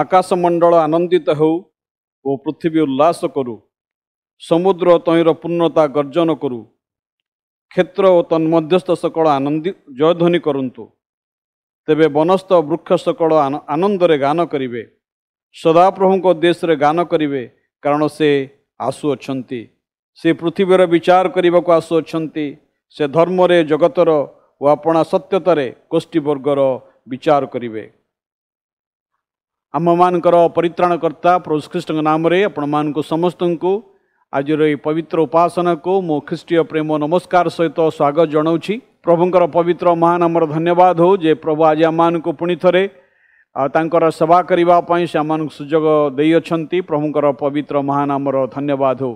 ଆକାଶମଣ୍ଡଳ ଆନନ୍ଦିତ ହେଉ ଓ ପୃଥିବୀ ଉଲ୍ଲାସ କରୁ ସମୁଦ୍ର ତୈଁର ପୂର୍ଣ୍ଣତା ଗର୍ଜନ କରୁ କ୍ଷେତ୍ର ଓ ତନ୍ମଧ୍ୟସ୍ଥ ସକଳ ଆନନ୍ଦି ଜୟଧ୍ୱନି କରନ୍ତୁ। ତେବେ ବନସ୍ଥ ବୃକ୍ଷ ସକଳ ଆନ- ଆନନ୍ଦରେ ଗାନ କରିବେ ସଦାପ୍ରଭୁଙ୍କ ଉଦ୍ଦେଶ୍ୟରେ ଗାନ କରିବେ କାରଣ ସେ ଆସୁଅଛନ୍ତି ସେ ପୃଥିବୀର ବିଚାର କରିବାକୁ ଆସୁଅଛନ୍ତି ସେ ଧର୍ମରେ ଜଗତର ଓ ଆପଣା ସତ୍ୟତାରେ ଗୋଷ୍ଠୀବର୍ଗର ବିଚାର କରିବେ। ଆମମାନଙ୍କର ପରିତ୍ରାଣକର୍ତ୍ତା ପ୍ରଭୁ ଖ୍ରୀଷ୍ଟଙ୍କ ନାମରେ ଆପଣମାନଙ୍କୁ ସମସ୍ତଙ୍କୁ ଆଜିର ଏହି ପବିତ୍ର ଉପାସନାକୁ ମୁଁ ଖ୍ରୀଷ୍ଟୀୟ ପ୍ରେମ ନମସ୍କାର ସହିତ ସ୍ୱାଗତ ଜଣାଉଛି ପ୍ରଭୁଙ୍କର ପବିତ୍ର ମହାନାମର ଧନ୍ୟବାଦ ହେଉ ଯେ ପ୍ରଭୁ ଆଜି ଆମମାନଙ୍କୁ ପୁଣି ଥରେ ଆଉ ତାଙ୍କର ସେବା କରିବା ପାଇଁ ସେ ଆମମାନଙ୍କୁ ସୁଯୋଗ ଦେଇଅଛନ୍ତି ପ୍ରଭୁଙ୍କର ପବିତ୍ର ମହାନାମର ଧନ୍ୟବାଦ ହେଉ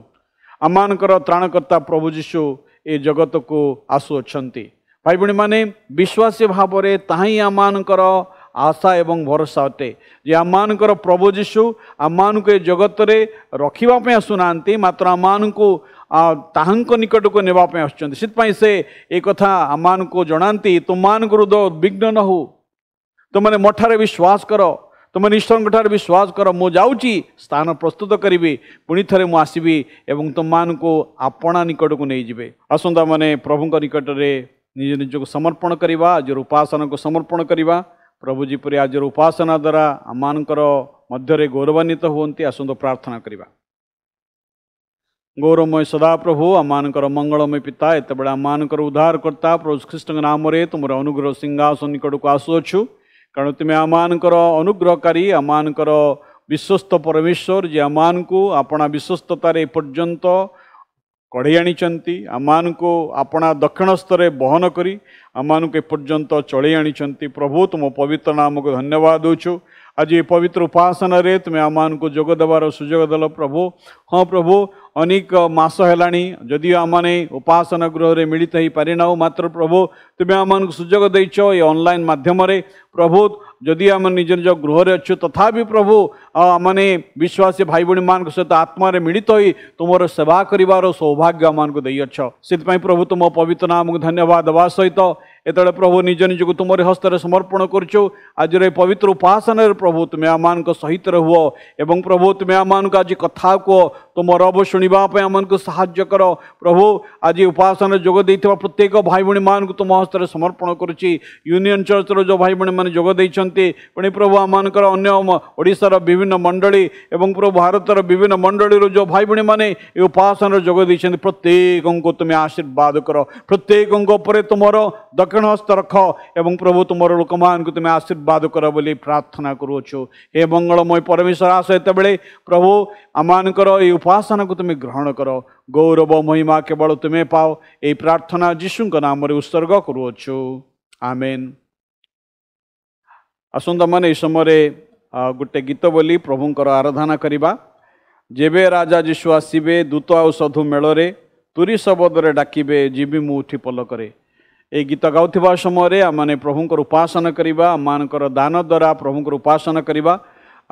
ଆମମାନଙ୍କର ତ୍ରାଣକର୍ତ୍ତା ପ୍ରଭୁ ଯୀଶୁ ଏ ଜଗତକୁ ଆସୁଅଛନ୍ତି ଭାଇ ଭଉଣୀମାନେ ବିଶ୍ୱାସୀ ଭାବରେ ତାହା ହିଁ ଆମମାନଙ୍କର ଆଶା ଏବଂ ଭରସା ଅଟେ ଯେ ଆମମାନଙ୍କର ପ୍ରଭୁ ଯୀଶୁ ଆମମାନଙ୍କୁ ଏ ଜଗତରେ ରଖିବା ପାଇଁ ଆସୁନାହାନ୍ତି ମାତ୍ର ଆମମାନଙ୍କୁ ଆ, ତାହାଙ୍କ ନିକଟକୁ ନେବା ପାଇଁ ଆସୁଛନ୍ତି ସେଥିପାଇଁ ସେ ଏ କଥା ଆମମାନଙ୍କୁ ଜଣାନ୍ତି ତୁମମାନଙ୍କ ହୃଦୟ ଉଦ୍ବିଗ୍ନ ନ ହଉ ତୁମମାନେ ମଠାରେ ବିଶ୍ୱାସ କର ତୁମେ ଈଶ୍ୱରଙ୍କ ଠାରେ ବିଶ୍ୱାସ କର ମୁଁ ଯାଉଛି ସ୍ଥାନ ପ୍ରସ୍ତୁତ କରିବି ପୁଣି ଥରେ ମୁଁ ଆସିବି ଏବଂ ତୁମମାନଙ୍କୁ ଆପଣା ନିକଟକୁ ନେଇଯିବେ ଆସନ୍ତା ମାନେ ପ୍ରଭୁଙ୍କ ନିକଟରେ ନିଜ ନିଜକୁ ସମର୍ପଣ କରିବା ଆଜିର ଉପାସନାକୁ ସମର୍ପଣ କରିବା ପ୍ରଭୁ ଯେପରି ଆଜିର ଉପାସନା ଦ୍ୱାରା ଆମମାନଙ୍କର ମଧ୍ୟରେ ଗୌରବାନ୍ୱିତ ହୁଅନ୍ତି ଆସନ୍ତୁ ପ୍ରାର୍ଥନା କରିବା ଗୌରବମୟ ସଦାପ୍ରଭୁ ଆମମାନଙ୍କର ମଙ୍ଗଳମୟ ପିତା ଏତେବେଳେ ଆମମାନଙ୍କର ଉଦ୍ଧାରକର୍ତ୍ତା ପ୍ରଭୁ ଖ୍ରୀଷ୍ଟଙ୍କ ନାମରେ ତୁମର ଅନୁଗ୍ରହ ସିଂହାସନ ନିକଟକୁ ଆସୁଅଛୁ କାରଣ ତୁମେ ଆମମାନଙ୍କର ଅନୁଗ୍ରହକାରୀ ଆମମାନଙ୍କର ବିଶ୍ୱସ୍ତ ପରମେଶ୍ୱର ଯେ ଆମମାନଙ୍କୁ ଆପଣା ବିଶ୍ୱସ୍ତତାରେ ଏପର୍ଯ୍ୟନ୍ତ କଢ଼େଇ ଆଣିଛନ୍ତି ଆମମାନଙ୍କୁ ଆପଣା ଦକ୍ଷିଣ ସ୍ତରରେ ବହନ କରି ଆମମାନଙ୍କୁ ଏପର୍ଯ୍ୟନ୍ତ ଚଳେଇ ଆଣିଛନ୍ତି। ପ୍ରଭୁ ତୁମ ପବିତ୍ର ନାମକୁ ଧନ୍ୟବାଦ ଦେଉଛୁ। ଆଜି ଏ ପବିତ୍ର ଉପାସନାରେ ତୁମେ ଆମମାନଙ୍କୁ ଯୋଗ ଦେବାର ସୁଯୋଗ ଦେଲ ପ୍ରଭୁ। ହଁ ପ୍ରଭୁ ଅନେକ ମାସ ହେଲାଣି ଯଦିଓ ଆମମାନେ ଉପାସନା ଗୃହରେ ମିଳିତ ହେଇପାରିନାହୁଁ ମାତ୍ର ପ୍ରଭୁ ତୁମେ ଆମମାନଙ୍କୁ ସୁଯୋଗ ଦେଇଛ ଏ ଅନଲାଇନ୍ ମାଧ୍ୟମରେ ପ୍ରଭୁ ଯଦି ଆମେ ନିଜ ନିଜ ଗୃହରେ ଅଛୁ ତଥାପି ପ୍ରଭୁ ଆଉ ଆମମାନେ ବିଶ୍ୱାସୀ ଭାଇ ଭଉଣୀମାନଙ୍କ ସହିତ ଆତ୍ମାରେ ମିଳିତ ହୋଇ ତୁମର ସେବା କରିବାର ସୌଭାଗ୍ୟ ଆମମାନଙ୍କୁ ଦେଇଅଛ ସେଥିପାଇଁ ପ୍ରଭୁ ତୁମ ପବିତ୍ର ନାମକୁ ଧନ୍ୟବାଦ ଦେବା ସହିତ ଯେତେବେଳେ ପ୍ରଭୁ ନିଜ ନିଜକୁ ତୁମରି ହସ୍ତରେ ସମର୍ପଣ କରୁଛୁ ଆଜିର ଏ ପବିତ୍ର ଉପାସନାରେ ପ୍ରଭୁ ତୁମେ ଆମମାନଙ୍କ ସହିତ ରୁହ ଏବଂ ପ୍ରଭୁ ତୁମେ ଆମମାନଙ୍କୁ ଆଜି କଥା କୁହ ତୁମ ରବ ଶୁଣିବା ପାଇଁ ଆମମାନଙ୍କୁ ସାହାଯ୍ୟ କର। ପ୍ରଭୁ ଆଜି ଉପାସନାରେ ଯୋଗ ଦେଇଥିବା ପ୍ରତ୍ୟେକ ଭାଇ ଭଉଣୀମାନଙ୍କୁ ତୁମ ହସ୍ତରେ ସମର୍ପଣ କରୁଛି। ୟୁନିୟନ ଚର୍ଚ୍ଚର ଯେଉଁ ଭାଇ ଭଉଣୀମାନେ ଯୋଗ ଦେଇଛନ୍ତି ପୁଣି ପ୍ରଭୁ ଆମମାନଙ୍କର ଅନ୍ୟ ମ- ଓଡ଼ିଶାର ବିଭିନ୍ନ ମଣ୍ଡଳୀ ଏବଂ ପ୍ରଭୁ ଭାରତର ବିଭିନ୍ନ ମଣ୍ଡଳୀରୁ ଯେଉଁ ଭାଇ ଭଉଣୀମାନେ ଏ ଉପାସନାରେ ଯୋଗ ଦେଇଛନ୍ତି ପ୍ରତ୍ୟେକଙ୍କୁ ତୁମେ ଆଶୀର୍ବାଦ କର। ପ୍ରତ୍ୟେକଙ୍କ ଉପରେ ତୁମର ଦକ୍ଷିଣ ହସ୍ତ ରଖ ଏବଂ ପ୍ରଭୁ ତୁମର ଲୋକମାନଙ୍କୁ ତୁମେ ଆଶୀର୍ବାଦ କର ବୋଲି ପ୍ରାର୍ଥନା କରୁଅଛୁ। ହେ ମଙ୍ଗଳମୟ ପରମେଶ୍ୱର ଆସ ଏତେବେଳେ ପ୍ରଭୁ ଆମମାନଙ୍କର ଏହି ଉପାସନାକୁ ତୁମେ ଗ୍ରହଣ କର ଗୌରବ ମହିମା କେବଳ ତୁମେ ପାଅ ଏହି ପ୍ରାର୍ଥନା ଯୀଶୁଙ୍କ ନାମରେ ଉତ୍ସର୍ଗ କରୁଅଛୁ ଆମେନ୍ ଆସନ୍ତା ମାନେ ଏହି ସମୟରେ ଗୋଟେ ଗୀତ ବୋଲି ପ୍ରଭୁଙ୍କର ଆରାଧନା କରିବା ଯେବେ ରାଜା ଯୀଶୁ ଆସିବେ ଦୂତ ଆଉ ସାଧୁ ମେଳରେ ତୁରି ଶବଦରେ ଡାକିବେ ଯିବି ମୁଁ ଉଠି ପଲକରେ এই ଗୀତ ଗାଉଥିବା ସମୟରେ ଆମମାନେ ପ୍ରଭୁଙ୍କର ଉପାସନା କରିବା ଆମମାନଙ୍କର ଦାନ ଦ୍ୱାରା ପ୍ରଭୁଙ୍କର ଉପାସନା କରିବା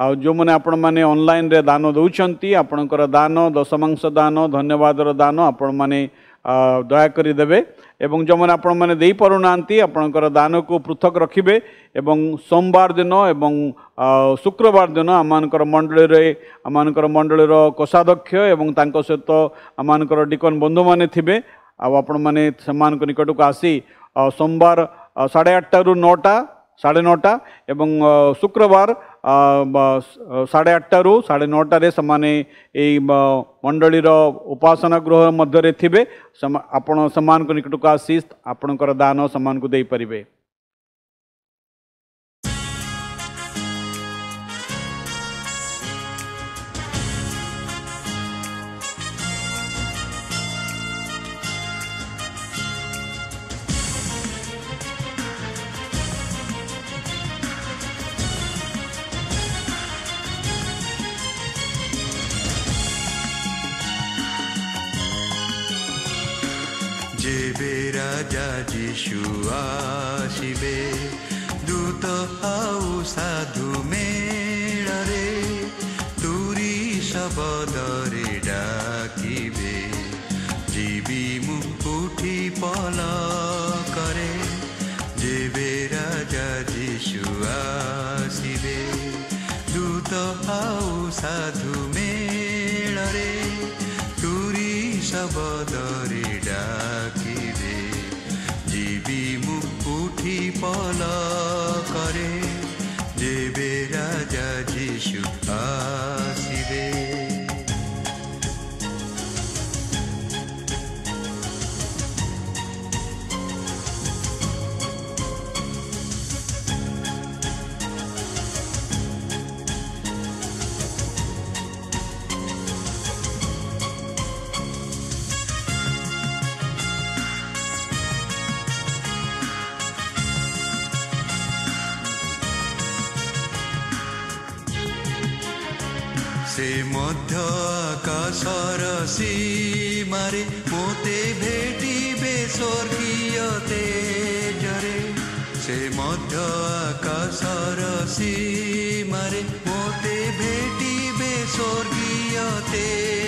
ଆଉ ଯେଉଁମାନେ ଆପଣମାନେ ଅନଲାଇନରେ ଦାନ ଦେଉଛନ୍ତି ଆପଣଙ୍କର ଦାନ ଦଶମାଂଶ ଦାନ ଧନ୍ୟବାଦର ଦାନ ଆପଣମାନେ ଆ, ଦୟାକରି ଦେବେ ଏବଂ ଯେଉଁମାନେ ଆପଣମାନେ ଦେଇପାରୁନାହାନ୍ତି ଆପଣଙ୍କର ଦାନକୁ ପୃଥକ ରଖିବେ ଏବଂ ସୋମବାର ଦିନ ଏବଂ ଆ, ଶୁକ୍ରବାର ଦିନ ଆମମାନଙ୍କର ମଣ୍ଡଳୀରେ ଆମମାନଙ୍କର ମଣ୍ଡଳୀର କୋଷାଧ୍ୟକ୍ଷ ଏବଂ ତାଙ୍କ ସହିତ ଆମମାନଙ୍କର ଡିକନ ବନ୍ଧୁମାନେ ଥିବେ ଆଉ ଆପଣମାନେ ସେମାନଙ୍କ ନିକଟକୁ ଆସି ଆ, ସୋମବାର ଆ, ସାଢ଼େ ଆଠଟାରୁ ନଅଟା ସାଢ଼େ ନଅଟା ଏବଂ ଆ, ଶୁକ୍ରବାର ଆ, ବ- ସ- ସାଢ଼େ ଆଠଟାରୁ ସାଢ଼େ ନଅଟାରେ ସେମାନେ ଏଇ ମ- ମଣ୍ଡଳୀର ଉପାସନା ଗୃହ ମଧ୍ୟରେ ଥିବେ ସେମା- ଆପଣ ସେମାନଙ୍କ ନିକଟକୁ ଆସି ଆପଣଙ୍କର ଦାନ ସେମାନଙ୍କୁ ଦେଇପାରିବେ যিশু আসিবে দূত আউ সাধু মেড়রে তুরি শবদরে ডাকিবে জীবি মু উঠি পল করে যেবে রাজা যিশু আসিবে দূত আউ সাধু সরসী মারে মোতে ভেটিবে স্বর্গীয় তেজরে সে মধ্য আকাশর সীমারে মোতে ভেটিবে স্বর্গীয় তেজ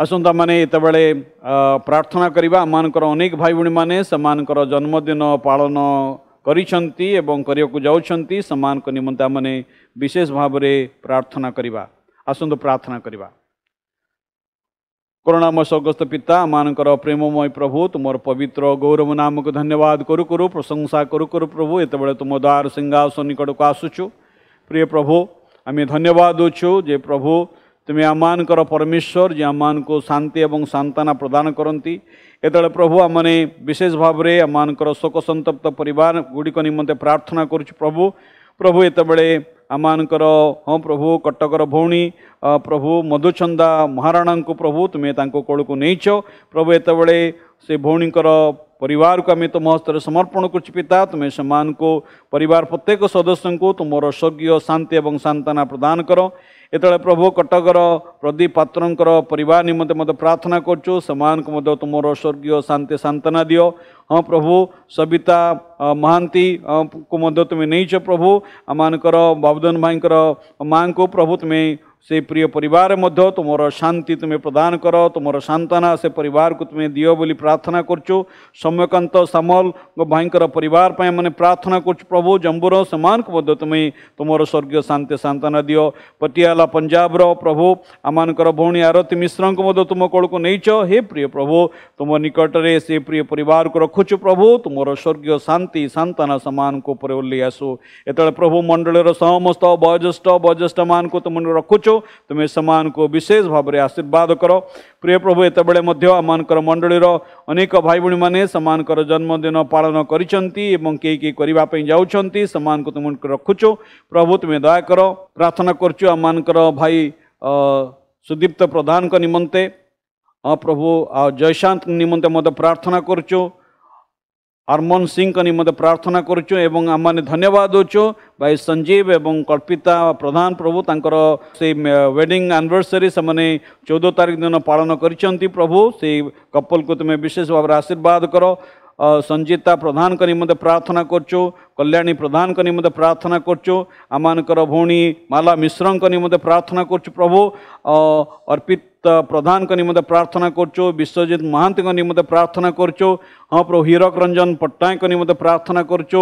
ଆସନ୍ତୁ ଆମମାନେ ଯେତେବେଳେ ଅ, ପ୍ରାର୍ଥନା କରିବା ଆମମାନଙ୍କର ଅନେକ ଭାଇ ଭଉଣୀମାନେ ସେମାନଙ୍କର ଜନ୍ମଦିନ ପାଳନ କରିଛନ୍ତି ଏବଂ କରିବାକୁ ଯାଉଛନ୍ତି ସେମାନଙ୍କ ନିମନ୍ତେ ଆମମାନେ ବିଶେଷ ଭାବରେ ପ୍ରାର୍ଥନା କରିବା ଆସନ୍ତୁ ପ୍ରାର୍ଥନା କରିବା କରୁଣାମୟ ସ୍ୱର୍ଗସ୍ଥ ପିତା ଆମମାନଙ୍କର ପ୍ରେମମୟ ପ୍ରଭୁ ତୁମର ପବିତ୍ର ଗୌରବ ନାମକୁ ଧନ୍ୟବାଦ କରୁ କରୁ ପ୍ରଶଂସା କରୁ କରୁ ପ୍ରଭୁ ଯେତେବେଳେ ତୁମ ଦ୍ୱାର ସିଂହାସନ ନିକଟକୁ ଆସୁଛୁ ପ୍ରିୟ ପ୍ରଭୁ ଆମେ ଧନ୍ୟବାଦ ଦେଉଛୁ ଯେ ପ୍ରଭୁ ତୁମେ ଆମମାନଙ୍କର ପରମେଶ୍ୱର ଯେ ଆମମାନଙ୍କୁ ଶାନ୍ତି ଏବଂ ସାନ୍ତ୍ୱନା ପ୍ରଦାନ କରନ୍ତି ଯେତେବେଳେ ପ୍ରଭୁ ଆମମାନେ ବିଶେଷ ଭାବରେ ଆମମାନଙ୍କର ଶୋକ ସନ୍ତପ୍ତ ପରିବାର ଗୁଡ଼ିକ ନିମନ୍ତେ ପ୍ରାର୍ଥନା କରୁଛୁ ପ୍ରଭୁ ପ୍ରଭୁ ଯେତେବେଳେ ଆମମାନଙ୍କର ହଁ ପ୍ରଭୁ କଟକର ଭଉଣୀ ଅ, ପ୍ରଭୁ ମଧୁଚନ୍ଦା ମହାରାଣାଙ୍କୁ ପ୍ରଭୁ ତୁମେ ତାଙ୍କ କୋଳକୁ ନେଇଛ ପ୍ରଭୁ ଯେତେବେଳେ ସେ ଭଉଣୀଙ୍କର परिवार को आम तुम हस्त समर्पण करता तुम्हें को पर प्रत्येक सदस्य को तुम स्वर्गीय शांति और सांत्वना प्रदान कर ये प्रभु कटकर प्रदीप पात्र पर निम्ते मत प्रार्थना करुँ से तुम स्वर्गीय शांति सांत्वना दियो हाँ प्रभु सबिता महांती को तुम्हें नहींच प्रभु आम बाबुदन भाई माँ को प्रभु तुम्हें से प्रिय परिवार मध्य शांति तुम्हें प्रदान कर तुम सांत्वना से परिवार को तुम्हें दियो बोली प्रार्थना करुँ सम्यकांत सामल भाईकर परिवार मैंने प्रार्थना कर प्रभु जम्बूर से तुम तुम स्वर्गीय शांति सांत्वना दियो। पटियाला पंजाबर प्रभु आम भौणी आरती मिश्र को तुम कल को नहींच हे प्रिय प्रभु, तुम निकटने से प्रिय परिवार को रखुचु प्रभु तुम स्वर्गीय शांति सांत्वना सामान को आसु। ये प्रभु मंडल समस्त बयोज्येष्ठ बयोज्येष्ठ मान को तुम रखुच। ରଖୁଛୁ ତୁମେ ସେମାନଙ୍କୁ ବିଶେଷ ଭାବରେ ଆଶୀର୍ବାଦ କର ପ୍ରିୟ ପ୍ରଭୁ ଏତେବେଳେ ମଧ୍ୟ ଆମମାନଙ୍କର ମଣ୍ଡଳୀର ଅନେକ ଭାଇ ଭଉଣୀମାନେ ସେମାନଙ୍କର ଜନ୍ମଦିନ ପାଳନ କରିଛନ୍ତି ଏବଂ କେହି କେହି କରିବା ପାଇଁ ଯାଉଛନ୍ତି ସେମାନଙ୍କୁ ତୁମ ରଖୁଛୁ ପ୍ରଭୁ ତୁମେ ଦୟାକର ପ୍ରାର୍ଥନା କରୁଛୁ ଆମମାନଙ୍କର ଭାଇ ଅ, ସୁଦୀପ୍ତ ପ୍ରଧାନଙ୍କ ନିମନ୍ତେ ହଁ ପ୍ରଭୁ ଆଉ ଜୟଶାନ୍ତ ନିମନ୍ତେ ମଧ୍ୟ ପ୍ରାର୍ଥନା କରୁଛୁ हरमोहन सिंह को निमित्त प्रार्थना करुचु एवं आम धन्यवाद दूचु भाई संजीव एवं कल्पिता प्रधान प्रभु तर से वेडिंग आनिभर्सरी से चौदह तारीख दिन पालन कर प्रभु। से कपल को तुम विशेष भाव आशीर्वाद कर। संजीता प्रधान को निमित्त प्रार्थना करुचु। कल्याणी प्रधान को निमित्त प्रार्थना करुचु। आम भौणी माला मिश्र को निमित्त प्रार्थना करुचु प्रभु। अर्पित ଅର୍ପିତ ପ୍ରଧାନଙ୍କ ନିମନ୍ତେ ପ୍ରାର୍ଥନା କରୁଛୁ ବିଶ୍ୱଜିତ ମହାନ୍ତିଙ୍କ ନିମନ୍ତେ ପ୍ରାର୍ଥନା କରୁଛୁ ହଁ ପ୍ରଭୁ ହୀରକ ରଞ୍ଜନ ପଟ୍ଟନାୟକଙ୍କ ନିମନ୍ତେ ପ୍ରାର୍ଥନା କରୁଛୁ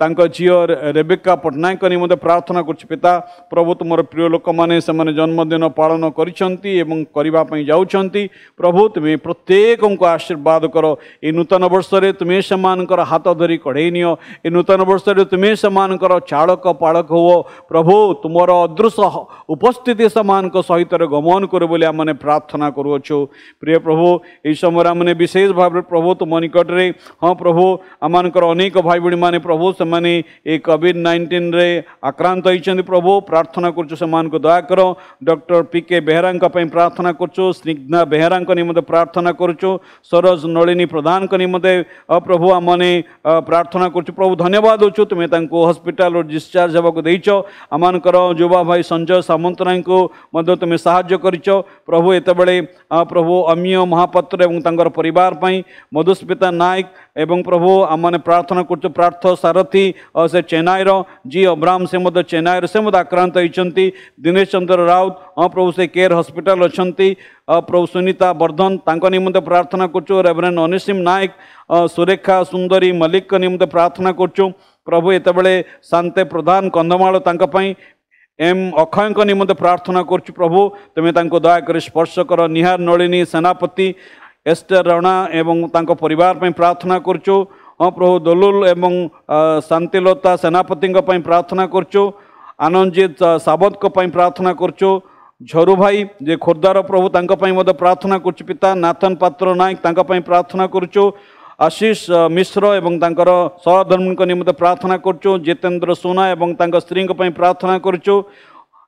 ତାଙ୍କ ଝିଅ ରେ- ରେବେକା ପଟ୍ଟନାୟକଙ୍କ ନିମନ୍ତେ ପ୍ରାର୍ଥନା କରୁଛି ପିତା ପ୍ରଭୁ ତୁମର ପ୍ରିୟ ଲୋକମାନେ ସେମାନେ ଜନ୍ମଦିନ ପାଳନ କରିଛନ୍ତି ଏବଂ କରିବା ପାଇଁ ଯାଉଛନ୍ତି। ପ୍ରଭୁ ତୁମେ ପ୍ରତ୍ୟେକଙ୍କୁ ଆଶୀର୍ବାଦ କର। ଏ ନୂତନ ବର୍ଷରେ ତୁମେ ସେମାନଙ୍କର ହାତ ଧରି କଢ଼େଇ ନିଅ। ଏ ନୂତନ ବର୍ଷରେ ତୁମେ ସେମାନଙ୍କର ଚାଳକ ପାଳକ ହୁଅ। ପ୍ରଭୁ ତୁମର ଅଦୃଶ୍ୟ ହ- ଉପସ୍ଥିତି ସେମାନଙ୍କ ସହିତ ଗମନ କରୁ ବୋଲି ଆମେ ପ୍ରାର୍ଥନା କରୁଅଛୁ। ପ୍ରିୟ ପ୍ରଭୁ ଏହି ସମୟରେ ଆମେ ବିଶେଷ ଭାବରେ ପ୍ରଭୁ ତୁମ ନିକଟରେ ହଁ ପ୍ରଭୁ ଆମମାନଙ୍କର ଅନେକ ଭାଇ ଭଉଣୀମାନେ ପ୍ରଭୁ ସେମାନେ ଏ କୋଭିଡ଼ ନାଇଣ୍ଟିନ୍ରେ ଆକ୍ରାନ୍ତ ହୋଇଛନ୍ତି। ପ୍ରଭୁ ପ୍ରାର୍ଥନା କରୁଛୁ ସେମାନଙ୍କୁ ଦୟାକର ଡକ୍ଟର ପି କେ ବେହେରାଙ୍କ ପାଇଁ ପ୍ରାର୍ଥନା କରୁଛୁ। ସ୍ନିଗ୍ଧା ବେହେରାଙ୍କ ନିମନ୍ତେ ପ୍ରାର୍ଥନା କରୁଛୁ। ସରୋଜ ନଳିନୀ ପ୍ରଧାନଙ୍କ ନିମନ୍ତେ ଅ, ପ୍ରଭୁ ଆମମାନେ ଅ, ପ୍ରାର୍ଥନା କରୁଛୁ। ପ୍ରଭୁ ଧନ୍ୟବାଦ ଦେଉଛୁ। ତୁମେ ତାଙ୍କୁ ହସ୍ପିଟାଲରୁ ଡିସଚାର୍ଜ ହେବାକୁ ଦେଇଛ। ଆମମାନଙ୍କର ଯୁବା ଭାଇ ସଞ୍ଜୟ ସାମନ୍ତରାୟଙ୍କୁ ମଧ୍ୟ ତୁମେ ସାହାଯ୍ୟ କରିଛ। ପ୍ରଭୁ ଏତେବେଳେ ଅ, ପ୍ରଭୁ ଅମିୟ ମହାପାତ୍ର ଏବଂ ତାଙ୍କର ପରିବାର ପାଇଁ ମଧୁସ୍ମିତା ନାୟକ ଏବଂ ପ୍ରଭୁ ଆମମାନେ ପ୍ରାର୍ଥନା କରୁଛୁ। ପ୍ରାର୍ଥ ସାରଥୀ ଅ, ସେ ଚେନ୍ନାଇର ଜି ଅବ୍ରାମ ସେ ମଧ୍ୟ ଚେନ୍ନାଇର ସେ ମଧ୍ୟ ଆକ୍ରାନ୍ତ ହୋଇଛନ୍ତି ଦିନେଶ ଚନ୍ଦ୍ର ରାଉତ ହଁ ପ୍ରଭୁ ସେ କେୟାର ହସ୍ପିଟାଲ ଅଛନ୍ତି ଅ, ପ୍ରଭୁ ସୁନିତା ବର୍ଦ୍ଧନ ତାଙ୍କ ନିମନ୍ତେ ପ୍ରାର୍ଥନା କରୁଛୁ ରେଭରେଣ୍ଡ ଅନିସିମ ନାୟକ ଅ, ସୁରେଖା ସୁନ୍ଦରୀ ମଲ୍ଲିକଙ୍କ ନିମନ୍ତେ ପ୍ରାର୍ଥନା କରୁଛୁ ପ୍ରଭୁ ଏତେବେଳେ ଶାନ୍ତେ ପ୍ରଧାନ କନ୍ଧମାଳ ତାଙ୍କ ପାଇଁ ଏମ୍ ଅକ୍ଷୟଙ୍କ ନିମନ୍ତେ ପ୍ରାର୍ଥନା କରୁଛୁ ପ୍ରଭୁ ତୁମେ ତାଙ୍କୁ ଦୟାକରି ସ୍ପର୍ଶ କର ନିହାର ନଳିନୀ ସେନାପତି ଏଷ୍ଟର ରଣା ଏବଂ ତାଙ୍କ ପରିବାର ପାଇଁ ପ୍ରାର୍ଥନା କରୁଛୁ ହଁ ପ୍ରଭୁ ଦୋଲୁଲ ଏବଂ ଅ, ଶାନ୍ତିଲତା ସେନାପତିଙ୍କ ପାଇଁ ପ୍ରାର୍ଥନା କରୁଛୁ ଆନନ୍ଦଜିତ ଅ, ସାବତଙ୍କ ପାଇଁ ପ୍ରାର୍ଥନା କରୁଛୁ ଝରୁ ଭାଇ ଯେ ଖୋର୍ଦ୍ଧାର ପ୍ରଭୁ ତାଙ୍କ ପାଇଁ ମଧ୍ୟ ପ୍ରାର୍ଥନା କରୁଛୁ ପିତା ନାଥନ ପାତ୍ର ନାୟକ ତାଙ୍କ ପାଇଁ ପ୍ରାର୍ଥନା କରୁଛୁ ଆଶିଷ ଅ, ମିଶ୍ର ଏବଂ ତାଙ୍କର ସହଧର୍ମୀଙ୍କ ନିମନ୍ତେ ପ୍ରାର୍ଥନା କରୁଛୁ ଜିତେନ୍ଦ୍ର ସୁନା ଏବଂ ତାଙ୍କ ସ୍ତ୍ରୀଙ୍କ ପାଇଁ ପ୍ରାର୍ଥନା କରୁଛୁ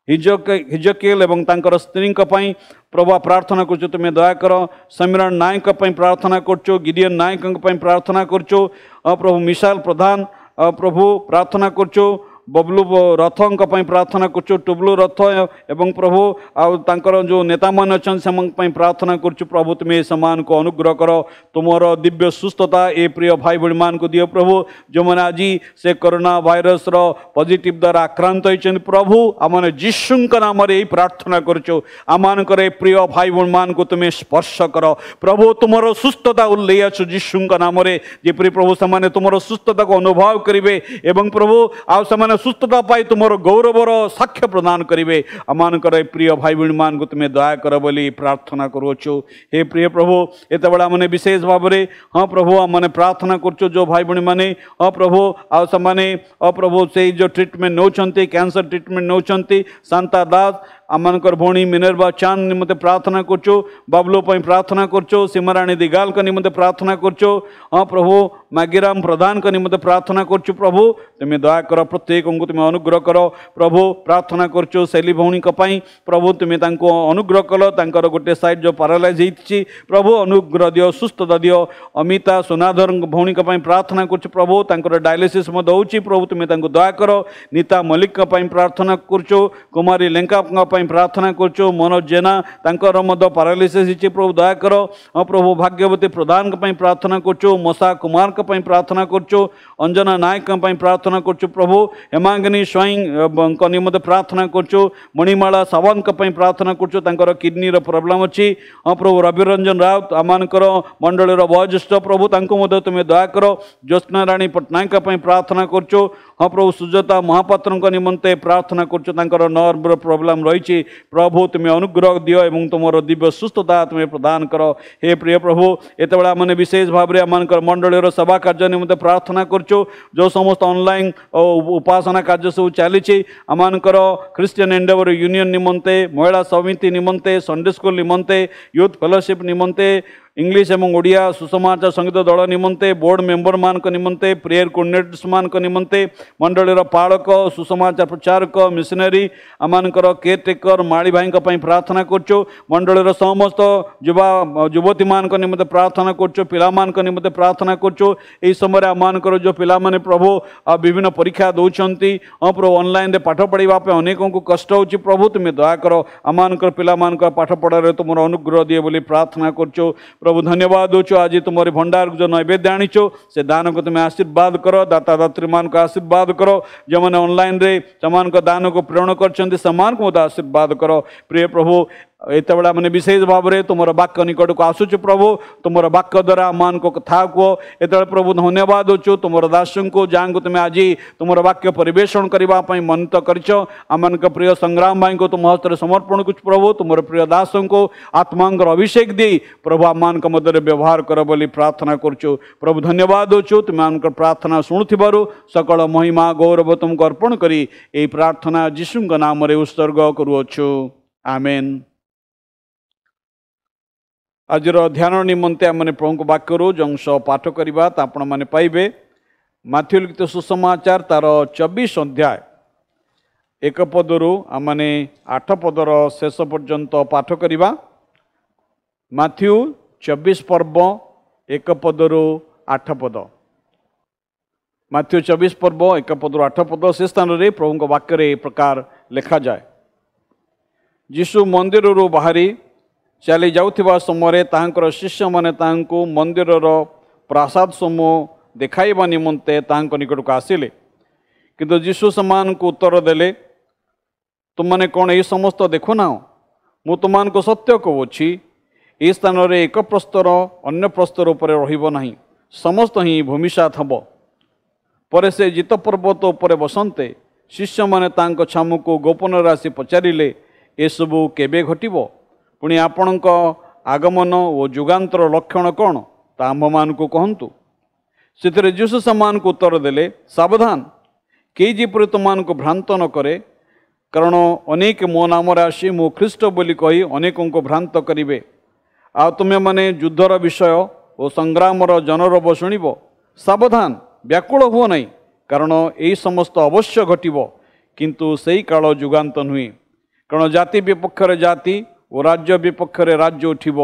ହିଜକ ହିଜକିଲ ଏବଂ ତାଙ୍କର ସ୍ତ୍ରୀଙ୍କ ପାଇଁ ପ୍ରଭୁ ପ୍ରାର୍ଥନା କରୁଛୁ ତୁମେ ଦୟାକର ସମୀରଣ ନାୟକଙ୍କ ପାଇଁ ପ୍ରାର୍ଥନା କରୁଛୁ ଗିରିୟନ ନାୟକଙ୍କ ପାଇଁ ପ୍ରାର୍ଥନା କରୁଛୁ। ଅ, ପ୍ରଭୁ ମିଶାଲ ପ୍ରଧାନ ଅ, ପ୍ରଭୁ ପ୍ରାର୍ଥନା କରୁଛୁ। बबलू रथ प्रार्थना कर रथ एवं प्रभु आर जो नेता मैंने अच्छा प्रार्थना करभु तुम्हें तुम्हें को अनुग्रह कर तुम दिव्य सुस्थता ए प्रिय भाई भाई मान को दि प्रभु जो मैंने आज से करोना भाईरस पजिट द्वारा आक्रांत होती प्रभु आम जीशु नाम प्रार्थना कर प्रिय भाई भाई मान को तुम्हें स्पर्श कर प्रभु तुम सुस्थता उल्लै आसु जीशु नाम प्रभु से तुम सुस्थता को अनुभव करेंगे प्रभु आ ସେମାନେ ସୁସ୍ଥତା ପାଇ ତୁମର ଗୌରବର ସାକ୍ଷ୍ୟ ପ୍ରଦାନ କରିବେ ଆମମାନଙ୍କର ଏ ପ୍ରିୟ ଭାଇ ଭଉଣୀମାନଙ୍କୁ ତୁମେ ଦୟା କର ବୋଲି ପ୍ରାର୍ଥନା କରୁଅଛୁ ହେ ପ୍ରିୟ ପ୍ରଭୁ ଏତେବେଳେ ଆମମାନେ ବିଶେଷ ଭାବରେ ହଁ ପ୍ରଭୁ ଆମମାନେ ପ୍ରାର୍ଥନା କରୁଛୁ ଯେଉଁ ଭାଇ ଭଉଣୀମାନେ ହଁ ପ୍ରଭୁ ଆଉ ସେମାନେ ହଁ ପ୍ରଭୁ ସେଇ ଯେଉଁ ଟ୍ରିଟମେଣ୍ଟ ନେଉଛନ୍ତି କ୍ୟାନ୍ସର ଟ୍ରିଟମେଣ୍ଟ ନେଉଛନ୍ତି ଶାନ୍ତା ଦାସ आम आमनकर भौणी मिनर्वा चाँद निमित्ते प्रार्थना करचो, बाबलो प्रार्थना करो सीमाराणी दिगाल का निमित्ते प्रार्थना करो हाँ प्रभु, मागीराम प्रधान का निमें प्रार्थना करो प्रभु तुम्हें दया कर, प्रत्येक को तुम्हें अनुग्रह कर, प्रभु, प्रार्थना करो शैली भौणी प्रभु तुम्हें अनुग्रह कल तर गोटे सैड जो पारालाइज हो प्रभु, अनुग्रह दियो, सुस्थता दियो, अमिता, सोनाधर भौणी प्रार्थना कर प्रभु तर डायलिसीस प्रभु तुम्हें दया कर, नीता मल्लिक प्रार्थना करचो, कुमारी लेंका प्रार्थना करुँ मनोज जेना तर प्रभु दयाकर हाँ प्रभु भाग्यवती प्रधान प्रार्थना करसा मशा कुमार प्रार्थना करंजना अंजना नायक प्रार्थना करुँ प्रभु हेमांगनी स्वयं निम्ते प्रार्थना करणिमाला मणिमाला सावंत प्रार्थना करुँ किडनी प्रोब्लेम अच्छी हाँ प्रभु रविरंजन राउत आम मंडल बयोज्येष्ठ प्रभु तुम्हें दयाकर ज्योत्नाराणी पट्टनायक प्रार्थना करुँ ମଣ୍ଡଳୀର ବୟୋଜ୍ୟେଷ୍ଠ ପ୍ରଭୁ ତାଙ୍କୁ ମଧ୍ୟ ତୁମେ ଦୟାକର ଜ୍ୟୋତ୍ସ୍ନା ରାଣୀ ପଟ୍ଟନାୟକଙ୍କ ପାଇଁ ପ୍ରାର୍ଥନା କରୁଛୁ ହଁ ପ୍ରଭୁ ସୁଜାତା ମହାପାତ୍ରଙ୍କ ନିମନ୍ତେ ପ୍ରାର୍ଥନା କରୁଛୁ ତାଙ୍କର ନର୍ଭର ପ୍ରୋବ୍ଲେମ୍ ରହିଛି ପ୍ରଭୁ ତୁମେ ଅନୁଗ୍ରହ ଦିଅ ଏବଂ ତୁମର ଦିବ୍ୟ ସୁସ୍ଥତା ତୁମେ ପ୍ରଦାନ କର ହେ ପ୍ରିୟ ପ୍ରଭୁ ଏତେବେଳେ ଆମେ ବିଶେଷ ଭାବରେ ଆମମାନଙ୍କର ମଣ୍ଡଳୀର ସଭା କାର୍ଯ୍ୟ ନିମନ୍ତେ ପ୍ରାର୍ଥନା କରୁଛୁ ଯେଉଁ ସମସ୍ତ ଅନଲାଇନ୍ ଉପାସନା କାର୍ଯ୍ୟ ସବୁ ଚାଲିଛି ଆମମାନଙ୍କର ଖ୍ରୀଷ୍ଟିଆନ ଏଣ୍ଡେଭର ୟୁନିୟନ ନିମନ୍ତେ ମହିଳା ସମିତି ନିମନ୍ତେ ସଣ୍ଡେ ସ୍କୁଲ ନିମନ୍ତେ ୟୁଥ୍ ଫେଲୋସିପ୍ ନିମନ୍ତେ English एवं ओडिया सुसमाचार संगीत दल निम्ते बोर्ड मेंबर मानक निम्ते प्रेयर कोर्डनेटर्स मानक निम्ते मंडलीर पालक सुसमाचार प्रचारक मिशनरी आमकर केयर टेकर माड़ी भाई प्रार्थना करचु मंडलीर समस्त युवा युवती मानक निम्ते प्रार्थना करचु पाक निम्ते प्रार्थना करचु यही समय आम मानक जो पाने प्रभु विभिन्न परीक्षा दौंट प्रभु अनलाइन पाठ पढ़ापे अनेक कष्ट प्रभु तुम्हें दयाकर आम मानक पिला पाठ पढ़ा तुम अनुग्रह दिए बोली प्रार्थना करचु प्रभु, धन्यवाद हो आज तुम भंडार जो नैवेद्य आनीचो, से दान को तुम आशीर्वाद कर दाता दात्री मान को आशीर्वाद कर जो मैंने अनलाइन रे दान को प्रेरण कर आशीर्वाद कर। प्रिय प्रभु ଏତେବେଳେ ଆମେ ବିଶେଷ ଭାବରେ ତୁମର ବାକ୍ୟ ନିକଟକୁ ଆସୁଛୁ ପ୍ରଭୁ ତୁମର ବାକ୍ୟ ଦ୍ୱାରା ଆମମାନଙ୍କୁ କଥା କୁହ ଏତେବେଳେ ପ୍ରଭୁ ଧନ୍ୟବାଦ ଦେଉଛୁ ତୁମର ଦାସଙ୍କୁ ଯାହାଙ୍କୁ ତୁମେ ଆଜି ତୁମର ବାକ୍ୟ ପରିବେଷଣ କରିବା ପାଇଁ ମନୋନୀତ କରିଛ ଆମମାନଙ୍କ ପ୍ରିୟ ସଂଗ୍ରାମ ଭାଇଙ୍କୁ ତୁମ ହସ୍ତରେ ସମର୍ପଣ କରୁଛୁ ପ୍ରଭୁ ତୁମର ପ୍ରିୟ ଦାସଙ୍କୁ ଆତ୍ମାଙ୍କର ଅଭିଷେକ ଦେଇ ପ୍ରଭୁ ଆମମାନଙ୍କ ମଧ୍ୟରେ ବ୍ୟବହାର କର ବୋଲି ପ୍ରାର୍ଥନା କରୁଛୁ ପ୍ରଭୁ ଧନ୍ୟବାଦ ଦେଉଛୁ ତୁମମାନଙ୍କର ପ୍ରାର୍ଥନା ଶୁଣୁଥିବାରୁ ସକଳ ମହିମା ଗୌରବ ତୁମକୁ ଅର୍ପଣ କରି ଏହି ପ୍ରାର୍ଥନା ଯୀଶୁଙ୍କ ନାମରେ ଉତ୍ସର୍ଗ କରୁଅଛୁ ଆମେନ୍ ଆଜିର ଧ୍ୟାନ ନିମନ୍ତେ ଆମେ ପ୍ରଭୁଙ୍କ ବାକ୍ୟରୁ ଯେଉଁ ଅଂଶ ପାଠ କରିବା ତା ଆପଣମାନେ ପାଇବେ। ମାଥ୍ୟୁ ଲିଖିତ ସୁସମାଚାର ତାର ଚବିଶ ଅଧ୍ୟାୟ। ଏକ ପଦରୁ ଆମମାନେ ଆଠ ପଦର ଶେଷ ପର୍ଯ୍ୟନ୍ତ ପାଠ କରିବା। ମାଥ୍ୟୁ ଚବିଶ ପର୍ବ ଏକ ପଦରୁ ଆଠ ପଦ। ମାଥ୍ୟୁ ଚବିଶ ପର୍ବ ଏକ ପଦରୁ ଆଠ ପଦ ସେ ସ୍ଥାନରେ ପ୍ରଭୁଙ୍କ ବାକ୍ୟରେ ଏ ପ୍ରକାର ଲେଖାଯାଏ। ଯୀଶୁ ମନ୍ଦିରରୁ ବାହାରି ଚାଲି ଯାଉଥିବା ସମୟରେ ତାହାଙ୍କର ଶିଷ୍ୟମାନେ ତାହାଙ୍କୁ ମନ୍ଦିରର ପ୍ରାସାଦ ସମୂହ ଦେଖାଇବା ନିମନ୍ତେ ତାହାଙ୍କ ନିକଟକୁ ଆସିଲେ। କିନ୍ତୁ ଯୀଶୁ ସେମାନଙ୍କୁ ଉତ୍ତର ଦେଲେ ତୁମମାନେ କ'ଣ ଏହି ସମସ୍ତ ଦେଖୁନାହ? ମୁଁ ତୁମମାନଙ୍କୁ ସତ୍ୟ କହୁଅଛି ଏହି ସ୍ଥାନରେ ଏକ ପ୍ରସ୍ତର ଅନ୍ୟ ପ୍ରସ୍ତର ଉପରେ ରହିବ ନାହିଁ। ସମସ୍ତ ହିଁ ଭୂମିସାତ ହେବ ପରେ ସେ ଜିତ ପର୍ବତ ଉପରେ ବସନ୍ତେ ଶିଷ୍ୟମାନେ ତାଙ୍କ ଛାମୁକୁ ଗୋପନରେ ଆସି ପଚାରିଲେ ଏସବୁ କେବେ ଘଟିବ? ପୁଣି ଆପଣଙ୍କ ଆଗମନ ଓ ଯୁଗାନ୍ତର ଲକ୍ଷଣ କ'ଣ ତା ଆମ୍ଭମାନଙ୍କୁ କହନ୍ତୁ ସେଥିରେ ଯୀଶୁ ସେମାନଙ୍କୁ ଉତ୍ତର ଦେଲେ ସାବଧାନ କେହି ଯେପରି ତୁମମାନଙ୍କୁ ଭ୍ରାନ୍ତ ନ କରେ କାରଣ ଅନେକ ମୋ ନାମରେ ଆସି ମୁଁ ଖ୍ରୀଷ୍ଟ ବୋଲି କହି ଅନେକଙ୍କୁ ଭ୍ରାନ୍ତ କରିବେ ଆଉ ତୁମେମାନେ ଯୁଦ୍ଧର ବିଷୟ ଓ ସଂଗ୍ରାମର ଜନରବ ଶୁଣିବ ସାବଧାନ ବ୍ୟାକୁଳ ହୁଅ ନାହିଁ କାରଣ ଏହି ସମସ୍ତ ଅବଶ୍ୟ ଘଟିବ କିନ୍ତୁ ସେଇ କାଳ ଯୁଗାନ୍ତ ନୁହେଁ କାରଣ ଜାତି ବିପକ୍ଷରେ ଜାତି ଓ ରାଜ୍ୟ ବିପକ୍ଷରେ ରାଜ୍ୟ ଉଠିବ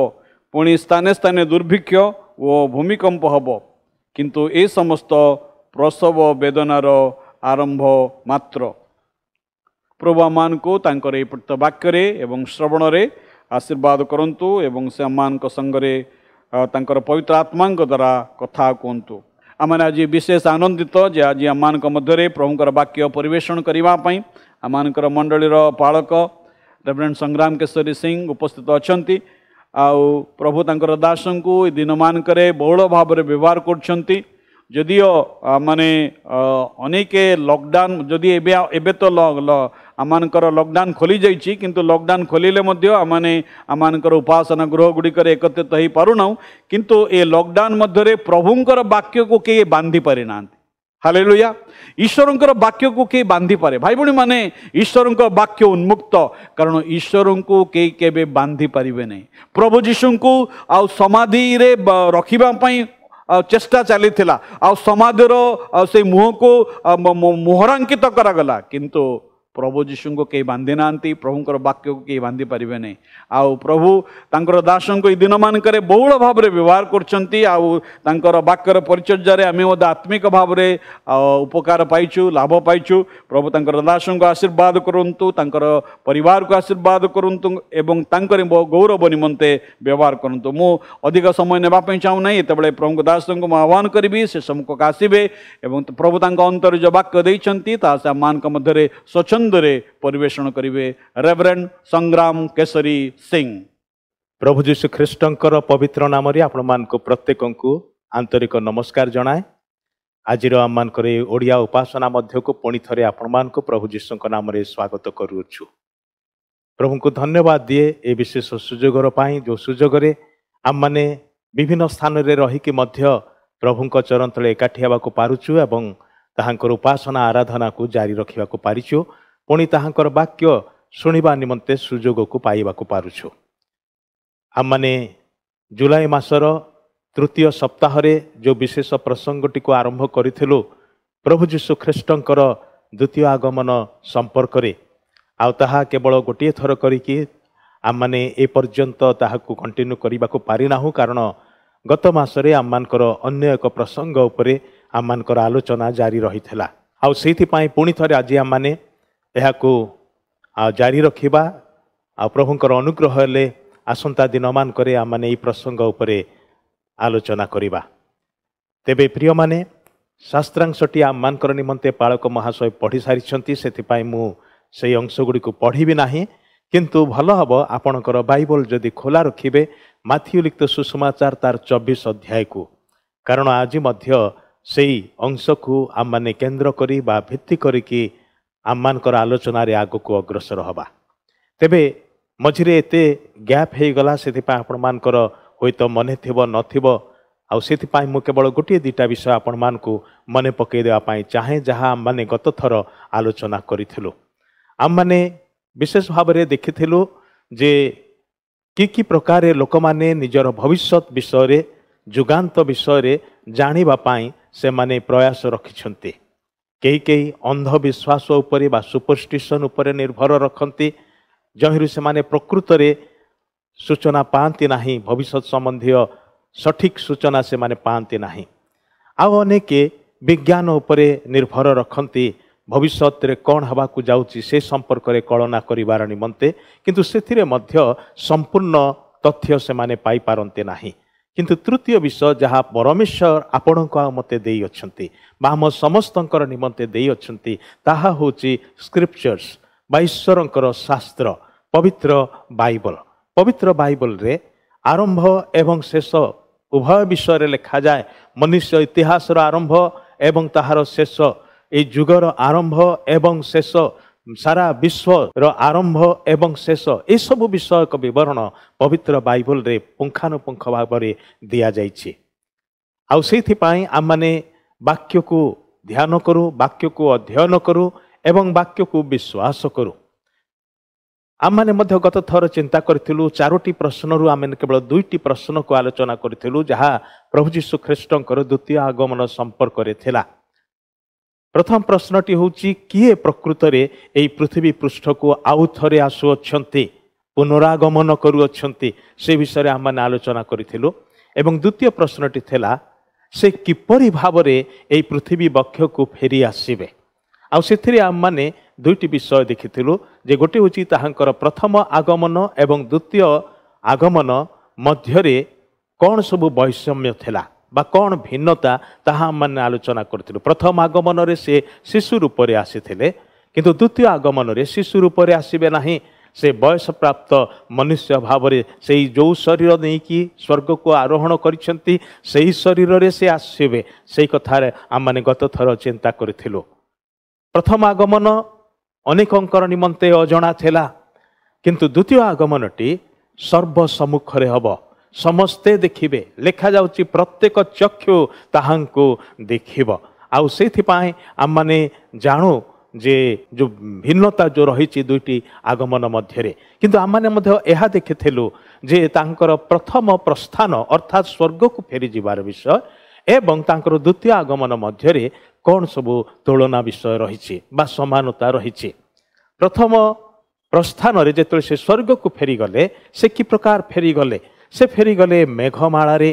ପୁଣି ସ୍ଥାନେ ସ୍ଥାନେ ଦୁର୍ଭିକ୍ଷ ଓ ଭୂମିକମ୍ପ ହେବ କିନ୍ତୁ ଏ ସମସ୍ତ ପ୍ରସବ ବେଦନାର ଆରମ୍ଭ ମାତ୍ର ପ୍ରଭୁ ଆମମାନଙ୍କୁ ତାଙ୍କର ଏହି ପ୍ରତ ବାକ୍ୟରେ ଏବଂ ଶ୍ରବଣରେ ଆଶୀର୍ବାଦ କରନ୍ତୁ ଏବଂ ସେ ଆମମାନଙ୍କ ସାଙ୍ଗରେ ଅ, ତାଙ୍କର ପବିତ୍ର ଆତ୍ମାଙ୍କ ଦ୍ୱାରା କଥା କୁହନ୍ତୁ ଆମମାନେ ଆଜି ବିଶେଷ ଆନନ୍ଦିତ ଯେ ଆଜି ଆମମାନଙ୍କ ମଧ୍ୟରେ ପ୍ରଭୁଙ୍କର ବାକ୍ୟ ପରିବେଷଣ କରିବା ପାଇଁ ଆମମାନଙ୍କର ମଣ୍ଡଳୀର ପାଳକ ରେଭରେଣ୍ଡ ସଂଗ୍ରାମ କେଶରୀ ସିଂ ଉପସ୍ଥିତ ଅଛନ୍ତି। ଆଉ ପ୍ରଭୁ ତାଙ୍କର ଦାସଙ୍କୁ ଏ ଦିନମାନଙ୍କରେ ବହୁଳ ଭାବରେ ବ୍ୟବହାର କରୁଛନ୍ତି। ଯଦିଓ ଆ, ମାନେ ଅ, ଅନେକ ଲକଡାଉନ୍ ଯଦି ଏବେ ଏବେ ତ ଲ- ଲ- ଆମମାନଙ୍କର ଲକଡାଉନ୍ ଖୋଲିଯାଇଛି କିନ୍ତୁ ଲକଡାଉନ୍ ଖୋଲିଲେ ମଧ୍ୟ ଆମମାନେ ଆମମାନଙ୍କର ଉପାସନା ଗୃହ ଗୁଡ଼ିକରେ ଏକତ୍ରିତ ହେଇପାରୁନାହୁଁ। କିନ୍ତୁ ଏ ଲକଡାଉନ୍ ମଧ୍ୟରେ ପ୍ରଭୁଙ୍କର ବାକ୍ୟକୁ କେହି ବାନ୍ଧି ପାରିନାହାନ୍ତି। ହାଲେଲୁୟା ଈଶ୍ୱରଙ୍କର ବାକ୍ୟକୁ କେହି ବାନ୍ଧିପାରେ ଭାଇ ଭଉଣୀମାନେ ଈଶ୍ୱରଙ୍କ ବାକ୍ୟ ଉନ୍ମୁକ୍ତ କାରଣ ଈଶ୍ୱରଙ୍କୁ କେହି କେବେ ବାନ୍ଧି ପାରିବେ ନାହିଁ ପ୍ରଭୁ ଯୀଶୁଙ୍କୁ ଆଉ ସମାଧିରେ ବ- ରଖିବା ପାଇଁ ଆଉ ଚେଷ୍ଟା ଚାଲିଥିଲା ଆଉ ସମାଧିର ଆଉ ସେଇ ମୁହଁକୁ ଆଉ ମ- ମ- ମୋହରାଙ୍କିତ କରାଗଲା କିନ୍ତୁ ପ୍ରଭୁ ଯୀଶୁଙ୍କୁ କେହି ବାନ୍ଧି ନାହାନ୍ତି ପ୍ରଭୁଙ୍କର ବାକ୍ୟକୁ କେହି ବାନ୍ଧି ପାରିବେ ନାହିଁ ଆଉ ପ୍ରଭୁ ତାଙ୍କର ଦାସଙ୍କୁ ଏଇ ଦିନମାନଙ୍କରେ ବହୁଳ ଭାବରେ ବ୍ୟବହାର କରୁଛନ୍ତି ଆଉ ତାଙ୍କର ବାକ୍ୟର ପରିଚର୍ଯାରେ ଆମେ ମଧ୍ୟ ଆତ୍ମିକ ଭାବରେ ଆଉ, ଉପକାର ପାଇଛୁ ଲାଭ ପାଇଛୁ ପ୍ରଭୁ ତାଙ୍କର ଦାସଙ୍କୁ ଆଶୀର୍ବାଦ କରନ୍ତୁ ତାଙ୍କର ପରିବାରକୁ ଆଶୀର୍ବାଦ କରନ୍ତୁ ଏବଂ ତାଙ୍କରି ବ- ଗୌରବ ନିମନ୍ତେ ବ୍ୟବହାର କରନ୍ତୁ ମୁଁ ଅଧିକ ସମୟ ନେବା ପାଇଁ ଚାହୁଁନାହିଁ ଯେତେବେଳେ ପ୍ରଭୁଙ୍କ ଦାସଙ୍କୁ ମୁଁ ଆହ୍ୱାନ କରିବି ସେ ସମ୍ମୁଖକୁ ଆସିବେ ଏବଂ ପ୍ରଭୁ ତାଙ୍କ ଅନ୍ତରରେ ଯେଉଁ ବାକ୍ୟ ଦେଇଛନ୍ତି ତାହା ସେ ଆମମାନଙ୍କ ମଧ୍ୟରେ ସ୍ୱଚ୍ଛନ୍ଦରେ ପରିବେଷଣ କରିବେ ରେଭରେଣ୍ଡ ସଂଗ୍ରାମ କେଶରୀ ସିଂ। ପ୍ରଭୁ ଯୀଶୁ ଖ୍ରୀଷ୍ଟଙ୍କର ପବିତ୍ର ନାମରେ ଆପଣମାନଙ୍କୁ ପ୍ରତ୍ୟେକଙ୍କୁ ଆନ୍ତରିକ ନମସ୍କାର ଜଣାଏ। ଆଜିର ଆମମାନଙ୍କର ଏହି ଓଡ଼ିଆ ଉପାସନା ମଧ୍ୟକୁ ପୁଣି ଥରେ ଆପଣମାନଙ୍କୁ ପ୍ରଭୁ ଯୀଶୁଙ୍କ ନାମରେ ସ୍ୱାଗତ କରୁଅଛୁ। ପ୍ରଭୁଙ୍କୁ ଧନ୍ୟବାଦ ଦିଏ ଏ ବିଶେଷ ସୁଯୋଗର ପାଇଁ ଯେଉଁ ସୁଯୋଗରେ ଆମମାନେ ବିଭିନ୍ନ ସ୍ଥାନରେ ରହିକି ମଧ୍ୟ ପ୍ରଭୁଙ୍କ ଚରଣ ତଳେ ଏକାଠି ହେବାକୁ ପାରୁଛୁ ଏବଂ ତାହାଙ୍କର ଉପାସନା ଆରାଧନାକୁ ଜାରି ରଖିବାକୁ ପାରିଛୁ। ପୁଣି ତାହାଙ୍କର ବାକ୍ୟ ଶୁଣିବା ନିମନ୍ତେ ସୁଯୋଗକୁ ପାଇବାକୁ ପାରୁଛୁ। ଆମମାନେ ଜୁଲାଇ ମାସର ତୃତୀୟ ସପ୍ତାହରେ ଯେଉଁ ବିଶେଷ ପ୍ରସଙ୍ଗଟିକୁ ଆରମ୍ଭ କରିଥିଲୁ ପ୍ରଭୁ ଯୀଶୁ ଖ୍ରୀଷ୍ଟଙ୍କର ଦ୍ୱିତୀୟ ଆଗମନ ସମ୍ପର୍କରେ ଆଉ ତାହା କେବଳ ଗୋଟିଏ ଥର କରିକି ଆମମାନେ ଏ ପର୍ଯ୍ୟନ୍ତ ତାହାକୁ କଣ୍ଟିନ୍ୟୁ କରିବାକୁ ପାରିନାହୁଁ କାରଣ ଗତ ମାସରେ ଆମମାନଙ୍କର ଅନ୍ୟ ଏକ ପ୍ରସଙ୍ଗ ଉପରେ ଆମମାନଙ୍କର ଆଲୋଚନା ଜାରି ରହିଥିଲା। ଆଉ ସେଇଥିପାଇଁ ପୁଣି ଥରେ ଆଜି ଆମମାନେ ଏହାକୁ ଜାରି ରଖିବା ଆଉ ପ୍ରଭୁଙ୍କର ଅନୁଗ୍ରହ ହେଲେ ଆସନ୍ତା ଦିନମାନଙ୍କରେ ଆମମାନେ ଏହି ପ୍ରସଙ୍ଗ ଉପରେ ଆଲୋଚନା କରିବା। ତେବେ ପ୍ରିୟମାନେ ଶାସ୍ତ୍ରାଂଶଟି ଆମମାନଙ୍କର ନିମନ୍ତେ ପାଳକ ମହାଶୟ ପଢ଼ି ସାରିଛନ୍ତି ସେଥିପାଇଁ ମୁଁ ସେହି ଅଂଶଗୁଡ଼ିକୁ ପଢ଼ିବି ନାହିଁ। କିନ୍ତୁ ଭଲ ହେବ ଆପଣଙ୍କର ବାଇବଲ ଯଦି ଖୋଲା ରଖିବେ ମାଥ୍ୟୁ ଲିଖିତ ସୁସମାଚାର ତାର ଚବିଶ ଅଧ୍ୟାୟକୁ। କାରଣ ଆଜି ମଧ୍ୟ ସେଇ ଅଂଶକୁ ଆମମାନେ କେନ୍ଦ୍ର କରି ବା ଭିତ୍ତି କରିକି ଆମମାନଙ୍କର ଆଲୋଚନାରେ ଆଗକୁ ଅଗ୍ରସର ହେବା ତେବେ ମଝିରେ ଏତେ ଗ୍ୟାପ୍ ହେଇଗଲା ସେଥିପାଇଁ ଆପଣମାନଙ୍କର ହୁଏତ ମନେ ଥିବ ନଥିବ। ଆଉ ସେଥିପାଇଁ ମୁଁ କେବଳ ଗୋଟିଏ ଦୁଇଟା ବିଷୟ ଆପଣମାନଙ୍କୁ ମନେ ପକାଇ ଦେବା ପାଇଁ ଚାହେଁ ଯାହା ଆମମାନେ ଗତ ଥର ଆଲୋଚନା କରିଥିଲୁ। ଆମମାନେ ବିଶେଷ ଭାବରେ ଦେଖିଥିଲୁ ଯେ କି କି ପ୍ରକାରେ ଲୋକମାନେ ନିଜର ଭବିଷ୍ୟତ ବିଷୟରେ ଯୁଗାନ୍ତ ବିଷୟରେ ଜାଣିବା ପାଇଁ ସେମାନେ ପ୍ରୟାସ ରଖିଛନ୍ତି। କେହି କେହି ଅନ୍ଧବିଶ୍ୱାସ ଉପରେ ବା ସୁପରଷ୍ଟିସନ୍ ଉପରେ ନିର୍ଭର ରଖନ୍ତି ଯହିଁରୁ ସେମାନେ ପ୍ରକୃତରେ ସୂଚନା ପାଆନ୍ତି ନାହିଁ ଭବିଷ୍ୟତ ସମ୍ବନ୍ଧୀୟ ସଠିକ୍ ସୂଚନା ସେମାନେ ପାଆନ୍ତି ନାହିଁ। ଆଉ ଅନେକ ବିଜ୍ଞାନ ଉପରେ ନିର୍ଭର ରଖନ୍ତି ଭବିଷ୍ୟତରେ କ'ଣ ହେବାକୁ ଯାଉଛି ସେ ସମ୍ପର୍କରେ କଳନା କରିବାର ନିମନ୍ତେ କିନ୍ତୁ ସେଥିରେ ମଧ୍ୟ ସମ୍ପୂର୍ଣ୍ଣ ତଥ୍ୟ ସେମାନେ ପାଇପାରନ୍ତି ନାହିଁ। କିନ୍ତୁ ତୃତୀୟ ବିଷୟ ଯାହା ପରମେଶ୍ୱର ଆପଣଙ୍କୁ ଆଉ ମୋତେ ଦେଇଅଛନ୍ତି ବା ଆମ ସମସ୍ତଙ୍କର ନିମନ୍ତେ ଦେଇଅଛନ୍ତି ତାହା ହେଉଛି ସ୍କ୍ରିପ୍ଚର୍ସ ବା ଈଶ୍ୱରଙ୍କର ଶାସ୍ତ୍ର ପବିତ୍ର ବାଇବଲ ପବିତ୍ର ବାଇବଲରେ ଆରମ୍ଭ ଏବଂ ଶେଷ ଉଭୟ ବିଷୟରେ ଲେଖାଯାଏ ମନୁଷ୍ୟ ଇତିହାସର ଆରମ୍ଭ ଏବଂ ତାହାର ଶେଷ এই ଯୁଗର ଆରମ୍ଭ ଏବଂ ଶେଷ ସାରା ବିଶ୍ୱର ଆରମ୍ଭ ଏବଂ ଶେଷ ଏସବୁ ବିଷୟକ ବିବରଣ ପବିତ୍ର ବାଇବଲରେ ପୁଙ୍ଖାନୁପୁଙ୍ଖ ଭାବରେ ଦିଆଯାଇଛି। ଆଉ ସେଇଥିପାଇଁ ଆମମାନେ ବାକ୍ୟକୁ ଧ୍ୟାନ କରୁ ବାକ୍ୟକୁ ଅଧ୍ୟୟନ କରୁ ଏବଂ ବାକ୍ୟକୁ ବିଶ୍ୱାସ କରୁ। ଆମମାନେ ମଧ୍ୟ ଗତ ଥର ଚିନ୍ତା କରିଥିଲୁ ଚାରୋଟି ପ୍ରଶ୍ନରୁ ଆମେ କେବଳ ଦୁଇଟି ପ୍ରଶ୍ନକୁ ଆଲୋଚନା କରିଥିଲୁ ଯାହା ପ୍ରଭୁ ଯୀଶୁ ଖ୍ରୀଷ୍ଟଙ୍କର ଦ୍ୱିତୀୟ ଆଗମନ ସମ୍ପର୍କରେ ଥିଲା। ପ୍ରଥମ ପ୍ରଶ୍ନଟି ହେଉଛି କିଏ ପ୍ରକୃତରେ ଏହି ପୃଥିବୀ ପୃଷ୍ଠକୁ ଆଉ ଥରେ ଆସୁଅଛନ୍ତି ପୁନରାଗମନ କରୁଅଛନ୍ତି? ସେ ବିଷୟରେ ଆମମାନେ ଆଲୋଚନା କରିଥିଲୁ। ଏବଂ ଦ୍ୱିତୀୟ ପ୍ରଶ୍ନଟି ଥିଲା ସେ କିପରି ଭାବରେ ଏହି ପୃଥିବୀ ବକ୍ଷକୁ ଫେରି ଆସିବେ? ଆଉ ସେଥିରେ ଆମମାନେ ଦୁଇଟି ବିଷୟ ଦେଖିଥିଲୁ ଯେ ଗୋଟିଏ ହେଉଛି ତାହାଙ୍କର ପ୍ରଥମ ଆଗମନ ଏବଂ ଦ୍ୱିତୀୟ ଆଗମନ ମଧ୍ୟରେ କ'ଣ ସବୁ ବୈଷମ୍ୟ ଥିଲା। ବା କ'ଣ ଭିନ୍ନତା ତାହା ଆମମାନେ ଆଲୋଚନା କରିଥିଲୁ। ପ୍ରଥମ ଆଗମନରେ ସେ ଶିଶୁ ରୂପରେ ଆସିଥିଲେ କିନ୍ତୁ ଦ୍ୱିତୀୟ ଆଗମନରେ ଶିଶୁ ରୂପରେ ଆସିବେ ନାହିଁ। ସେ ବୟସପ୍ରାପ୍ତ ମନୁଷ୍ୟ ଭାବରେ ସେଇ ଯେଉଁ ଶରୀର ନେଇକି ସ୍ୱର୍ଗକୁ ଆରୋହଣ କରିଛନ୍ତି ସେହି ଶରୀରରେ ସେ ଆସିବେ। ସେଇ କଥାରେ ଆମମାନେ ଗତ ଥର ଚିନ୍ତା କରିଥିଲୁ। ପ୍ରଥମ ଆଗମନ ଅନେକଙ୍କର ନିମନ୍ତେ ଅଜଣା ଥିଲା କିନ୍ତୁ ଦ୍ୱିତୀୟ ଆଗମନଟି ସର୍ବସମ୍ମୁଖରେ ହେବ। ସମସ୍ତେ ଦେଖିବେ। ଲେଖାଯାଉଛି ପ୍ରତ୍ୟେକ ଚକ୍ଷୁ ତାହାଙ୍କୁ ଦେଖିବ। ଆଉ ସେଇଥିପାଇଁ ଆମମାନେ ଜାଣୁ ଯେ ଯେଉଁ ଭିନ୍ନତା ଯେଉଁ ରହିଛି ଦୁଇଟି ଆଗମନ ମଧ୍ୟରେ। କିନ୍ତୁ ଆମମାନେ ମଧ୍ୟ ଏହା ଦେଖିଥିଲୁ ଯେ ତାଙ୍କର ପ୍ରଥମ ପ୍ରସ୍ଥାନ ଅର୍ଥାତ୍ ସ୍ୱର୍ଗକୁ ଫେରିଯିବାର ବିଷୟ ଏବଂ ତାଙ୍କର ଦ୍ୱିତୀୟ ଆଗମନ ମଧ୍ୟରେ କ'ଣ ସବୁ ତୁଳନା ବିଷୟ ରହିଛି ବା ସମାନତା ରହିଛି। ପ୍ରଥମ ପ୍ରସ୍ଥାନରେ ଯେତେବେଳେ ସେ ସ୍ୱର୍ଗକୁ ଫେରିଗଲେ ସେ କି ପ୍ରକାର ଫେରିଗଲେ? ସେ ଫେରିଗଲେ ମେଘମାଳାରେ।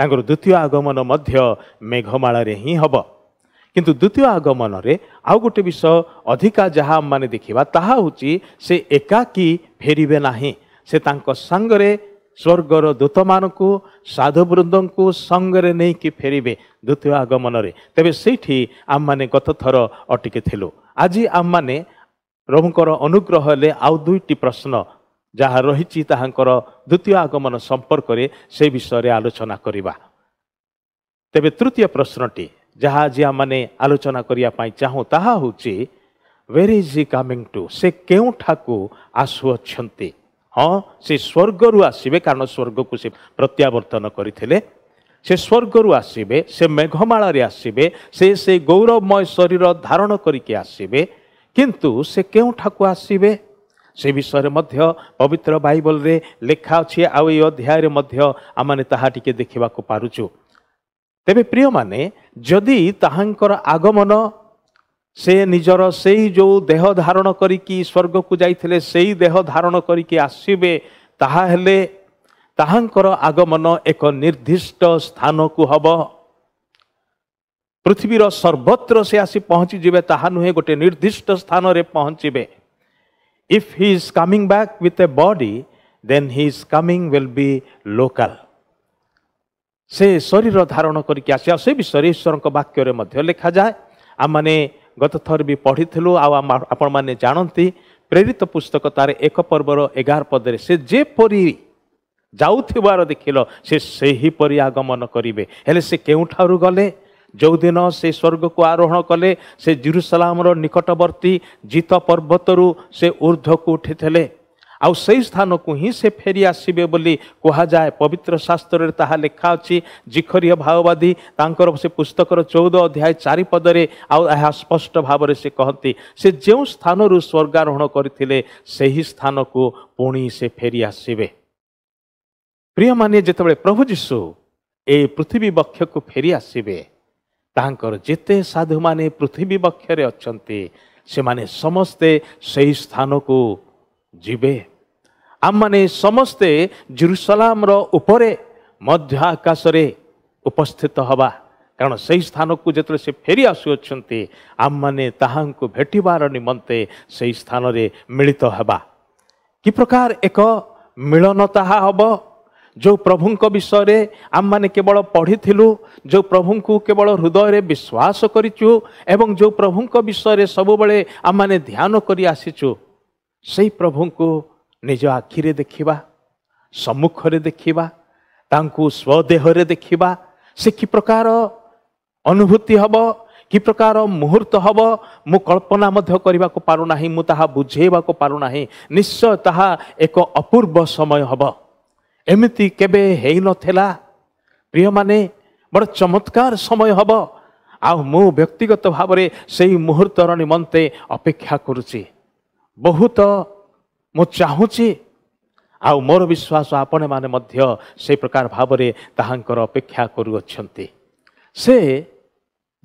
ତାଙ୍କର ଦ୍ୱିତୀୟ ଆଗମନ ମଧ୍ୟ ମେଘମାଳାରେ ହିଁ ହେବ। କିନ୍ତୁ ଦ୍ୱିତୀୟ ଆଗମନରେ ଆଉ ଗୋଟେ ବିଷୟ ଅଧିକା ଯାହା ଆମମାନେ ଦେଖିବା ତାହା ହେଉଛି ସେ ଏକାକୀ ଫେରିବେ ନାହିଁ। ସେ ତାଙ୍କ ସାଙ୍ଗରେ ସ୍ୱର୍ଗର ଦୂତମାନଙ୍କୁ ସାଧୁବୃନ୍ଦଙ୍କୁ ସଙ୍ଗରେ ନେଇକି ଫେରିବେ ଦ୍ୱିତୀୟ ଆଗମନରେ। ତେବେ ସେଇଠି ଆମମାନେ ଗତ ଥର ଅଟିକିଥିଲୁ। ଆଜି ଆମମାନେ ପ୍ରଭୁଙ୍କର ଅନୁଗ୍ରହ ହେଲେ ଆଉ ଦୁଇଟି ପ୍ରଶ୍ନ ଯାହା ରହିଛି ତାହାଙ୍କର ଦ୍ୱିତୀୟ ଆଗମନ ସମ୍ପର୍କରେ ସେ ବିଷୟରେ ଆଲୋଚନା କରିବା। ତେବେ ତୃତୀୟ ପ୍ରଶ୍ନଟି ଯାହା ଆଜି ଆମମାନେ ଆଲୋଚନା କରିବା ପାଇଁ ଚାହୁଁ ତାହା ହେଉଛି where is he coming to ସେ କେଉଁଠାକୁ ଆସୁଅଛନ୍ତି? ହଁ ସେ ସ୍ୱର୍ଗରୁ ଆସିବେ କାରଣ ସ୍ୱର୍ଗକୁ ସେ ପ୍ରତ୍ୟାବର୍ତ୍ତନ କରିଥିଲେ। ସେ ସ୍ୱର୍ଗରୁ ଆସିବେ ସେ ମେଘମାଳାରେ ଆସିବେ ସେ ସେ ଗୌରବମୟ ଶରୀର ଧାରଣ କରିକି ଆସିବେ କିନ୍ତୁ ସେ କେଉଁଠାକୁ ଆସିବେ? ସେ ବିଷୟରେ ମଧ୍ୟ ପବିତ୍ର ବାଇବଲରେ ଲେଖା ଅଛି ଆଉ ଏଇ ଅଧ୍ୟାୟରେ ମଧ୍ୟ ଆମମାନେ ତାହା ଟିକେ ଦେଖିବାକୁ ପାରୁଛୁ। ତେବେ ପ୍ରିୟମାନେ ଯଦି ତାହାଙ୍କର ଆଗମନ ସେ ନିଜର ସେଇ ଯେଉଁ ଦେହ ଧାରଣ କରିକି ସ୍ୱର୍ଗକୁ ଯାଇଥିଲେ ସେଇ ଦେହ ଧାରଣ କରିକି ଆସିବେ ତାହା ହେଲେ ତାହାଙ୍କର ଆଗମନ ଏକ ନିର୍ଦ୍ଦିଷ୍ଟ ସ୍ଥାନକୁ ହେବ। ପୃଥିବୀର ସର୍ବତ୍ର ସେ ଆସି ପହଞ୍ଚିଯିବେ ତାହା ନୁହେଁ ଗୋଟେ ନିର୍ଦ୍ଦିଷ୍ଟ ସ୍ଥାନରେ ପହଞ୍ଚିବେ। If he is coming back with a body then he is coming will be local ସେ ଶରୀର ଧାରଣ କରିକି ଆସିବା ସେ ବିଷୟରେ ଈଶ୍ୱରଙ୍କ ବାକ୍ୟରେ ମଧ୍ୟ ଲେଖାଯାଏ। ଆମମାନେ ଗତ ଥର ବି ପଢ଼ିଥିଲୁ ଆଉ ଆପଣମାନେ ଜାଣନ୍ତି ପ୍ରେରିତ ପୁସ୍ତକ ତାର ଏକ ପର୍ବର ଏଗାର ପଦରେ ସେ ଯେପରି ଯାଉଥିବାର ଦେଖିଲ ସେ ସେହିପରି ଆଗମନ କରିବେ। ହେଲେ ସେ କେଉଁଠାରୁ ଗଲେ? ଯେଉଁଦିନ ସେ ସ୍ୱର୍ଗକୁ ଆରୋହଣ କଲେ ସେ ଜିରୁସଲାମର ନିକଟବର୍ତ୍ତୀ ଜିତ ପର୍ବତରୁ ସେ ଉର୍ଦ୍ଧ୍ୱକୁ ଉଠିଥିଲେ। ଆଉ ସେଇ ସ୍ଥାନକୁ ହିଁ ସେ ଫେରି ଆସିବେ ବୋଲି କୁହାଯାଏ। ପବିତ୍ର ଶାସ୍ତ୍ରରେ ତାହା ଲେଖା ଅଛି। ଜିଖରୀୟ ଭାଓବାଦୀ ତାଙ୍କର ସେ ପୁସ୍ତକର ଚଉଦ ଅଧ୍ୟାୟ ଚାରି ପଦରେ ଆଉ ଏହା ସ୍ପଷ୍ଟ ଭାବରେ ସେ କହନ୍ତି ସେ ଯେଉଁ ସ୍ଥାନରୁ ସ୍ୱର୍ଗାରୋହଣ କରିଥିଲେ ସେହି ସ୍ଥାନକୁ ପୁଣି ସେ ଫେରି ଆସିବେ। ପ୍ରିୟମାନେ ଯେତେବେଳେ ପ୍ରଭୁ ଯୀଶୁ ଏ ପୃଥିବୀ ବକ୍ଷକୁ ଫେରି ଆସିବେ ତାଙ୍କର ଯେତେ ସାଧୁମାନେ ପୃଥିବୀ ବକ୍ଷରେ ଅଛନ୍ତି ସେମାନେ ସମସ୍ତେ ସେହି ସ୍ଥାନକୁ ଯିବେ। ଆମମାନେ ସମସ୍ତେ ଜେରୁସଲାମର ଉପରେ ମଧ୍ୟ ଆକାଶରେ ଉପସ୍ଥିତ ହେବା। କାରଣ ସେହି ସ୍ଥାନକୁ ଯେତେବେଳେ ସେ ଫେରି ଆସୁଅଛନ୍ତି ଆମମାନେ ତାହାଙ୍କୁ ଭେଟିବାର ନିମନ୍ତେ ସେହି ସ୍ଥାନରେ ମିଳିତ ହେବା। କି ପ୍ରକାର ଏକ ମିଳନ ତାହା ହେବ? ଯେଉଁ ପ୍ରଭୁଙ୍କ ବିଷୟରେ ଆମମାନେ କେବଳ ପଢ଼ିଥିଲୁ ଯେଉଁ ପ୍ରଭୁଙ୍କୁ କେବଳ ହୃଦୟରେ ବିଶ୍ୱାସ କରିଛୁ ଏବଂ ଯେଉଁ ପ୍ରଭୁଙ୍କ ବିଷୟରେ ସବୁବେଳେ ଆମମାନେ ଧ୍ୟାନ କରି ଆସିଛୁ ସେହି ପ୍ରଭୁଙ୍କୁ ନିଜ ଆଖିରେ ଦେଖିବା ସମ୍ମୁଖରେ ଦେଖିବା ତାଙ୍କୁ ସ୍ୱଦେହରେ ଦେଖିବା ସେ କି ପ୍ରକାର ଅନୁଭୂତି ହେବ କି ପ୍ରକାର ମୁହୂର୍ତ୍ତ ହେବ ମୁଁ କଳ୍ପନା ମଧ୍ୟ କରିବାକୁ ପାରୁନାହିଁ ମୁଁ ତାହା ବୁଝେଇବାକୁ ପାରୁନାହିଁ ନିଶ୍ଚୟ ତାହା ଏକ ଅପୂର୍ବ ସମୟ ହେବ ଏମିତି କେବେ ହେଇନଥିଲା ପ୍ରିୟମାନେ ବଡ଼ ଚମତ୍କାର ସମୟ ହେବ। ଆଉ ମୁଁ ବ୍ୟକ୍ତିଗତ ଭାବରେ ସେହି ମୁହୂର୍ତ୍ତର ନିମନ୍ତେ ଅପେକ୍ଷା କରୁଛି। ବହୁତ ମୁଁ ଚାହୁଁଛି। ଆଉ ମୋର ବିଶ୍ୱାସ ଆପଣମାନେ ମଧ୍ୟ ସେହି ପ୍ରକାର ଭାବରେ ତାହାଙ୍କର ଅପେକ୍ଷା କରୁଅଛନ୍ତି। ସେ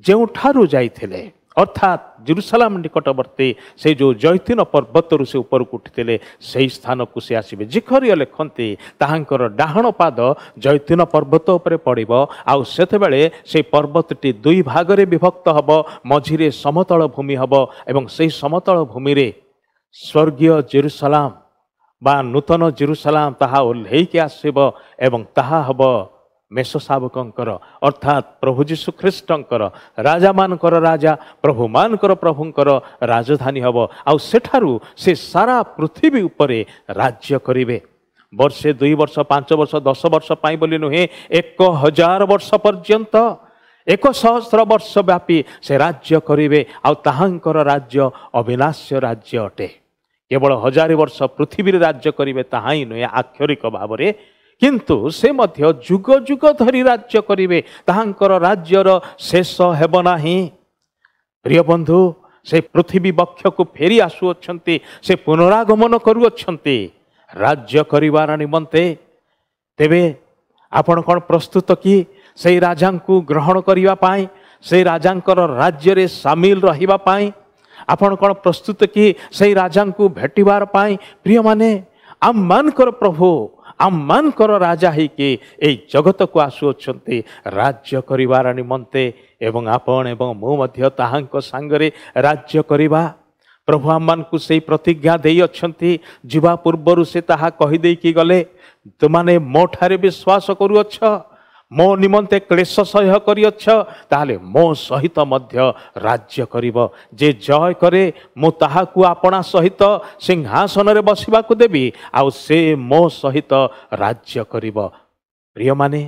ଯେଉଁଠାରୁ ଯାଇଥିଲେ ଅର୍ଥାତ୍ ଜେରୁସାଲାମ ନିକଟବର୍ତ୍ତୀ ସେଇ ଯେଉଁ ଜୈତିନ ପର୍ବତରୁ ସେ ଉପରକୁ ଉଠିଥିଲେ ସେହି ସ୍ଥାନକୁ ସେ ଆସିବେ। ଜିଖରିୟ ଲେଖନ୍ତି ତାହାଙ୍କର ଡାହାଣ ପାଦ ଜୈତିନ ପର୍ବତ ଉପରେ ପଡ଼ିବ ଆଉ ସେତେବେଳେ ସେହି ପର୍ବତଟି ଦୁଇ ଭାଗରେ ବିଭକ୍ତ ହେବ ମଝିରେ ସମତଳ ଭୂମି ହେବ ଏବଂ ସେହି ସମତଳ ଭୂମିରେ ସ୍ୱର୍ଗୀୟ ଜେରୁସାଲାମ ବା ନୂତନ ଜେରୁସାଲାମ ତାହା ଓହ୍ଲେଇକି ଆସିବ ଏବଂ ତାହା ହେବ ମେଷ ଶାବକଙ୍କର ଅର୍ଥାତ୍ ପ୍ରଭୁ ଯୀଶୁ ଖ୍ରୀଷ୍ଟଙ୍କର ରାଜାମାନଙ୍କର ରାଜା ପ୍ରଭୁମାନଙ୍କର ପ୍ରଭୁଙ୍କର ରାଜଧାନୀ ହେବ। ଆଉ ସେଠାରୁ ସେ ସାରା ପୃଥିବୀ ଉପରେ ରାଜ୍ୟ କରିବେ। ବର୍ଷେ ଦୁଇ ବର୍ଷ ପାଞ୍ଚ ବର୍ଷ ଦଶ ବର୍ଷ ପାଇଁ ବୋଲି ନୁହେଁ ଏକ ହଜାର ବର୍ଷ ପର୍ଯ୍ୟନ୍ତ ଏକ ସହସ୍ର ବର୍ଷ ବ୍ୟାପୀ ସେ ରାଜ୍ୟ କରିବେ। ଆଉ ତାହାଙ୍କର ରାଜ୍ୟ ଅବିନାଶ୍ୟ ରାଜ୍ୟ ଅଟେ। କେବଳ ହଜାରେ ବର୍ଷ ପୃଥିବୀରେ ରାଜ୍ୟ କରିବେ ତାହା ହିଁ ନୁହେଁ ଆକ୍ଷରିକ ଭାବରେ କିନ୍ତୁ ସେ ମଧ୍ୟ ଯୁଗ ଯୁଗ ଧରି ରାଜ୍ୟ କରିବେ ତାହାଙ୍କର ରାଜ୍ୟର ଶେଷ ହେବ ନାହିଁ ପ୍ରିୟ ବନ୍ଧୁ ସେ ପୃଥିବୀ ବକ୍ଷକୁ ଫେରି ଆସୁଅଛନ୍ତି ସେ ପୁନରାଗମନ କରୁଅଛନ୍ତି ରାଜ୍ୟ କରିବାର ନିମନ୍ତେ ତେବେ ଆପଣ କ'ଣ ପ୍ରସ୍ତୁତ କି ସେଇ ରାଜାଙ୍କୁ ଗ୍ରହଣ କରିବା ପାଇଁ ସେଇ ରାଜାଙ୍କର ରାଜ୍ୟରେ ସାମିଲ ରହିବା ପାଇଁ ଆପଣ କ'ଣ ପ୍ରସ୍ତୁତ କି ସେଇ ରାଜାଙ୍କୁ ଭେଟିବାର ପାଇଁ ପ୍ରିୟମାନେ ଆମମାନଙ୍କର ପ୍ରଭୁ ଆମମାନଙ୍କର ରାଜା ହେଇକି ଏଇ ଜଗତକୁ ଆସୁଅଛନ୍ତି ରାଜ୍ୟ କରିବାର ନିମନ୍ତେ ଏବଂ ଆପଣ ଏବଂ ମୁଁ ମଧ୍ୟ ତାହାଙ୍କ ସାଙ୍ଗରେ ରାଜ୍ୟ କରିବା ପ୍ରଭୁ ଆମମାନଙ୍କୁ ସେଇ ପ୍ରତିଜ୍ଞା ଦେଇଅଛନ୍ତି ଯିବା ପୂର୍ବରୁ ସେ ତାହା କହିଦେଇକି ଗଲେ ତୁମାନେ ମୋ ଠାରେ ବିଶ୍ୱାସ କରୁଅଛ? ମୋ ନିମନ୍ତେ କ୍ଲେଶ ସହ୍ୟ କରିଅଛ ତାହେଲେ ମୋ ସହିତ ମଧ୍ୟ ରାଜ୍ୟ କରିବ। ଯେ ଜୟ କରେ ମୁଁ ତାହାକୁ ଆପଣା ସହିତ ସିଂହାସନରେ ବସିବାକୁ ଦେବି ଆଉ ସେ ମୋ ସହିତ ରାଜ୍ୟ କରିବ। ପ୍ରିୟମାନେ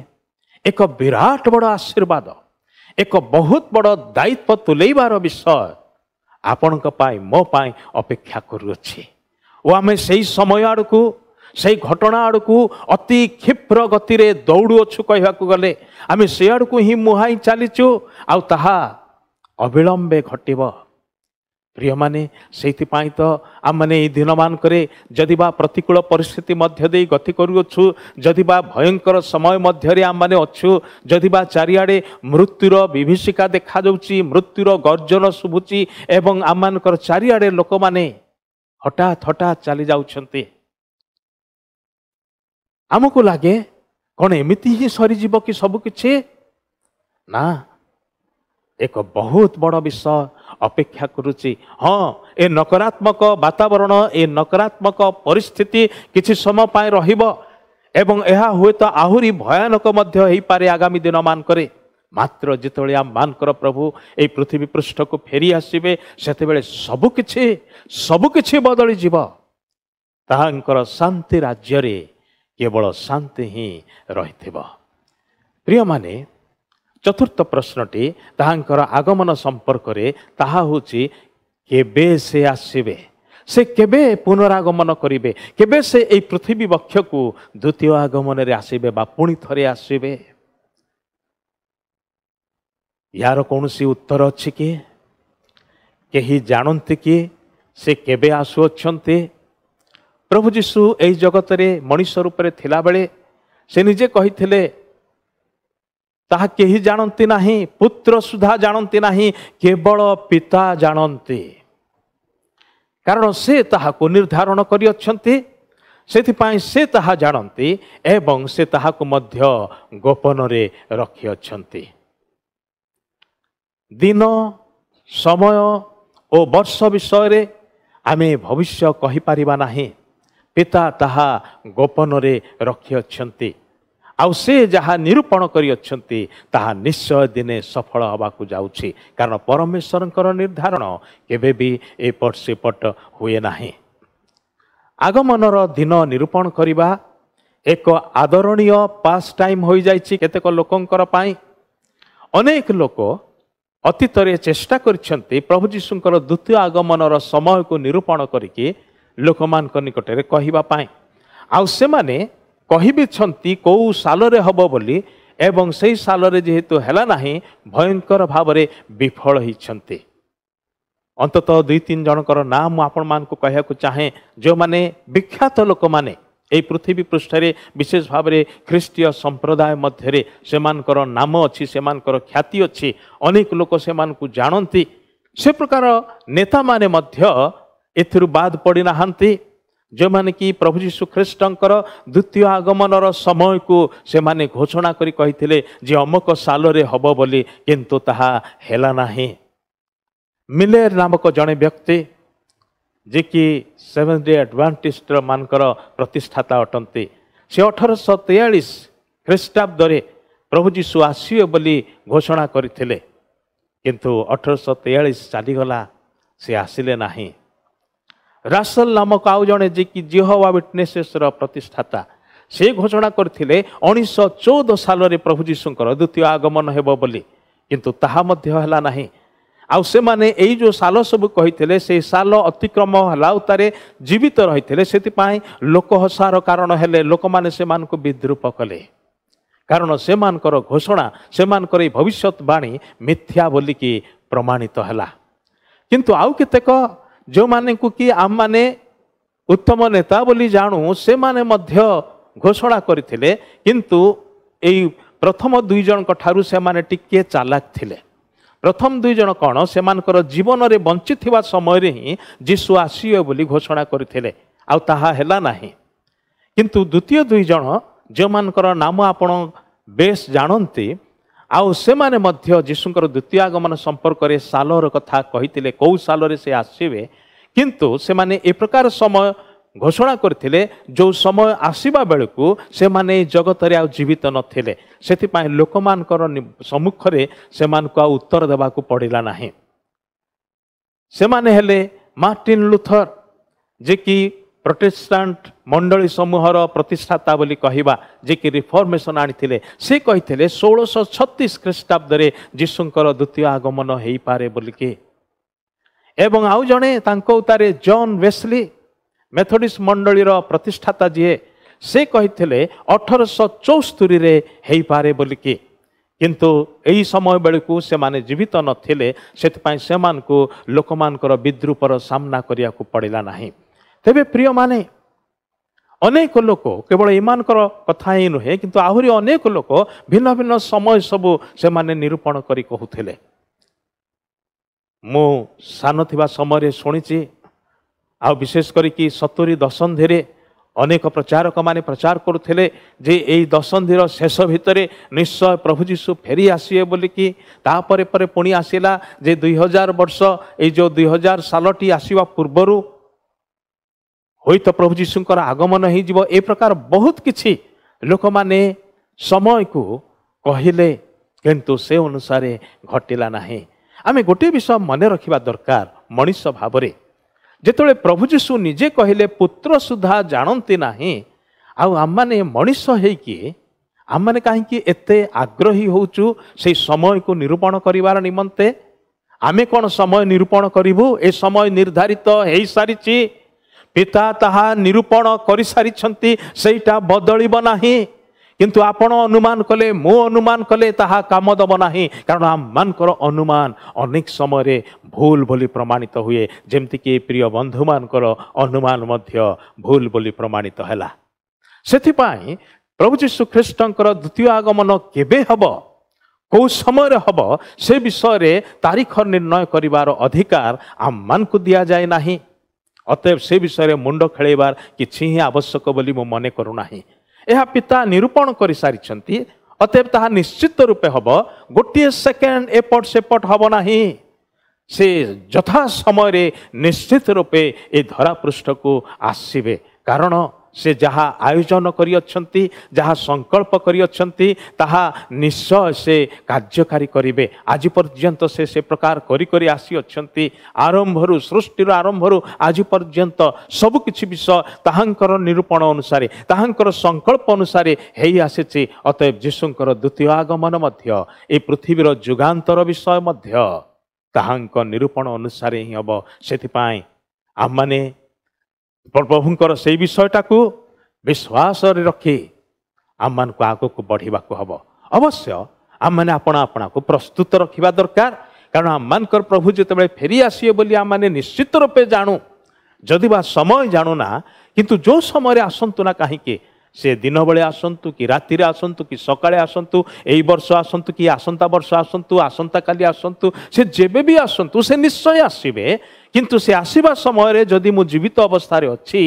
ଏକ ବିରାଟ ବଡ଼ ଆଶୀର୍ବାଦ ଏକ ବହୁତ ବଡ଼ ଦାୟିତ୍ୱ ତୁଲେଇବାର ବିଷୟ ଆପଣଙ୍କ ପାଇଁ ମୋ ପାଇଁ ଅପେକ୍ଷା କରୁଅଛି। ଓ ଆମେ ସେଇ ସମୟ ଆଡ଼କୁ ସେଇ ଘଟଣା ଆଡ଼କୁ ଅତି କ୍ଷିପ୍ର ଗତିରେ ଦୌଡ଼ୁଅଛୁ କହିବାକୁ ଗଲେ। ଆମେ ସେ ଆଡ଼କୁ ହିଁ ମୁହାଁଇ ଚାଲିଛୁ ଆଉ ତାହା ଅବିଳମ୍ବେ ଘଟିବ। ପ୍ରିୟମାନେ ସେଇଥିପାଇଁ ତ ଆମମାନେ ଏଇ ଦିନମାନଙ୍କରେ ଯଦି ବା ପ୍ରତିକୂଳ ପରିସ୍ଥିତି ମଧ୍ୟ ଦେଇ ଗତି କରୁଅଛୁ ଯଦି ବା ଭୟଙ୍କର ସମୟ ମଧ୍ୟରେ ଆମମାନେ ଅଛୁ ଯଦି ବା ଚାରିଆଡ଼େ ମୃତ୍ୟୁର ବିଭୀଷିକା ଦେଖାଯାଉଛି ମୃତ୍ୟୁର ଗର୍ଜନ ଶୁଭୁଛି ଏବଂ ଆମମାନଙ୍କର ଚାରିଆଡ଼େ ଲୋକମାନେ ହଠାତ୍ ହଠାତ୍ ଚାଲି ଯାଉଛନ୍ତି ଆମକୁ ଲାଗେ କ'ଣ ଏମିତି ହିଁ ସରିଯିବ କି ସବୁ କିଛି ନା ଏକ ବହୁତ ବଡ଼ ବିଷୟ ଅପେକ୍ଷା କରୁଛି। ହଁ ଏ ନକାରାତ୍ମକ ବାତାବରଣ ଏ ନକାରାତ୍ମକ ପରିସ୍ଥିତି କିଛି ସମୟ ପାଇଁ ରହିବ ଏବଂ ଏହା ହୁଏତ ଆହୁରି ଭୟାନକ ମଧ୍ୟ ହେଇପାରେ ଆଗାମୀ ଦିନମାନଙ୍କରେ ମାତ୍ର ଯେତେବେଳେ ଆମମାନଙ୍କର ପ୍ରଭୁ ଏହି ପୃଥିବୀ ପୃଷ୍ଠକୁ ଫେରି ଆସିବେ ସେତେବେଳେ ସବୁକିଛି ସବୁକିଛି ବଦଳିଯିବ। ତାହାଙ୍କର ଶାନ୍ତି ରାଜ୍ୟରେ କେବଳ ଶାନ୍ତି ହିଁ ରହିଥିବ। ପ୍ରିୟମାନେ ଚତୁର୍ଥ ପ୍ରଶ୍ନଟି ତାହାଙ୍କର ଆଗମନ ସମ୍ପର୍କରେ ତାହା ହେଉଛି କେବେ ସେ ଆସିବେ? ସେ କେବେ ପୁନରାଗମନ କରିବେ? କେବେ ସେ ଏହି ପୃଥିବୀ ବକ୍ଷକୁ ଦ୍ୱିତୀୟ ଆଗମନରେ ଆସିବେ ବା ପୁଣି ଥରେ ଆସିବେ? ୟାର କୌଣସି ଉତ୍ତର ଅଛି କି? କେହି ଜାଣନ୍ତି କି? ସେ କେବେ ଆସୁଅଛନ୍ତି? ପ୍ରଭୁ ଯୀଶୁ ଏହି ଜଗତରେ ମଣିଷ ରୂପରେ ଥିଲାବେଳେ ସେ ନିଜେ କହିଥିଲେ ତାହା କେହି ଜାଣନ୍ତି ନାହିଁ ପୁତ୍ର ସୁଦ୍ଧା ଜାଣନ୍ତି ନାହିଁ କେବଳ ପିତା ଜାଣନ୍ତି। କାରଣ ସେ ତାହାକୁ ନିର୍ଦ୍ଧାରଣ କରିଅଛନ୍ତି ସେଥିପାଇଁ ସେ ତାହା ଜାଣନ୍ତି ଏବଂ ସେ ତାହାକୁ ମଧ୍ୟ ଗୋପନରେ ରଖିଅଛନ୍ତି। ଦିନ ସମୟ ଓ ବର୍ଷ ବିଷୟରେ ଆମେ ଭବିଷ୍ୟ କହିପାରିବା ନାହିଁ। ପିତା ତାହା ଗୋପନରେ ରଖିଅଛନ୍ତି। ଆଉ ସେ ଯାହା ନିରୂପଣ କରିଅଛନ୍ତି ତାହା ନିଶ୍ଚୟ ଦିନେ ସଫଳ ହେବାକୁ ଯାଉଛି। କାରଣ ପରମେଶ୍ୱରଙ୍କର ନିର୍ଦ୍ଧାରଣ କେବେ ବି ଏପଟ ସେପଟ ହୁଏ ନାହିଁ। ଆଗମନର ଦିନ ନିରୂପଣ କରିବା ଏକ ଆଦରଣୀୟ ପାସ୍ ଟାଇମ୍ ହୋଇଯାଇଛି କେତେକ ଲୋକଙ୍କର ପାଇଁ। ଅନେକ ଲୋକ ଅତୀତରେ ଚେଷ୍ଟା କରିଛନ୍ତି ପ୍ରଭୁ ଯୀଶୁଙ୍କର ଦ୍ୱିତୀୟ ଆଗମନର ସମୟକୁ ନିରୂପଣ କରିକି ଲୋକମାନଙ୍କ ନିକଟରେ କହିବା ପାଇଁ। ଆଉ ସେମାନେ କହିବିଛନ୍ତି କେଉଁ ସାଲରେ ହେବ ବୋଲି? ଏବଂ ସେହି ସାଲରେ ଯେହେତୁ ହେଲା ନାହିଁ ଭୟଙ୍କର ଭାବରେ ବିଫଳ ହୋଇଛନ୍ତି। ଅନ୍ତତଃ ଦୁଇ ତିନି ଜଣଙ୍କର ନାଁ ମୁଁ ଆପଣମାନଙ୍କୁ କହିବାକୁ ଚାହେଁ ଯେଉଁମାନେ ବିଖ୍ୟାତ ଲୋକମାନେ ଏହି ପୃଥିବୀ ପୃଷ୍ଠରେ ବିଶେଷ ଭାବରେ ଖ୍ରୀଷ୍ଟୀୟ ସମ୍ପ୍ରଦାୟ ମଧ୍ୟରେ ସେମାନଙ୍କର ନାମ ଅଛି ସେମାନଙ୍କର ଖ୍ୟାତି ଅଛି ଅନେକ ଲୋକ ସେମାନଙ୍କୁ ଜାଣନ୍ତି। ସେ ପ୍ରକାର ନେତାମାନେ ମଧ୍ୟ ଏଥିରୁ ବାଦ ପଡ଼ିନାହାନ୍ତି। ଯେଉଁମାନେ କି ପ୍ରଭୁ ଯୀଶୁ ଖ୍ରୀଷ୍ଟଙ୍କର ଦ୍ୱିତୀୟ ଆଗମନର ସମୟକୁ ସେମାନେ ଘୋଷଣା କରି କହିଥିଲେ ଯେ ଅମକ ସାଲରେ ହେବ ବୋଲି କିନ୍ତୁ ତାହା ହେଲା ନାହିଁ। ମିଲେର ନାମକ ଜଣେ ବ୍ୟକ୍ତି ଯିଏକି ସେଭେନ୍ ଡେ ଆଡ଼ଭାଣ୍ଟିଷ୍ଟର ମାନଙ୍କର ପ୍ରତିଷ୍ଠାତା ଅଟନ୍ତି ସେ ଅଠରଶହ ତେୟାଳିଶ ଖ୍ରୀଷ୍ଟାବ୍ଦରେ ପ୍ରଭୁ ଯୀଶୁ ଆସିବେ ବୋଲି ଘୋଷଣା କରିଥିଲେ। କିନ୍ତୁ ଅଠରଶହ ତେୟାଳିଶ ଚାଲିଗଲା ସେ ଆସିଲେ ନାହିଁ। ରାସଲ ନାମକ ଆଉ ଜଣେ ଯିଏକି ଜିହବା ୱିଟନେସେସର ପ୍ରତିଷ୍ଠାତା ସେ ଘୋଷଣା କରିଥିଲେ ଉଣେଇଶହ ଚଉଦ ସାଲରେ ପ୍ରଭୁ ଯୀଶୁଙ୍କର ଦ୍ୱିତୀୟ ଆଗମନ ହେବ ବୋଲି। କିନ୍ତୁ ତାହା ମଧ୍ୟ ହେଲା ନାହିଁ। ଆଉ ସେମାନେ ଏଇ ଯେଉଁ ସାଲ ସବୁ କହିଥିଲେ ସେଇ ସାଲ ଅତିକ୍ରମ ହେଲା ଆଉ ତାରେ ଜୀବିତ ରହିଥିଲେ। ସେଥିପାଇଁ ଲୋକ ହସାର କାରଣ ହେଲେ ଲୋକମାନେ ସେମାନଙ୍କୁ ବିଦ୍ରୁପ କଲେ। କାରଣ ସେମାନଙ୍କର ଘୋଷଣା ସେମାନଙ୍କର ଏଇ ଭବିଷ୍ୟତବାଣୀ ମିଥ୍ୟା ବୋଲିକି ପ୍ରମାଣିତ ହେଲା। କିନ୍ତୁ ଆଉ କେତେକ ଯେଉଁମାନଙ୍କୁ କି ଆମମାନେ ଉତ୍ତମ ନେତା ବୋଲି ଜାଣୁ ସେମାନେ ମଧ୍ୟ ଘୋଷଣା କରିଥିଲେ କିନ୍ତୁ ଏଇ ପ୍ରଥମ ଦୁଇ ଜଣଙ୍କ ଠାରୁ ସେମାନେ ଟିକିଏ ଚାଲାକ ଥିଲେ ପ୍ରଥମ ଦୁଇ ଜଣ କ'ଣ ସେମାନଙ୍କର ଜୀବନରେ ବଞ୍ଚିଥିବା ସମୟରେ ହିଁ ଯୀଶୁ ଆସିବେ ବୋଲି ଘୋଷଣା କରିଥିଲେ ଆଉ ତାହା ହେଲା ନାହିଁ କିନ୍ତୁ ଦ୍ୱିତୀୟ ଦୁଇ ଜଣ ଯେଉଁମାନଙ୍କର ନାମ ଆପଣ ବେଶ ଜାଣନ୍ତି ଆଉ ସେମାନେ ମଧ୍ୟ ଯୀଶୁଙ୍କର ଦ୍ୱିତୀୟ ଆଗମନ ସମ୍ପର୍କରେ ସାଲର କଥା କହିଥିଲେ କେଉଁ ସାଲରେ ସେ ଆସିବେ। କିନ୍ତୁ ସେମାନେ ଏ ପ୍ରକାର ସମୟ ଘୋଷଣା କରିଥିଲେ ଯେଉଁ ସମୟ ଆସିବା ବେଳକୁ ସେମାନେ ଏଇ ଜଗତରେ ଆଉ ଜୀବିତ ନଥିଲେ। ସେଥିପାଇଁ ଲୋକମାନଙ୍କର ସମ୍ମୁଖରେ ସେମାନଙ୍କୁ ଆଉ ଉତ୍ତର ଦେବାକୁ ପଡ଼ିଲା ନାହିଁ। ସେମାନେ ହେଲେ ମାର୍ଟିନ ଲୁଥର ଯିଏକି ପ୍ରୋଟେଷ୍ଟାଣ୍ଟ ମଣ୍ଡଳୀ ସମୂହର ପ୍ରତିଷ୍ଠାତା ବୋଲି କହିବା ଯିଏକି ରିଫର୍ମେସନ୍ ଆଣିଥିଲେ ସେ କହିଥିଲେ ଷୋଳଶହ ଛତିଶ ଖ୍ରୀଷ୍ଟାବ୍ଦରେ ଯୀଶୁଙ୍କର ଦ୍ୱିତୀୟ ଆଗମନ ହେଇପାରେ ବୋଲିକି। ଏବଂ ଆଉ ଜଣେ ତାଙ୍କ ଉତ୍ତାରେ ଜନ୍ ୱେସ୍ଲି ମେଥୋଡ଼ିସ୍ ମଣ୍ଡଳୀର ପ୍ରତିଷ୍ଠାତା ଯିଏ ସେ କହିଥିଲେ ଅଠରଶହ ଚଉସ୍ତରୀରେ ହେଇପାରେ ବୋଲିକି। କିନ୍ତୁ ଏହି ସମୟ ବେଳକୁ ସେମାନେ ଜୀବିତ ନଥିଲେ ସେଥିପାଇଁ ସେମାନଙ୍କୁ ଲୋକମାନଙ୍କର ବିଦ୍ରୁପର ସାମ୍ନା କରିବାକୁ ପଡ଼ିଲା ନାହିଁ। ତେବେ ପ୍ରିୟମାନେ ଅନେକ ଲୋକ କେବଳ ଏମାନଙ୍କର କଥା ହିଁ ନୁହେଁ କିନ୍ତୁ ଆହୁରି ଅନେକ ଲୋକ ଭିନ୍ନ ଭିନ୍ନ ସମୟ ସବୁ ସେମାନେ ନିରୂପଣ କରି କହୁଥିଲେ। ମୁଁ ସାନ ଥିବା ସମୟରେ ଶୁଣିଛି ଆଉ ବିଶେଷ କରିକି ସତୁରି ଦଶନ୍ଧିରେ ଅନେକ ପ୍ରଚାରକମାନେ ପ୍ରଚାର କରୁଥିଲେ ଯେ ଏଇ ଦଶନ୍ଧିର ଶେଷ ଭିତରେ ନିଶ୍ଚୟ ପ୍ରଭୁ ଯୀଶୁ ଫେରି ଆସିବେ ବୋଲିକି। ତାପରେ ପରେ ପୁଣି ଆସିଲା ଯେ ଦୁଇ ହଜାର ବର୍ଷ ଏଇ ଯେଉଁ ଦୁଇ ହଜାର ସାଲଟି ଆସିବା ପୂର୍ବରୁ ହୁଏତ ପ୍ରଭୁ ଯୀଶୁଙ୍କର ଆଗମନ ହେଇଯିବ। ଏ ପ୍ରକାର ବହୁତ କିଛି ଲୋକମାନେ ସମୟକୁ କହିଲେ କିନ୍ତୁ ସେ ଅନୁସାରେ ଘଟିଲା ନାହିଁ। ଆମେ ଗୋଟିଏ ବିଷୟ ମନେ ରଖିବା ଦରକାର ମଣିଷ ଭାବରେ। ଯେତେବେଳେ ପ୍ରଭୁ ଯୀଶୁ ନିଜେ କହିଲେ ପୁତ୍ର ସୁଦ୍ଧା ଜାଣନ୍ତି ନାହିଁ ଆଉ ଆମମାନେ ମଣିଷ ହେଇକି ଆମମାନେ କାହିଁକି ଏତେ ଆଗ୍ରହୀ ହେଉଛୁ ସେଇ ସମୟକୁ ନିରୂପଣ କରିବାର ନିମନ୍ତେ? ଆମେ କ'ଣ ସମୟ ନିରୂପଣ କରିବୁ? ଏ ସମୟ ନିର୍ଦ୍ଧାରିତ ହେଇସାରିଛି। ପିତା ତାହା ନିରୂପଣ କରିସାରିଛନ୍ତି ସେଇଟା ବଦଳିବ ନାହିଁ କିନ୍ତୁ ଆପଣ ଅନୁମାନ କଲେ ମୁଁ ଅନୁମାନ କଲେ ତାହା କାମ ଦେବ ନାହିଁ କାରଣ ଆମମାନଙ୍କର ଅନୁମାନ ଅନେକ ସମୟରେ ଭୁଲ ବୋଲି ପ୍ରମାଣିତ ହୁଏ ଯେମିତିକି ପ୍ରିୟ ବନ୍ଧୁମାନଙ୍କର ଅନୁମାନ ମଧ୍ୟ ଭୁଲ ବୋଲି ପ୍ରମାଣିତ ହେଲା ସେଥିପାଇଁ ପ୍ରଭୁ ଯୀଶୁ ଖ୍ରୀଷ୍ଟଙ୍କର ଦ୍ୱିତୀୟ ଆଗମନ କେବେ ହେବ କେଉଁ ସମୟରେ ହେବ ସେ ବିଷୟରେ ତାରିଖ ନିର୍ଣ୍ଣୟ କରିବାର ଅଧିକାର ଆମମାନଙ୍କୁ ଦିଆଯାଏ ନାହିଁ ଅତଏବ ସେ ବିଷୟରେ ମୁଣ୍ଡ ଖେଳେଇବାର କିଛି ହିଁ ଆବଶ୍ୟକ ବୋଲି ମୁଁ ମନେ କରୁନାହିଁ। ଏହା ପିତା ନିରୂପଣ କରିସାରିଛନ୍ତି। ଅତଏବ ତାହା ନିଶ୍ଚିତ ରୂପେ ହେବ। ଗୋଟିଏ ସେକେଣ୍ଡ ଏପଟ ସେପଟ ହେବ ନାହିଁ। ସେ ଯଥା ସମୟରେ ନିଶ୍ଚିତ ରୂପେ ଏ ଧରାପୃଷ୍ଠକୁ ଆସିବେ। କାରଣ ସେ ଯାହା ଆୟୋଜନ କରିଅଛନ୍ତି ଯାହା ସଂକଳ୍ପ କରିଅଛନ୍ତି ତାହା ନିଶ୍ଚୟ ସେ କାର୍ଯ୍ୟକାରୀ କରିବେ ଆଜି ପର୍ଯ୍ୟନ୍ତ ସେ ସେ ପ୍ରକାର କରି କରି ଆସିଅଛନ୍ତି ଆରମ୍ଭରୁ ସୃଷ୍ଟିର ଆରମ୍ଭରୁ ଆଜି ପର୍ଯ୍ୟନ୍ତ ସବୁକିଛି ବିଷୟ ତାହାଙ୍କର ନିରୂପଣ ଅନୁସାରେ ତାହାଙ୍କର ସଂକଳ୍ପ ଅନୁସାରେ ହେଇ ଆସିଛି ଅତଏବ ଯୀଶୁଙ୍କର ଦ୍ୱିତୀୟ ଆଗମନ ମଧ୍ୟ ଏ ପୃଥିବୀର ଯୁଗାନ୍ତର ବିଷୟ ମଧ୍ୟ ତାହାଙ୍କ ନିରୂପଣ ଅନୁସାରେ ହିଁ ହେବ ସେଥିପାଇଁ ଆମମାନେ ପ୍ରଭୁଙ୍କର ସେଇ ବିଷୟଟାକୁ ବିଶ୍ୱାସରେ ରଖି ଆମମାନଙ୍କୁ ଆଗକୁ ବଢ଼ିବାକୁ ହେବ। ଅବଶ୍ୟ ଆମମାନେ ଆପଣ ଆପଣାକୁ ପ୍ରସ୍ତୁତ ରଖିବା ଦରକାର। କାରଣ ଆମମାନଙ୍କର ପ୍ରଭୁ ଯେତେବେଳେ ଫେରି ଆସିବେ ବୋଲି ଆମମାନେ ନିଶ୍ଚିତ ରୂପେ ଜାଣୁ ଯଦି ବା ସମୟ ଜାଣୁନା କିନ୍ତୁ ଯେଉଁ ସମୟରେ ଆସନ୍ତୁ ନା କାହିଁକି ସେ ଦିନ ବେଳେ ଆସନ୍ତୁ କି ରାତିରେ ଆସନ୍ତୁ କି ସକାଳେ ଆସନ୍ତୁ ଏଇ ବର୍ଷ ଆସନ୍ତୁ କି ଆସନ୍ତା ବର୍ଷ ଆସନ୍ତୁ ଆସନ୍ତାକାଲି ଆସନ୍ତୁ ସେ ଯେବେ ବି ଆସନ୍ତୁ ସେ ନିଶ୍ଚୟ ଆସିବେ କିନ୍ତୁ ସେ ଆସିବା ସମୟରେ ଯଦି ମୁଁ ଜୀବିତ ଅବସ୍ଥାରେ ଅଛି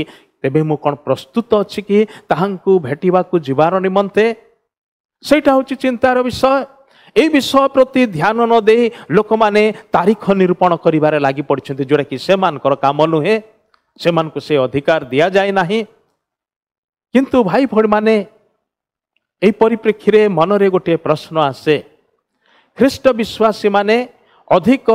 ତେବେ ମୁଁ କ'ଣ ପ୍ରସ୍ତୁତ ଅଛି କି ତାହାଙ୍କୁ ଭେଟିବାକୁ ଯିବାର ନିମନ୍ତେ ସେଇଟା ହେଉଛି ଚିନ୍ତାର ବିଷୟ এই বিষয় প্রতি ধ্যান ନ ଦେଇ ଲୋକମାନେ ତାରିଖ ନିରୂପଣ କରିବାରେ ଲାଗି ପଡ଼ିଛନ୍ତି ଯେଉଁଟାକି ସେମାନଙ୍କର କାମ ନୁହେଁ ସେମାନଙ୍କୁ ସେ ଅଧିକାର ଦିଆଯାଏ ନାହିଁ କିନ୍ତୁ ଭାଇ ଭଉଣୀମାନେ ଏହି ପରିପ୍ରେକ୍ଷୀରେ ମନରେ ଗୋଟିଏ ପ୍ରଶ୍ନ ଆସେ ଖ୍ରୀଷ୍ଟ ବିଶ୍ୱାସୀମାନେ ଅଧିକ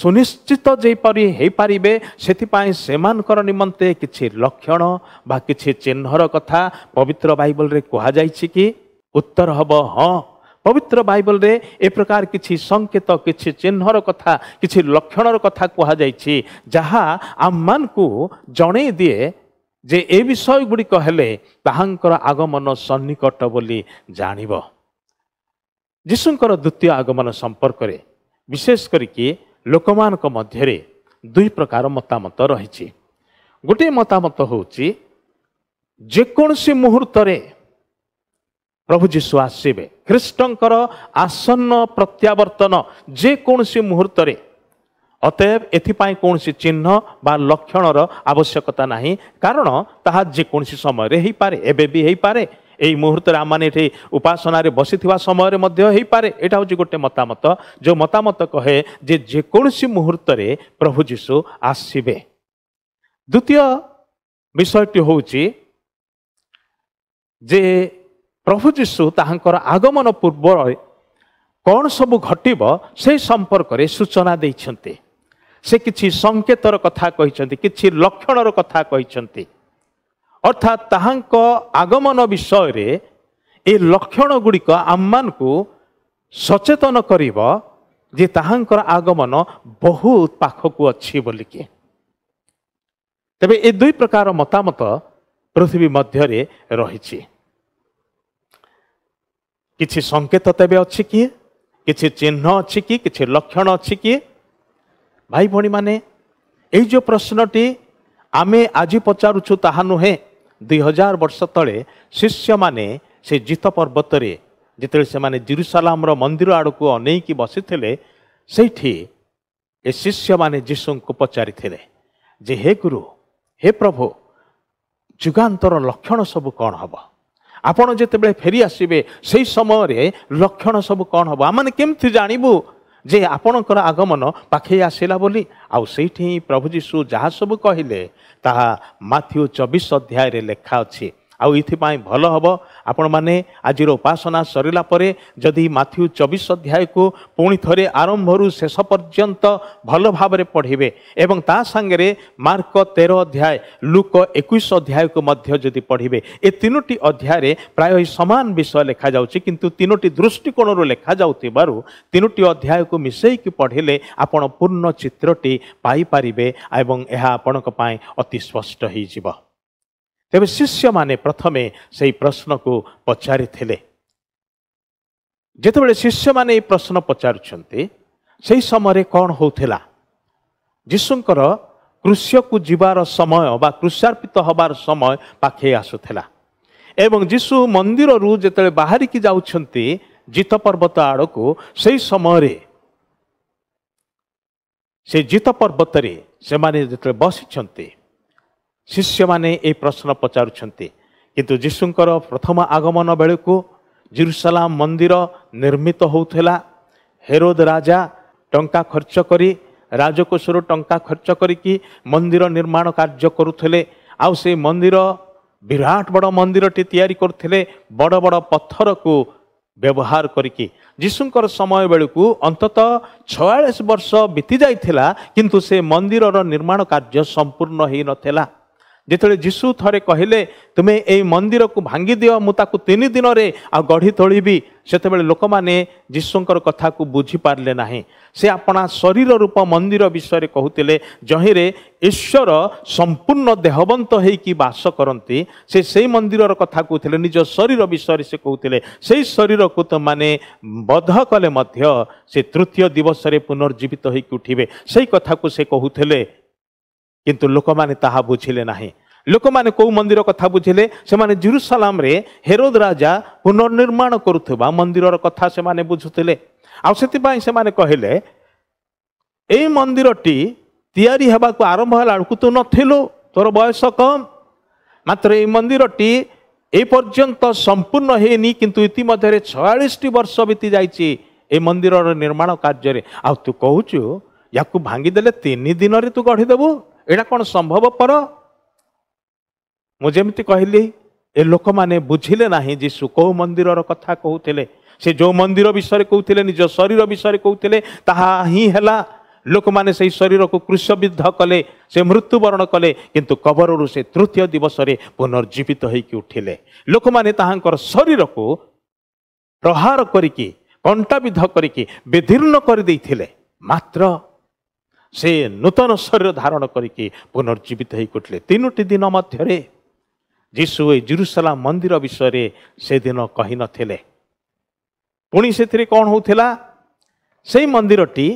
ସୁନିଶ୍ଚିତ ଯେପରି ହେଇପାରିବେ ସେଥିପାଇଁ ସେମାନଙ୍କର ନିମନ୍ତେ କିଛି ଲକ୍ଷଣ ବା କିଛି ଚିହ୍ନର କଥା ପବିତ୍ର ବାଇବଲରେ କୁହାଯାଇଛି କି? ଉତ୍ତର ହେବ ହଁ। ପବିତ୍ର ବାଇବଲରେ ଏ ପ୍ରକାର କିଛି ସଂକେତ କିଛି ଚିହ୍ନର କଥା କିଛି ଲକ୍ଷଣର କଥା କୁହାଯାଇଛି ଯାହା ଆମମାନଙ୍କୁ ଜଣେଇ ଦିଏ ଯେ ଏ ବିଷୟ ଗୁଡ଼ିକ ହେଲେ ତାହାଙ୍କର ଆଗମନ ସନ୍ନିକଟ ବୋଲି ଜାଣିବ। ଯୀଶୁଙ୍କର ଦ୍ୱିତୀୟ ଆଗମନ ସମ୍ପର୍କରେ ବିଶେଷ କରିକି ଲୋକମାନଙ୍କ ମଧ୍ୟରେ ଦୁଇ ପ୍ରକାର ମତାମତ ରହିଛି। ଗୋଟିଏ ମତାମତ ହେଉଛି ଯେକୌଣସି ମୁହୂର୍ତ୍ତରେ ପ୍ରଭୁ ଯୀଶୁ ଆସିବେ ଖ୍ରୀଷ୍ଟଙ୍କର ଆସନ୍ନ ପ୍ରତ୍ୟାବର୍ତ୍ତନ ଯେକୌଣସି ମୁହୂର୍ତ୍ତରେ ଅତଏବ ଏଥିପାଇଁ କୌଣସି ଚିହ୍ନ ବା ଲକ୍ଷଣର ଆବଶ୍ୟକତା ନାହିଁ। କାରଣ ତାହା ଯେକୌଣସି ସମୟରେ ହେଇପାରେ ଏବେ ବି ହେଇପାରେ। ଏଇ ମୁହୂର୍ତ୍ତରେ ଆମମାନେ ଏଠି ଉପାସନାରେ ବସିଥିବା ସମୟରେ ମଧ୍ୟ ହେଇପାରେ। ଏଇଟା ହେଉଛି ଗୋଟେ ମତାମତ। ଯେଉଁ ମତାମତ କହେ ଯେ ଯେକୌଣସି ମୁହୂର୍ତ୍ତରେ ପ୍ରଭୁ ଯୀଶୁ ଆସିବେ। ଦ୍ୱିତୀୟ ବିଷୟଟି ହେଉଛି ଯେ ପ୍ରଭୁ ଯୀଶୁ ତାହାଙ୍କର ଆଗମନ ପୂର୍ବରେ କ'ଣ ସବୁ ଘଟିବ ସେହି ସମ୍ପର୍କରେ ସୂଚନା ଦେଇଛନ୍ତି। ସେ କିଛି ସଂକେତର କଥା କହିଛନ୍ତି କିଛି ଲକ୍ଷଣର କଥା କହିଛନ୍ତି। ଅର୍ଥାତ୍ ତାହାଙ୍କ ଆଗମନ ବିଷୟରେ ଏ ଲକ୍ଷଣ ଗୁଡ଼ିକ ଆମମାନଙ୍କୁ ସଚେତନ କରିବ ଯେ ତାହାଙ୍କର ଆଗମନ ବହୁତ ପାଖକୁ ଅଛି ବୋଲିକି। ତେବେ ଏ ଦୁଇ ପ୍ରକାର ମତାମତ ପୃଥିବୀ ମଧ୍ୟରେ ରହିଛି। କିଛି ସଂକେତ ତେବେ ଅଛି କି? କିଛି ଚିହ୍ନ ଅଛି କି? କିଛି ଲକ୍ଷଣ ଅଛି କି? ଭାଇ ଭଉଣୀମାନେ ଏଇ ଯେଉଁ ପ୍ରଶ୍ନଟି ଆମେ ଆଜି ପଚାରୁଛୁ ତାହା ନୁହେଁ। ଦୁଇ ହଜାର ବର୍ଷ ତଳେ ଶିଷ୍ୟମାନେ ସେ ଜିତ ପର୍ବତରେ ଯେତେବେଳେ ସେମାନେ ଜିରୁସାଲାମର ମନ୍ଦିର ଆଡ଼କୁ ଅନେଇକି ବସିଥିଲେ ସେଇଠି ଏ ଶିଷ୍ୟମାନେ ଯୀଶୁଙ୍କୁ ପଚାରିଥିଲେ ଯେ ହେ ଗୁରୁ ହେ ପ୍ରଭୁ ଯୁଗାନ୍ତର ଲକ୍ଷଣ ସବୁ କ'ଣ ହେବ? ଆପଣ ଯେତେବେଳେ ଫେରି ଆସିବେ ସେଇ ସମୟରେ ଲକ୍ଷଣ ସବୁ କ'ଣ ହେବ? ଆମେ କେମିତି ଜାଣିବୁ? ଯେ ଆପଣଙ୍କର ଆଗମନ ପାଖେଇ ଆସିଲା ବୋଲି ଆଉ ସେଇଠି ହିଁ ପ୍ରଭୁ ଯୀଶୁ ଯାହା ସବୁ କହିଲେ ତାହା ମାଥ୍ୟୁ ଚବିଶ ଅଧ୍ୟାୟରେ ଲେଖା ଅଛି। ଆଉ ଏଥିପାଇଁ ଭଲ ହେବ। ଆପଣମାନେ ଆଜିର ଉପାସନା ସରିଲା ପରେ ଯଦି ମାଥ୍ୟୁ ଚବିଶ ଅଧ୍ୟାୟକୁ ପୁଣି ଥରେ ଆରମ୍ଭରୁ ଶେଷ ପର୍ଯ୍ୟନ୍ତ ଭଲ ଭାବରେ ପଢ଼ିବେ ଏବଂ ତା ସାଙ୍ଗରେ ମାର୍କ ତେର ଅଧ୍ୟାୟ ଲୁକ ଏକୋଇଶ ଅଧ୍ୟାୟକୁ ମଧ୍ୟ ଯଦି ପଢ଼ିବେ ଏ ତିନୋଟି ଅଧ୍ୟାୟରେ ପ୍ରାୟ ଏହି ସମାନ ବିଷୟ ଲେଖାଯାଉଛି କିନ୍ତୁ ତିନୋଟି ଦୃଷ୍ଟିକୋଣରୁ ଲେଖାଯାଉଥିବାରୁ ତିନୋଟି ଅଧ୍ୟାୟକୁ ମିଶାଇକି ପଢ଼ିଲେ ଆପଣ ପୂର୍ଣ୍ଣ ଚିତ୍ରଟି ପାଇପାରିବେ ଏବଂ ଏହା ଆପଣଙ୍କ ପାଇଁ ଅତି ସ୍ପଷ୍ଟ ହେଇଯିବ। ତେବେ ଶିଷ୍ୟମାନେ ପ୍ରଥମେ ସେହି ପ୍ରଶ୍ନକୁ ପଚାରିଥିଲେ। ଯେତେବେଳେ ଶିଷ୍ୟମାନେ ଏହି ପ୍ରଶ୍ନ ପଚାରୁଛନ୍ତି ସେହି ସମୟରେ କ'ଣ ହେଉଥିଲା? ଯୀଶୁଙ୍କର କୃଷ୍ୟକୁ ଯିବାର ସମୟ ବା କୃଷାର୍ପିତ ହେବାର ସମୟ ପାଖେଇ ଆସୁଥିଲା। ଏବଂ ଯୀଶୁ ମନ୍ଦିରରୁ ଯେତେବେଳେ ବାହାରିକି ଯାଉଛନ୍ତି ଜିତ ପର୍ବତ ଆଡ଼କୁ ସେଇ ସମୟରେ ସେ ଜିତ ପର୍ବତରେ ସେମାନେ ଯେତେବେଳେ ବସିଛନ୍ତି ଶିଷ୍ୟମାନେ ଏହି ପ୍ରଶ୍ନ ପଚାରୁଛନ୍ତି କିନ୍ତୁ ଯୀଶୁଙ୍କର ପ୍ରଥମ ଆଗମନ ବେଳକୁ ଜେରୁସାଲାମ ମନ୍ଦିର ନିର୍ମିତ ହେଉଥିଲା ହେରୋଦ ରାଜା ଟଙ୍କା ଖର୍ଚ୍ଚ କରି ରାଜକୋଷରୁ ଟଙ୍କା ଖର୍ଚ୍ଚ କରିକି ମନ୍ଦିର ନିର୍ମାଣ କାର୍ଯ୍ୟ କରୁଥିଲେ. ଆଉ ସେଇ ମନ୍ଦିର ବିରାଟ ବଡ଼ ମନ୍ଦିରଟି ତିଆରି କରୁଥିଲେ ବଡ଼ ବଡ଼ ପଥରକୁ ବ୍ୟବହାର କରିକି। ଯୀଶୁଙ୍କର ସମୟ ବେଳକୁ ଅନ୍ତତଃ ଛୟାଳିଶ ବର୍ଷ ବିତି ଯାଇଥିଲା କିନ୍ତୁ ସେ ମନ୍ଦିରର ନିର୍ମାଣ କାର୍ଯ୍ୟ ସମ୍ପୂର୍ଣ୍ଣ ହେଇନଥିଲା। ଯେତେବେଳେ ଯୀଶୁ ଥରେ କହିଲେ ତୁମେ ଏଇ ମନ୍ଦିରକୁ ଭାଙ୍ଗି ଦିଅ ମୁଁ ତାକୁ ତିନି ଦିନରେ ଆଉ ଗଢ଼ି ତୋଳିବି ସେତେବେଳେ ଲୋକମାନେ ଯୀଶୁଙ୍କର କଥାକୁ ବୁଝିପାରିଲେ ନାହିଁ ସେ ଆପଣା ଶରୀର ରୂପ ମନ୍ଦିର ବିଷୟରେ କହୁଥିଲେ ଯହିଁରେ ଈଶ୍ୱର ସମ୍ପୂର୍ଣ୍ଣ ଦେହବନ୍ତ ହେଇକି ବାସ କରନ୍ତି ସେ ସେଇ ମନ୍ଦିରର କଥା କହୁଥିଲେ ନିଜ ଶରୀର ବିଷୟରେ ସେ କହୁଥିଲେ ସେଇ ଶରୀରକୁ ତୁମମାନେ ବଧ କଲେ ମଧ୍ୟ ସେ ତୃତୀୟ ଦିବସରେ ପୁନର୍ଜୀବିତ ହେଇକି ଉଠିବେ ସେଇ କଥାକୁ ସେ କହୁଥିଲେ କିନ୍ତୁ ଲୋକମାନେ ତାହା ବୁଝିଲେ ନାହିଁ ଲୋକମାନେ କେଉଁ ମନ୍ଦିର କଥା ବୁଝିଲେ ସେମାନେ ଜେରୁସାଲାମରେ ହେରୋଦ ରାଜା ପୁନର୍ନିର୍ମାଣ କରୁଥିବା ମନ୍ଦିରର କଥା ସେମାନେ ବୁଝୁଥିଲେ। ଆଉ ସେଥିପାଇଁ ସେମାନେ କହିଲେ ଏଇ ମନ୍ଦିରଟି ତିଆରି ହେବାକୁ ଆରମ୍ଭ ହେଲା ବେଳକୁ ତୁ ନଥିଲୁ ତୋର ବୟସ କମ୍। ମାତ୍ର ଏଇ ମନ୍ଦିରଟି ଏ ପର୍ଯ୍ୟନ୍ତ ସମ୍ପୂର୍ଣ୍ଣ ହେଇନି କିନ୍ତୁ ଇତିମଧ୍ୟରେ ଛୟାଳିଶଟି ବର୍ଷ ବିତି ଯାଇଛି ଏ ମନ୍ଦିରର ନିର୍ମାଣ କାର୍ଯ୍ୟରେ। ଆଉ ତୁ କହୁଛୁ ୟାକୁ ଭାଙ୍ଗିଦେଲେ ତିନି ଦିନରେ ତୁ ଗଢ଼ିଦେବୁ? ଏଇଟା କ'ଣ ସମ୍ଭବପର? ମୁଁ ଯେମିତି କହିଲି ଏ ଲୋକମାନେ ବୁଝିଲେ ନାହିଁ ଯୀଶୁ କେଉଁ ମନ୍ଦିରର କଥା କହୁଥିଲେ। ସେ ଯେଉଁ ମନ୍ଦିର ବିଷୟରେ କହୁଥିଲେ ନିଜ ଶରୀର ବିଷୟରେ କହୁଥିଲେ ତାହା ହିଁ ହେଲା। ଲୋକମାନେ ସେଇ ଶରୀରକୁ କୃଷବିଦ୍ଧ କଲେ ସେ ମୃତ୍ୟୁବରଣ କଲେ କିନ୍ତୁ କବରରୁ ସେ ତୃତୀୟ ଦିବସରେ ପୁନର୍ଜୀବିତ ହେଇକି ଉଠିଲେ। ଲୋକମାନେ ତାହାଙ୍କର ଶରୀରକୁ ପ୍ରହାର କରିକି କଣ୍ଟାବିଦ୍ଧ କରିକି ବିଦୀର୍ଣ୍ଣ କରିଦେଇଥିଲେ। ମାତ୍ର ସେ ନୂତନ ଶରୀର ଧାରଣ କରିକି ପୁନର୍ଜୀବିତ ହେଇ ଉଠିଲେ। ତିନୋଟି ଦିନ ମଧ୍ୟରେ ଯୀଶୁ ଏ ଜେରୁସାଲାମ ମନ୍ଦିର ବିଷୟରେ ସେଦିନ କହିନଥିଲେ ପୁଣି ସେଥିରେ କ'ଣ ହେଉଥିଲା? ସେଇ ମନ୍ଦିରଟି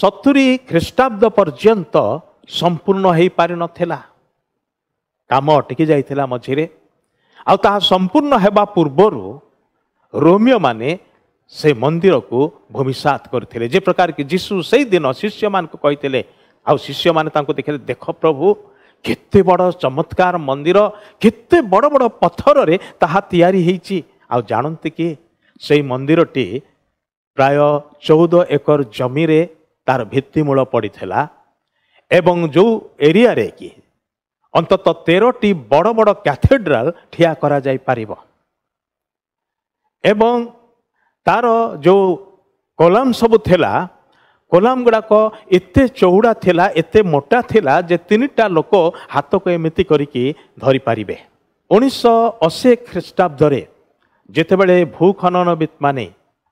ସତୁରି ଖ୍ରୀଷ୍ଟାବ୍ଦ ପର୍ଯ୍ୟନ୍ତ ସମ୍ପୂର୍ଣ୍ଣ ହେଇପାରିନଥିଲା କାମ ଅଟକି ଯାଇଥିଲା ମଝିରେ। ଆଉ ତାହା ସମ୍ପୂର୍ଣ୍ଣ ହେବା ପୂର୍ବରୁ ରୋମିଓମାନେ ସେ ମନ୍ଦିରକୁ ଭୂମିସାତ କରିଥିଲେ ଯେ ପ୍ରକାର କି ଯୀଶୁ ସେଇଦିନ ଶିଷ୍ୟମାନଙ୍କୁ କହିଥିଲେ ଆଉ ଶିଷ୍ୟମାନେ ତାଙ୍କୁ ଦେଖିଲେ ଦେଖ ପ୍ରଭୁ କେତେ ବଡ଼ ଚମତ୍କାର ମନ୍ଦିର କେତେ ବଡ଼ ବଡ଼ ପଥରରେ ତାହା ତିଆରି ହେଇଛି ଆଉ ଜାଣନ୍ତି କି ସେଇ ମନ୍ଦିରଟି ପ୍ରାୟ ଚଉଦ ଏକର ଜମିରେ ତାର ଭିତ୍ତିମୂଳ ପଡ଼ିଥିଲା ଏବଂ ଯେଉଁ ଏରିଆରେ କି ଅନ୍ତତଃ ତେରଟି ବଡ଼ ବଡ଼ କ୍ୟାଥେଡ୍ରାଲ ଠିଆ କରାଯାଇପାରିବ ଏବଂ ତାର ଯେଉଁ କଲାମ ସବୁ ଥିଲା କଲାମ ଗୁଡ଼ାକ ଏତେ ଚଉଡ଼ା ଥିଲା ଏତେ ମୋଟା ଥିଲା ଯେ ତିନିଟା ଲୋକ ହାତକୁ ଏମିତି କରିକି ଧରିପାରିବେ। ଉଣେଇଶହ ଅଶୀ ଖ୍ରୀଷ୍ଟାବ୍ଦରେ ଯେତେବେଳେ ଭୂଖନନବିତ୍ମାନେ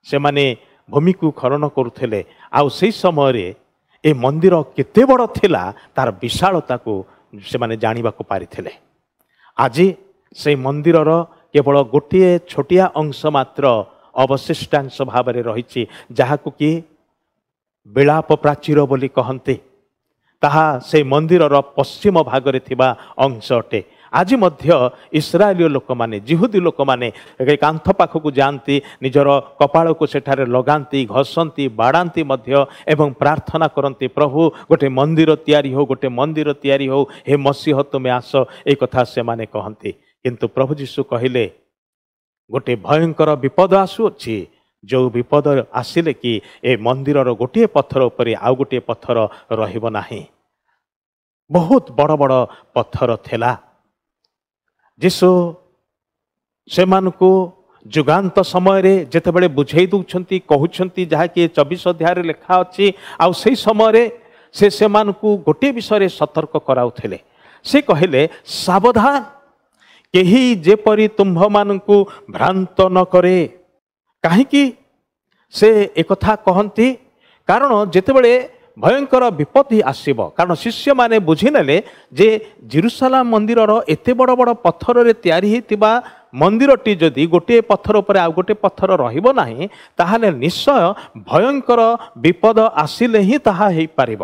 ସେମାନେ ଭୂମିକୁ ଖନନ କରୁଥିଲେ ଆଉ ସେଇ ସମୟରେ ଏ ମନ୍ଦିର କେତେ ବଡ଼ ଥିଲା ତାର ବିଶାଳତାକୁ ସେମାନେ ଜାଣିବାକୁ ପାରିଥିଲେ। ଆଜି ସେଇ ମନ୍ଦିରର କେବଳ ଗୋଟିଏ ଛୋଟିଆ ଅଂଶ ମାତ୍ର ଅବଶିଷ୍ଟାଂଶ ଭାବରେ ରହିଛି ଯାହାକୁ କି ବିଳାପ ପ୍ରାଚୀର ବୋଲି କହନ୍ତି। ତାହା ସେଇ ମନ୍ଦିରର ପଶ୍ଚିମ ଭାଗରେ ଥିବା ଅଂଶ ଅଟେ। ଆଜି ମଧ୍ୟ ଇସ୍ରାଏଲୀୟ ଲୋକମାନେ ଜିହୁଦୀ ଲୋକମାନେ କାନ୍ଥ ପାଖକୁ ଯାଆନ୍ତି ନିଜର କପାଳକୁ ସେଠାରେ ଲଗାନ୍ତି ଘଷନ୍ତି ବାଡ଼ାନ୍ତି ମଧ୍ୟ ଏବଂ ପ୍ରାର୍ଥନା କରନ୍ତି ପ୍ରଭୁ ଗୋଟେ ମନ୍ଦିର ତିଆରି ହଉ ଗୋଟେ ମନ୍ଦିର ତିଆରି ହଉ ହେ ମସିହ ତୁମେ ଆସ। ଏ କଥା ସେମାନେ କହନ୍ତି। କିନ୍ତୁ ପ୍ରଭୁ ଯୀଶୁ କହିଲେ ଗୋଟେ ଭୟଙ୍କର ବିପଦ ଆସୁଅଛି। ଯେଉଁ ବିପଦ ଆସିଲେ କି ଏ ମନ୍ଦିରର ଗୋଟିଏ ପଥର ଉପରେ ଆଉ ଗୋଟିଏ ପଥର ରହିବ ନାହିଁ। ବହୁତ ବଡ଼ ବଡ଼ ପଥର ଥିଲା। ଯୀଶୁ ସେମାନଙ୍କୁ ଯୁଗାନ୍ତ ସମୟରେ ଯେତେବେଳେ ବୁଝେଇ ଦେଉଛନ୍ତି କହୁଛନ୍ତି ଯାହାକି ଚବିଶ ଅଧ୍ୟାୟରେ ଲେଖା ଅଛି ଆଉ ସେଇ ସମୟରେ ସେ ସେମାନଙ୍କୁ ଗୋଟିଏ ବିଷୟରେ ସତର୍କ କରାଉଥିଲେ। ସେ କହିଲେ ସାବଧାନ! କେହି ଯେପରି ତୁମ୍ଭମାନଙ୍କୁ ଭ୍ରାନ୍ତ ନ କରେ। କାହିଁକି? ସେ ଏକଥା କହନ୍ତି କାରଣ ଯେତେବେଳେ ଭୟଙ୍କର ବିପତ୍ତି ଆସିବ କାରଣ ଶିଷ୍ୟମାନେ ବୁଝିନେଲେ ଯେ ଜିରୁସାଲାମ ମନ୍ଦିରର ଏତେ ବଡ଼ ବଡ଼ ପଥରରେ ତିଆରି ହେଇଥିବା ମନ୍ଦିରଟି ଯଦି ଗୋଟିଏ ପଥର ଉପରେ ଆଉ ଗୋଟିଏ ପଥର ରହିବ ନାହିଁ ତାହେଲେ ନିଶ୍ଚୟ ଭୟଙ୍କର ବିପଦ ଆସିଲେ ହିଁ ତାହା ହେଇପାରିବ।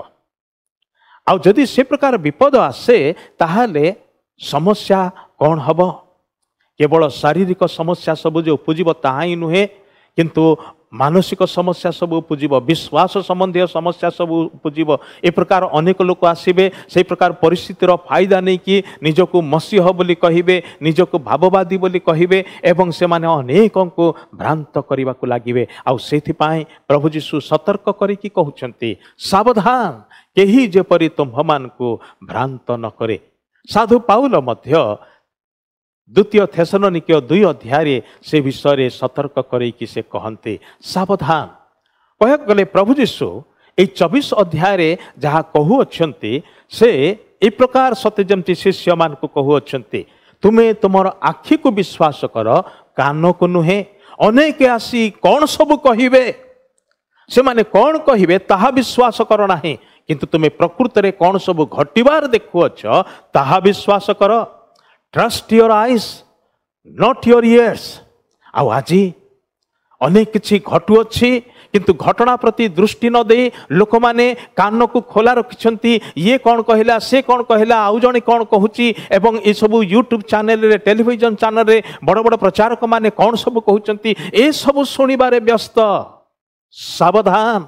ଆଉ ଯଦି ସେ ପ୍ରକାର ବିପଦ ଆସେ ତାହେଲେ ସମସ୍ୟା କ'ଣ ହେବ? କେବଳ ଶାରୀରିକ ସମସ୍ୟା ସବୁ ଯେ ଉପୁଜିବ ତାହା ହିଁ ନୁହେଁ କିନ୍ତୁ ମାନସିକ ସମସ୍ୟା ସବୁ ଉପୁଜିବ ବିଶ୍ୱାସ ସମ୍ବନ୍ଧୀୟ ସମସ୍ୟା ସବୁ ଉପୁଜିବ। ଏ ପ୍ରକାର ଅନେକ ଲୋକ ଆସିବେ ସେହି ପ୍ରକାର ପରିସ୍ଥିତିର ଫାଇଦା ନେଇକି ନିଜକୁ ମସିହ ବୋଲି କହିବେ ନିଜକୁ ଭାବବାଦୀ ବୋଲି କହିବେ ଏବଂ ସେମାନେ ଅନେକଙ୍କୁ ଭ୍ରାନ୍ତ କରିବାକୁ ଲାଗିବେ। ଆଉ ସେଥିପାଇଁ ପ୍ରଭୁ ଯୀଶୁ ସତର୍କ କରିକି କହୁଛନ୍ତି ସାବଧାନ କେହି ଯେପରି ତୁମ୍ଭମାନଙ୍କୁ ଭ୍ରାନ୍ତ ନ କରେ। ସାଧୁ ପାଉଲ ମଧ୍ୟ ଦ୍ୱିତୀୟ ଥେସନିକ ଦୁଇ ଅଧ୍ୟାୟରେ ସେ ବିଷୟରେ ସତର୍କ କରେଇକି ସେ କହନ୍ତି ସାବଧାନ। କହିବାକୁ ଗଲେ ପ୍ରଭୁ ଯୀଶୁ ଏଇ ଚବିଶ ଅଧ୍ୟାୟରେ ଯାହା କହୁଅଛନ୍ତି ସେ ଏ ପ୍ରକାର ସତେ ଯେମିତି ଶିଷ୍ୟମାନଙ୍କୁ କହୁଅଛନ୍ତି ତୁମେ ତୁମର ଆଖିକୁ ବିଶ୍ୱାସ କର କାନକୁ ନୁହେଁ ଅନେକ ଆସି କ'ଣ ସବୁ କହିବେ? ସେମାନେ କ'ଣ କହିବେ ତାହା ବିଶ୍ୱାସ କର ନାହିଁ କିନ୍ତୁ ତୁମେ ପ୍ରକୃତରେ କ'ଣ ସବୁ ଘଟିବାର ଦେଖୁଅଛ ତାହା ବିଶ୍ୱାସ କର। Trust your eyes not your ears ଆଉ ଆଜି ଅନେକ କିଛି ଘଟୁଅଛି କିନ୍ତୁ ଘଟଣା ପ୍ରତି ଦୃଷ୍ଟି ନ ଦେଇ ଲୋକମାନେ କାନକୁ ଖୋଲା ରଖିଛନ୍ତି। ଇଏ କ'ଣ କହିଲା ସେ କ'ଣ କହିଲା ଆଉ ଜଣେ କ'ଣ କହୁଛି ଏବଂ ଏସବୁ ୟୁଟ୍ୟୁବ୍ ଚ୍ୟାନେଲରେ ଟେଲିଭିଜନ ଚ୍ୟାନେଲରେ ବଡ଼ ବଡ଼ ପ୍ରଚାରକମାନେ କ'ଣ ସବୁ କହୁଛନ୍ତି ଏସବୁ ଶୁଣିବାରେ ବ୍ୟସ୍ତ। ସାବଧାନ।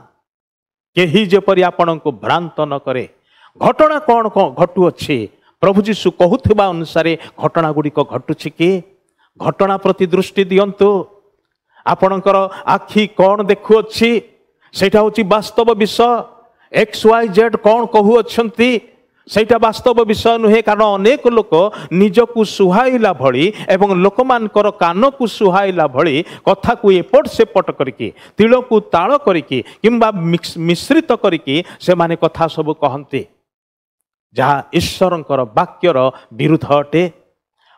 କେହି ଯେପରି ଆପଣଙ୍କୁ ଭ୍ରାନ୍ତ ନ କରେ। ଘଟଣା କ'ଣ କ'ଣ ଘଟୁଅଛି ପ୍ରଭୁ ଯୀଶୁ କହୁଥିବା ଅନୁସାରେ ଘଟଣା ଗୁଡ଼ିକ ଘଟୁଛି କି? ଘଟଣା ପ୍ରତି ଦୃଷ୍ଟି ଦିଅନ୍ତୁ। ଆପଣଙ୍କର ଆଖି କ'ଣ ଦେଖୁଅଛି? ସେଇଟା ହେଉଛି ବାସ୍ତବ ବିଷୟ। ଏକ୍ସ ୱାଇ ଜେଡ୍ କ'ଣ କହୁଅଛନ୍ତି? ସେଇଟା ବାସ୍ତବ ବିଷୟ ନୁହେଁ କାରଣ ଅନେକ ଲୋକ ନିଜକୁ ସୁହାଇଲା ଭଳି ଏବଂ ଲୋକମାନଙ୍କର କାନକୁ ସୁହାଇଲା ଭଳି କଥାକୁ ଏପଟ ସେପଟ କରିକି ତିଳକୁ ତାଳ କରିକି କିମ୍ବା ମିଶ୍ରିତ କରିକି ସେମାନେ କଥା ସବୁ କହନ୍ତି। ଯାହା ଈଶ୍ୱରଙ୍କର ବାକ୍ୟର ବିରୁଦ୍ଧ ଅଟେ।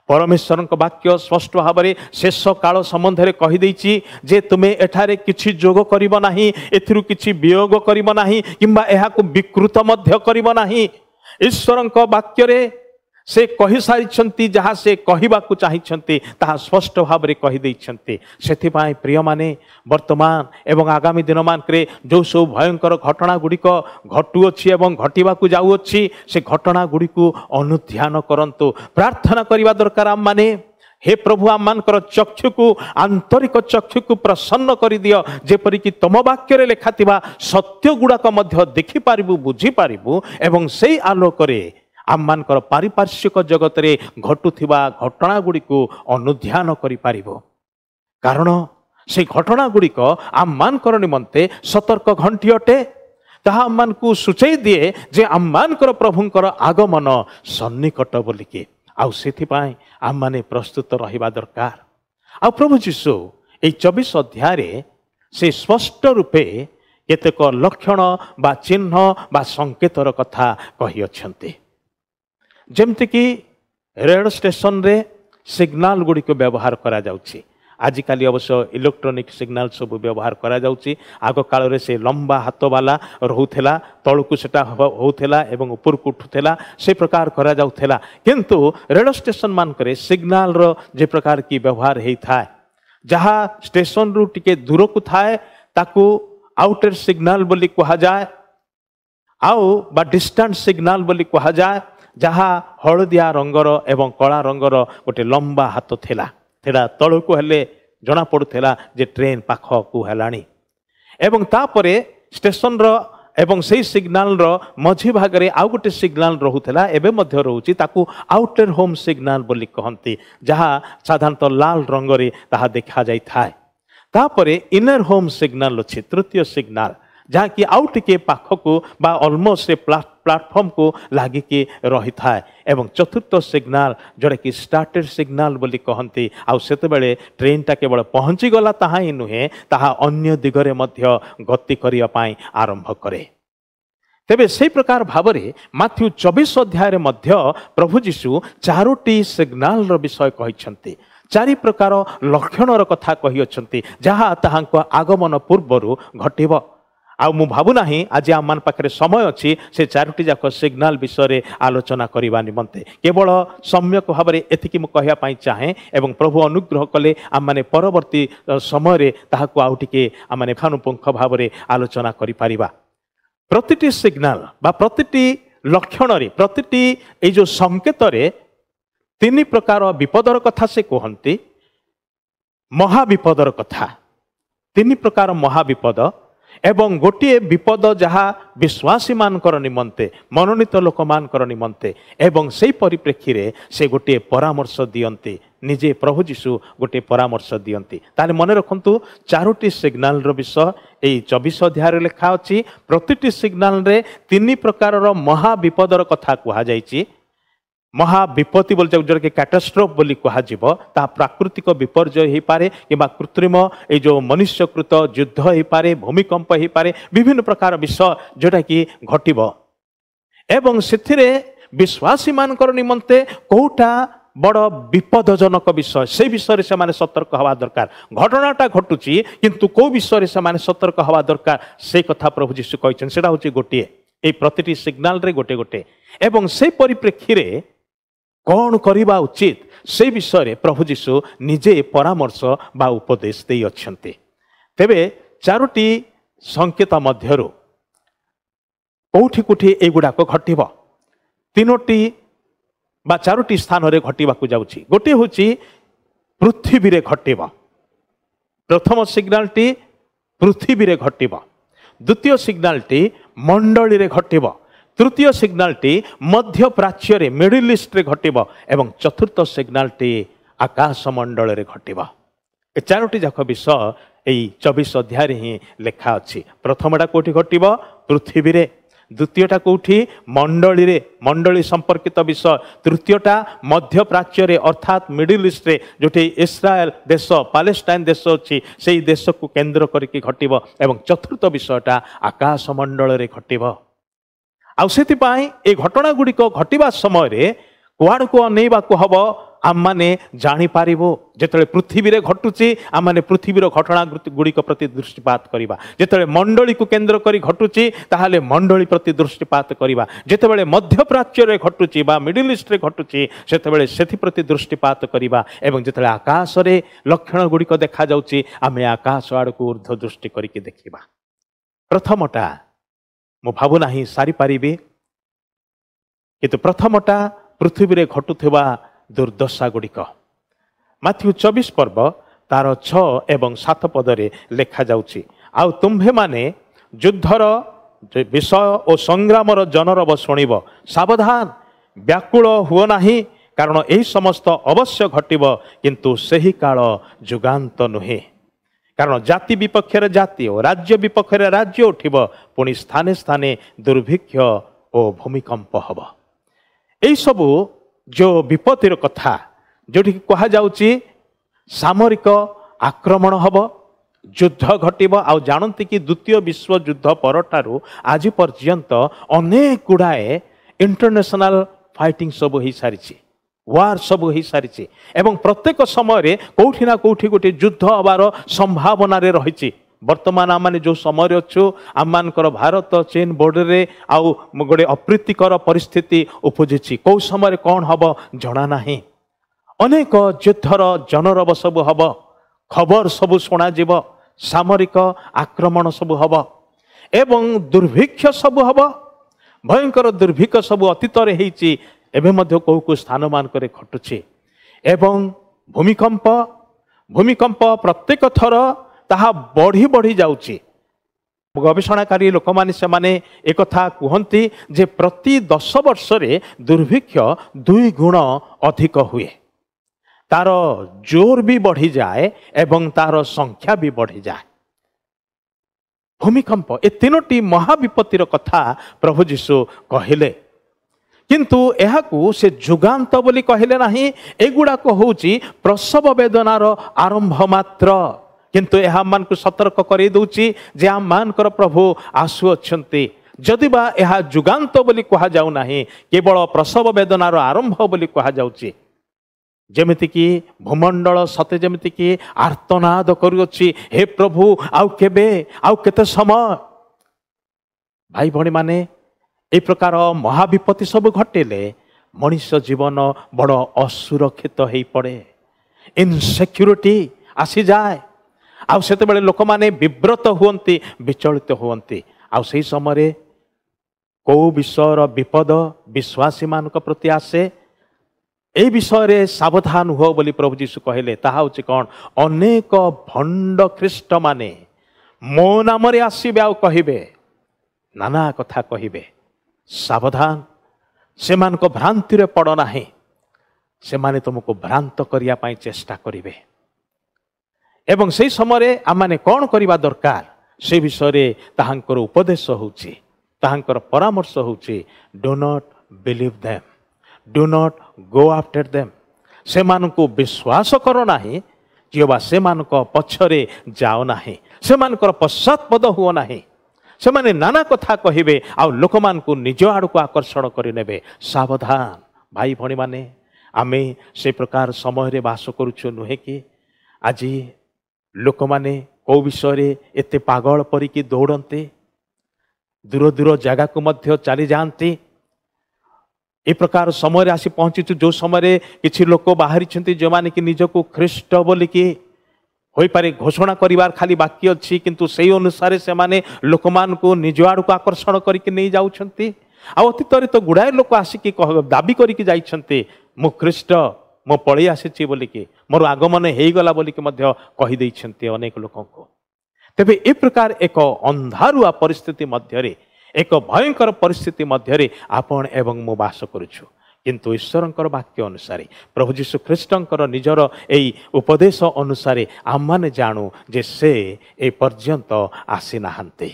ପରମେଶ୍ୱରଙ୍କ ବାକ୍ୟ ସ୍ପଷ୍ଟ ଭାବରେ ଶେଷ କାଳ ସମ୍ବନ୍ଧରେ କହିଦେଇଛି ଯେ ତୁମେ ଏଠାରେ କିଛି ଯୋଗ କରିବ ନାହିଁ ଏଥିରୁ କିଛି ବିୟୋଗ କରିବ ନାହିଁ କିମ୍ବା ଏହାକୁ ବିକୃତ ମଧ୍ୟ କରିବ ନାହିଁ। ଈଶ୍ୱରଙ୍କ ବାକ୍ୟରେ ସେ କହିସାରିଛନ୍ତି ଯାହା ସେ କହିବାକୁ ଚାହିଁଛନ୍ତି ତାହା ସ୍ପଷ୍ଟ ଭାବରେ କହିଦେଇଛନ୍ତି ସେଥିପାଇଁ ପ୍ରିୟମାନେ ବର୍ତ୍ତମାନ ଏବଂ ଆଗାମୀ ଦିନମାନଙ୍କରେ ଯେଉଁ ସବୁ ଭୟଙ୍କର ଘଟଣା ଗୁଡ଼ିକ ଘଟୁଅଛି ଏବଂ ଘଟିବାକୁ ଯାଉଅଛି ସେ ଘଟଣା ଗୁଡ଼ିକୁ ଅନୁଧ୍ୟାନ କରନ୍ତୁ ପ୍ରାର୍ଥନା କରିବା ଦରକାର ଆମମାନେ ହେ ପ୍ରଭୁ ଆମମାନଙ୍କର ଚକ୍ଷୁକୁ ଆନ୍ତରିକ ଚକ୍ଷୁକୁ ପ୍ରସନ୍ନ କରିଦିଅ ଯେପରିକି ତମ ବାକ୍ୟରେ ଲେଖାଥିବା ସତ୍ୟ ଗୁଡ଼ାକ ମଧ୍ୟ ଦେଖିପାରିବୁ ବୁଝିପାରିବୁ ଏବଂ ସେଇ ଆଲୋକରେ ଆମମାନଙ୍କର ପାରିପାର୍ଶ୍ୱିକ ଜଗତରେ ଘଟୁଥିବା ଘଟଣା ଗୁଡ଼ିକୁ ଅନୁଧ୍ୟାନ କରିପାରିବ। କାରଣ ସେଇ ଘଟଣା ଗୁଡ଼ିକ ଆମମାନଙ୍କର ନିମନ୍ତେ ସତର୍କ ଘଣ୍ଟି ଅଟେ ତାହା ଆମମାନଙ୍କୁ ସୂଚାଇ ଦିଏ ଯେ ଆମମାନଙ୍କର ପ୍ରଭୁଙ୍କର ଆଗମନ ସନ୍ନିକଟ ବୋଲିକି। ଆଉ ସେଥିପାଇଁ ଆମମାନେ ପ୍ରସ୍ତୁତ ରହିବା ଦରକାର। ଆଉ ପ୍ରଭୁ ଯୀଶୁ ଏଇ ଚବିଶ ଅଧ୍ୟାୟରେ ସେ ସ୍ପଷ୍ଟ ରୂପେ କେତେକ ଲକ୍ଷଣ ବା ଚିହ୍ନ ବା ସଂକେତର କଥା କହିଅଛନ୍ତି। ଯେମିତିକି ରେଳ ଷ୍ଟେସନରେ ସିଗ୍ନାଲ ଗୁଡ଼ିକ ବ୍ୟବହାର କରାଯାଉଛି। ଆଜିକାଲି ଅବଶ୍ୟ ଇଲେକ୍ଟ୍ରୋନିକ ସିଗ୍ନାଲ ସବୁ ବ୍ୟବହାର କରାଯାଉଛି। ଆଗ କାଳରେ ସେ ଲମ୍ବା ହାତବାଲା ରହୁଥିଲା ତଳକୁ ସେଟା ହବ- ହଉଥିଲା ଏବଂ ଉପରକୁ ଉଠୁଥିଲା ସେ ପ୍ରକାର କରାଯାଉଥିଲା। କିନ୍ତୁ ରେଳ ଷ୍ଟେସନ ମାନଙ୍କରେ ସିଗ୍ନାଲର ଯେ ପ୍ରକାର କି ବ୍ୟବହାର ହେଇଥାଏ ଯାହା ଷ୍ଟେସନରୁ ଟିକେ ଦୂରକୁ ଥାଏ ତାକୁ ଆଉଟର ସିଗ୍ନାଲ ବୋଲି କୁହାଯାଏ ଆଉ ବା ଡିଷ୍ଟାନ୍ସ ସିଗ୍ନାଲ ବୋଲି କୁହାଯାଏ ଯାହା ହଳଦିଆ ରଙ୍ଗର ଏବଂ କଳା ରଙ୍ଗର ଗୋଟେ ଲମ୍ବା ହାତ ଥିଲା ସେଟା ତଳକୁ ହେଲେ ଜଣାପଡ଼ୁଥିଲା ଯେ ଟ୍ରେନ ପାଖକୁ ହେଲାଣି। ଏବଂ ତାପରେ ଷ୍ଟେସନର ଏବଂ ସେଇ ସିଗ୍ନାଲର ମଝି ଭାଗରେ ଆଉ ଗୋଟେ ସିଗ୍ନାଲ ରହୁଥିଲା ଏବେ ମଧ୍ୟ ରହୁଛି ତାକୁ ଆଉଟର ହୋମ୍ ସିଗ୍ନାଲ ବୋଲି କହନ୍ତି ଯାହା ସାଧାରଣତଃ ଲାଲ ରଙ୍ଗରେ ତାହା ଦେଖାଯାଇଥାଏ। ତାପରେ ଇନର ହୋମ୍ ସିଗ୍ନାଲ ଅଛି ତୃତୀୟ ସିଗ୍ନାଲ ଯାହାକି ଆଉ ଟିକେ ପାଖକୁ ବା ଅଲମୋଷ୍ଟ ସେ ପ୍ଲାଟଫର୍ମକୁ ଲାଗିକି ରହିଥାଏ। ଏବଂ ଚତୁର୍ଥ ସିଗ୍ନାଲ ଯେଉଁଟାକି ଷ୍ଟାର୍ଟେଡ୍ ସିଗ୍ନାଲ ବୋଲି କହନ୍ତି ଆଉ ସେତେବେଳେ ଟ୍ରେନଟା କେବଳ ପହଞ୍ଚିଗଲା ତାହା ହିଁ ନୁହେଁ ତାହା ଅନ୍ୟ ଦିଗରେ ମଧ୍ୟ ଗତି କରିବା ପାଇଁ ଆରମ୍ଭ କରେ। ତେବେ ସେହି ପ୍ରକାର ଭାବରେ ମାଥ୍ୟୁ ଚବିଶ ଅଧ୍ୟାୟରେ ମଧ୍ୟ ପ୍ରଭୁ ଯୀଶୁ ଚାରୋଟି ସିଗ୍ନାଲର ବିଷୟ କହିଛନ୍ତି। ଚାରି ପ୍ରକାର ଲକ୍ଷଣର କଥା କହିଅଛନ୍ତି ଯାହା ତାହାଙ୍କ ଆଗମନ ପୂର୍ବରୁ ଘଟିବ। ଆଉ ମୁଁ ଭାବୁନାହିଁ ଆଜି ଆମମାନଙ୍କ ପାଖରେ ସମୟ ଅଛି ସେ ଚାରୋଟି ଯାକ ସିଗ୍ନାଲ ବିଷୟରେ ଆଲୋଚନା କରିବା ନିମନ୍ତେ। କେବଳ ସମ୍ୟକ ଭାବରେ ଏତିକି ମୁଁ କହିବା ପାଇଁ ଚାହେଁ ଏବଂ ପ୍ରଭୁ ଅନୁଗ୍ରହ କଲେ ଆମମାନେ ପରବର୍ତ୍ତୀ ଅ, ସମୟରେ ତାହାକୁ ଆଉ ଟିକେ ଆମମାନେ ଭାନୁପୁଙ୍ଖ ଭାବରେ ଆଲୋଚନା କରିପାରିବା। ପ୍ରତିଟି ସିଗ୍ନାଲ ବା ପ୍ରତିଟି ଲକ୍ଷଣରେ ପ୍ରତିଟି ଏଇ ଯେଉଁ ସଂକେତରେ ତିନି ପ୍ରକାର ବିପଦର କଥା ସେ କୁହନ୍ତି। ମହାବିପଦର କଥା। ତିନି ପ୍ରକାର ମହାବିପଦ ଏବଂ ଗୋଟିଏ ବିପଦ ଯାହା ବିଶ୍ୱାସୀମାନଙ୍କର ନିମନ୍ତେ ମନୋନୀତ ଲୋକମାନଙ୍କର ନିମନ୍ତେ ଏବଂ ସେହି ପରିପ୍ରେକ୍ଷୀରେ ସେ ଗୋଟିଏ ପରାମର୍ଶ ଦିଅନ୍ତି ନିଜେ ପ୍ରଭୁ ଯୀଶୁ ଗୋଟିଏ ପରାମର୍ଶ ଦିଅନ୍ତି ତାହେଲେ ମନେ ରଖନ୍ତୁ ଚାରୋଟି ସିଗ୍ନାଲର ବିଷୟ ଏଇ ଚବିଶ ଅଧ୍ୟାୟରେ ଲେଖା ଅଛି ପ୍ରତିଟି ସିଗ୍ନାଲରେ ତିନି ପ୍ରକାରର ମହାବିପଦର କଥା କୁହାଯାଇଛି ମହାବିପତ୍ତି ବୋଲି ଯେଉଁଟାକି କ୍ୟାଟାଷ୍ଟ୍ରୋଫ ବୋଲି କୁହାଯିବ ତାହା ପ୍ରାକୃତିକ ବିପର୍ଯ୍ୟୟ ହେଇପାରେ କିମ୍ବା କୃତ୍ରିମ ଏଇ ଯେଉଁ ମନୁଷ୍ୟକୃତ ଯୁଦ୍ଧ ହେଇପାରେ ଭୂମିକମ୍ପ ହେଇପାରେ ବିଭିନ୍ନ ପ୍ରକାର ବିଷୟ ଯେଉଁଟାକି ଘଟିବ। ଏବଂ ସେଥିରେ ବିଶ୍ୱାସୀମାନଙ୍କର ନିମନ୍ତେ କେଉଁଟା ବଡ଼ ବିପଦଜନକ ବିଷୟ ସେ ବିଷୟରେ ସେମାନେ ସତର୍କ ହେବା ଦରକାର। ଘଟଣାଟା ଘଟୁଛି କିନ୍ତୁ କେଉଁ ବିଷୟରେ ସେମାନେ ସତର୍କ ହେବା ଦରକାର ସେ କଥା ପ୍ରଭୁ ଯୀଶୁ କହିଛନ୍ତି। ସେଇଟା ହେଉଛି ଗୋଟିଏ ଏଇ ପ୍ରତିଟି ସିଗ୍ନାଲରେ ଗୋଟେ ଗୋଟେ ଏବଂ ସେଇ ପରିପ୍ରେକ୍ଷୀରେ କ'ଣ କରିବା ଉଚିତ? ସେ ବିଷୟରେ ପ୍ରଭୁ ଯୀଶୁ ନିଜେ ପରାମର୍ଶ ବା ଉପଦେଶ ଦେଇଅଛନ୍ତି ତେବେ ଚାରୋଟି ସଂକେତ ମଧ୍ୟରୁ କେଉଁଠି କେଉଁଠି ଏଗୁଡ଼ାକ ଘଟିବ? ତିନୋଟି ବା ଚାରୋଟି ସ୍ଥାନରେ ଘଟିବାକୁ ଯାଉଛି। ଗୋଟିଏ ହେଉଛି ପୃଥିବୀରେ ଘଟିବ। ପ୍ରଥମ ସିଗ୍ନାଲଟି ପୃଥିବୀରେ ଘଟିବ। ଦ୍ୱିତୀୟ ସିଗ୍ନାଲଟି ମଣ୍ଡଳୀରେ ଘଟିବ। ତୃତୀୟ ସିଗ୍ନାଲଟି ମଧ୍ୟପ୍ରାଚ୍ୟରେ ମିଡିଲ ଇଷ୍ଟରେ ଘଟିବ ଏବଂ ଚତୁର୍ଥ ସିଗ୍ନାଲଟି ଆକାଶ ମଣ୍ଡଳରେ ଘଟିବ। ଏ ଚାରୋଟି ଯାକ ବିଷୟ ଏଇ ଚବିଶ ଅଧ୍ୟାୟରେ ହିଁ ଲେଖା ଅଛି। ପ୍ରଥମଟା କେଉଁଠି ଘଟିବ? ପୃଥିବୀରେ। ଦ୍ୱିତୀୟଟା କେଉଁଠି? ମଣ୍ଡଳୀରେ। ମଣ୍ଡଳୀ ସମ୍ପର୍କିତ ବିଷୟ ତୃତୀୟଟା ମଧ୍ୟପ୍ରାଚ୍ୟରେ ଅର୍ଥାତ୍ ମିଡିଲ ଇଷ୍ଟରେ ଯେଉଁଠି ଇସ୍ରାଏଲ ଦେଶ ପାଲେଷ୍ଟାଇନ ଦେଶ ଅଛି ସେଇ ଦେଶକୁ କେନ୍ଦ୍ର କରିକି ଘଟିବ ଏବଂ ଚତୁର୍ଥ ବିଷୟଟା ଆକାଶ ମଣ୍ଡଳରେ ଘଟିବ। ଆଉ ସେଥିପାଇଁ ଏ ଘଟଣା ଗୁଡ଼ିକ ଘଟିବା ସମୟରେ କୁଆଡ଼କୁ ଅନେଇବାକୁ ହବ ଆମମାନେ ଜାଣିପାରିବୁ। ଯେତେବେଳେ ପୃଥିବୀରେ ଘଟୁଛି ଆମମାନେ ପୃଥିବୀର ଘଟଣା ଗୁଡ଼ିକ ପ୍ରତି ଦୃଷ୍ଟିପାତ କରିବା। ଯେତେବେଳେ ମଣ୍ଡଳୀକୁ କେନ୍ଦ୍ର କରି ଘଟୁଛି ତାହେଲେ ମଣ୍ଡଳୀ ପ୍ରତି ଦୃଷ୍ଟିପାତ କରିବା। ଯେତେବେଳେ ମଧ୍ୟପ୍ରାଚ୍ୟରେ ଘଟୁଛି ବା ମିଡିଲ ଇଷ୍ଟରେ ଘଟୁଛି ସେତେବେଳେ ସେଥିପ୍ରତି ଦୃଷ୍ଟିପାତ କରିବା। ଏବଂ ଯେତେବେଳେ ଆକାଶରେ ଲକ୍ଷଣ ଗୁଡ଼ିକ ଦେଖାଯାଉଛି ଆମେ ଆକାଶ ଆଡ଼କୁ ଉର୍ଦ୍ଧ୍ୱ ଦୃଷ୍ଟି କରିକି ଦେଖିବା। ପ୍ରଥମଟା ମୁଁ ଭାବୁନାହିଁ ସାରିପାରିବି। କିନ୍ତୁ ପ୍ରଥମଟା ପୃଥିବୀରେ ଘଟୁଥିବା ଦୁର୍ଦ୍ଦଶା ଗୁଡ଼ିକ ମାଥ୍ୟୁ ଚବିଶ ପର୍ବ ତାର ଛଅ ଏବଂ ସାତ ପଦରେ ଲେଖାଯାଉଛି ଆଉ ତୁମ୍ଭେମାନେ ଯୁଦ୍ଧର ବିଷୟ ଓ ସଂଗ୍ରାମର ଜନରବ ଶୁଣିବ। ସାବଧାନ ବ୍ୟାକୁଳ ହୁଅ ନାହିଁ କାରଣ ଏହି ସମସ୍ତ ଅବଶ୍ୟ ଘଟିବ କିନ୍ତୁ ସେହି କାଳ ଯୁଗାନ୍ତ ନୁହେଁ। କାରଣ ଜାତି ବିପକ୍ଷରେ ଜାତି ଓ ରାଜ୍ୟ ବିପକ୍ଷରେ ରାଜ୍ୟ ଉଠିବ ପୁଣି ସ୍ଥାନେ ସ୍ଥାନେ ଦୁର୍ଭିକ୍ଷ ଓ ଭୂମିକମ୍ପ ହେବ। ଏହିସବୁ ଯେଉଁ ବିପତ୍ତିର କଥା ଯେଉଁଠିକି କୁହାଯାଉଛି ସାମରିକ ଆକ୍ରମଣ ହେବ ଯୁଦ୍ଧ ଘଟିବ ଆଉ ଜାଣନ୍ତି କି ଦ୍ୱିତୀୟ ବିଶ୍ୱଯୁଦ୍ଧ ପରଠାରୁ ଆଜି ପର୍ଯ୍ୟନ୍ତ ଅନେକ ଗୁଡ଼ାଏ ଇଣ୍ଟରନ୍ୟାସନାଲ ଫାଇଟିଂ ସବୁ ହେଇସାରିଛି। ୱାର୍ ସବୁ ହେଇସାରିଛି ଏବଂ ପ୍ରତ୍ୟେକ ସମୟରେ କେଉଁଠି ନା କେଉଁଠି ଗୋଟିଏ ଯୁଦ୍ଧ ହେବାର ସମ୍ଭାବନାରେ ରହିଛି। ବର୍ତ୍ତମାନ ଆମମାନେ ଯେଉଁ ସମୟରେ ଅଛୁ ଆମମାନଙ୍କର ଭାରତ ଚୀନ ବର୍ଡରରେ ଆଉ ଗୋଟେ ଅପ୍ରୀତିକର ପରିସ୍ଥିତି ଉପୁଜିଛି। କେଉଁ ସମୟରେ କ'ଣ ହେବ ଜଣା ନାହିଁ। ଅନେକ ଯୁଦ୍ଧର ଜନରବ ସବୁ ହେବ। ଖବର ସବୁ ଶୁଣାଯିବ। ସାମରିକ ଆକ୍ରମଣ ସବୁ ହେବ। ଏବଂ ଦୁର୍ଭିକ୍ଷ ସବୁ ହେବ। ଭୟଙ୍କର ଦୁର୍ଭିକ୍ଷ ସବୁ ଅତୀତରେ ହେଇଛି। ଏବେ ମଧ୍ୟ କେଉଁ କେଉଁ ସ୍ଥାନମାନଙ୍କରେ ଘଟୁଛି। ଏବଂ ଭୂମିକମ୍ପ ଭୂମିକମ୍ପ ପ୍ରତ୍ୟେକ ଥର ତାହା ବଢ଼ି ବଢ଼ି ଯାଉଛି। ଗବେଷଣାକାରୀ ଲୋକମାନେ ସେମାନେ ଏକଥା କୁହନ୍ତି ଯେ ପ୍ରତି ଦଶ ବର୍ଷରେ ଦୁର୍ଭିକ୍ଷ ଦୁଇ ଗୁଣ ଅଧିକ ହୁଏ। ତାର ଜୋର ବି ବଢ଼ିଯାଏ ଏବଂ ତାର ସଂଖ୍ୟା ବି ବଢ଼ିଯାଏ। ଭୂମିକମ୍ପ ଏ ତିନୋଟି ମହାବିପତ୍ତିର କଥା ପ୍ରଭୁ ଯୀଶୁ କହିଲେ। କିନ୍ତୁ ଏହାକୁ ସେ ଯୁଗାନ୍ତ ବୋଲି କହିଲେ ନାହିଁ ଏଗୁଡ଼ାକ ହେଉଛି ପ୍ରସବ ବେଦନାର ଆରମ୍ଭ ମାତ୍ର କିନ୍ତୁ ଏହା ଆମମାନଙ୍କୁ ସତର୍କ କରାଇ ଦେଉଛି ଯେ ଆମମାନଙ୍କର ପ୍ରଭୁ ଆସୁଅଛନ୍ତି ଯଦି ବା ଏହା ଯୁଗାନ୍ତ ବୋଲି କୁହାଯାଉ ନାହିଁ କେବଳ ପ୍ରସବ ବେଦନାର ଆରମ୍ଭ ବୋଲି କୁହାଯାଉଛି ଯେମିତିକି ଭୂମଣ୍ଡଳ ସତେ ଯେମିତିକି ଆର୍ତ୍ତନାଦ କରୁଅଛି ହେ ପ୍ରଭୁ ଆଉ କେବେ ଆଉ କେତେ ସମୟ ଭାଇ ଭଉଣୀମାନେ এই প্রকার মহাবিপত্তি সব ঘটেলে মনীষ জীবন বড় অসুরক্ষিত হয়ে পড়ে ইনসেক্যুরিটি আসি যায় ଆଉ ସେତେବେଳେ ଲୋକମାନେ ବିବ୍ରତ ହୁଅନ୍ତି ବିଚଳିତ ହୁଅନ୍ତି ଆଉ ସେହି ସମୟରେ କେଉଁ ବିଷୟର ବିପଦ ବିଶ୍ୱାସୀମାନଙ୍କ ପ୍ରତି ଆସେ ଏଇ ବିଷୟରେ ସାବଧାନ ହୁଅ ବୋଲି ପ୍ରଭୁ ଯୀଶୁ କହିଲେ ତାହା ହେଉଛି କ'ଣ ଅନେକ ଭଣ୍ଡ ଖ୍ରୀଷ୍ଟମାନେ ମୋ ନାମରେ ଆସିବେ ଆଉ କହିବେ ନାନା କଥା କହିବେ ସାବଧାନ। ସେମାନଙ୍କ ଭ୍ରାନ୍ତିରେ ପଡ଼ ନାହିଁ। ସେମାନେ ତୁମକୁ ଭ୍ରାନ୍ତ କରିବା ପାଇଁ ଚେଷ୍ଟା କରିବେ। ଏବଂ ସେହି ସମୟରେ ଆମମାନେ କ'ଣ କରିବା ଦରକାର? ସେ ବିଷୟରେ ତାହାଙ୍କର ଉପଦେଶ ହେଉଛି ତାହାଙ୍କର ପରାମର୍ଶ ହେଉଛି do not believe them do not go after them ସେମାନଙ୍କୁ ବିଶ୍ୱାସ କର ନାହିଁ କିମ୍ବା ସେମାନଙ୍କ ପଛରେ ଯାଅ ନାହିଁ ସେମାନଙ୍କର ପଶ୍ଚାତପଦ ହୁଅ ନାହିଁ। ସେମାନେ ନାନା କଥା କହିବେ ଆଉ ଲୋକମାନଙ୍କୁ ନିଜ ଆଡ଼କୁ ଆକର୍ଷଣ କରିନେବେ। ସାବଧାନ ଭାଇ ଭଉଣୀମାନେ ଆମେ ସେ ପ୍ରକାର ସମୟରେ ବାସ କରୁଛୁ ନୁହେଁ କି? ଆଜି ଲୋକମାନେ କେଉଁ ବିଷୟରେ ଏତେ ପାଗଳ ପରିକି ଦୌଡ଼ନ୍ତି? ଦୂର ଦୂର ଜାଗାକୁ ମଧ୍ୟ ଚାଲିଯାଆନ୍ତି। ଏ ପ୍ରକାର ସମୟରେ ଆସି ପହଞ୍ଚିଛୁ ଯେଉଁ ସମୟରେ କିଛି ଲୋକ ବାହାରିଛନ୍ତି ଯେଉଁମାନେ କି ନିଜକୁ ଖ୍ରୀଷ୍ଟ ବୋଲିକି ହୋଇପାରେ ଘୋଷଣା କରିବାର ଖାଲି ବାକି ଅଛି କିନ୍ତୁ ସେଇ ଅନୁସାରେ ସେମାନେ ଲୋକମାନଙ୍କୁ ନିଜ ଆଡ଼କୁ ଆକର୍ଷଣ କରିକି ନେଇ ଯାଉଛନ୍ତି ଆଉ ଅତୀତରେ ତ ଗୁଡ଼ାଏ ଲୋକ ଆସିକି କହ- ଦାବି କରିକି ଯାଇଛନ୍ତି ମୁଁ ଖ୍ରୀଷ୍ଟ ମୁଁ ପଳେଇ ଆସିଛି ବୋଲିକି ମୋର ଆଗମନ ହେଇଗଲା ବୋଲିକି ମଧ୍ୟ କହିଦେଇଛନ୍ତି ଅନେକ ଲୋକଙ୍କୁ। ତେବେ ଏ ପ୍ରକାର ଏକ ଅନ୍ଧାରୁଆ ପରିସ୍ଥିତି ମଧ୍ୟରେ ଏକ ଭୟଙ୍କର ପରିସ୍ଥିତି ମଧ୍ୟରେ ଆପଣ ଏବଂ ମୁଁ ବାସ କରୁଛୁ। କିନ୍ତୁ ଈଶ୍ୱରଙ୍କର ବାକ୍ୟ ଅନୁସାରେ ପ୍ରଭୁ ଯୀଶୁ ଖ୍ରୀଷ୍ଟଙ୍କର ନିଜର ଏଇ ଉପଦେଶ ଅନୁସାରେ ଆମମାନେ ଜାଣୁ ଯେ ସେ ଏ ପର୍ଯ୍ୟନ୍ତ ଆସିନାହାନ୍ତି।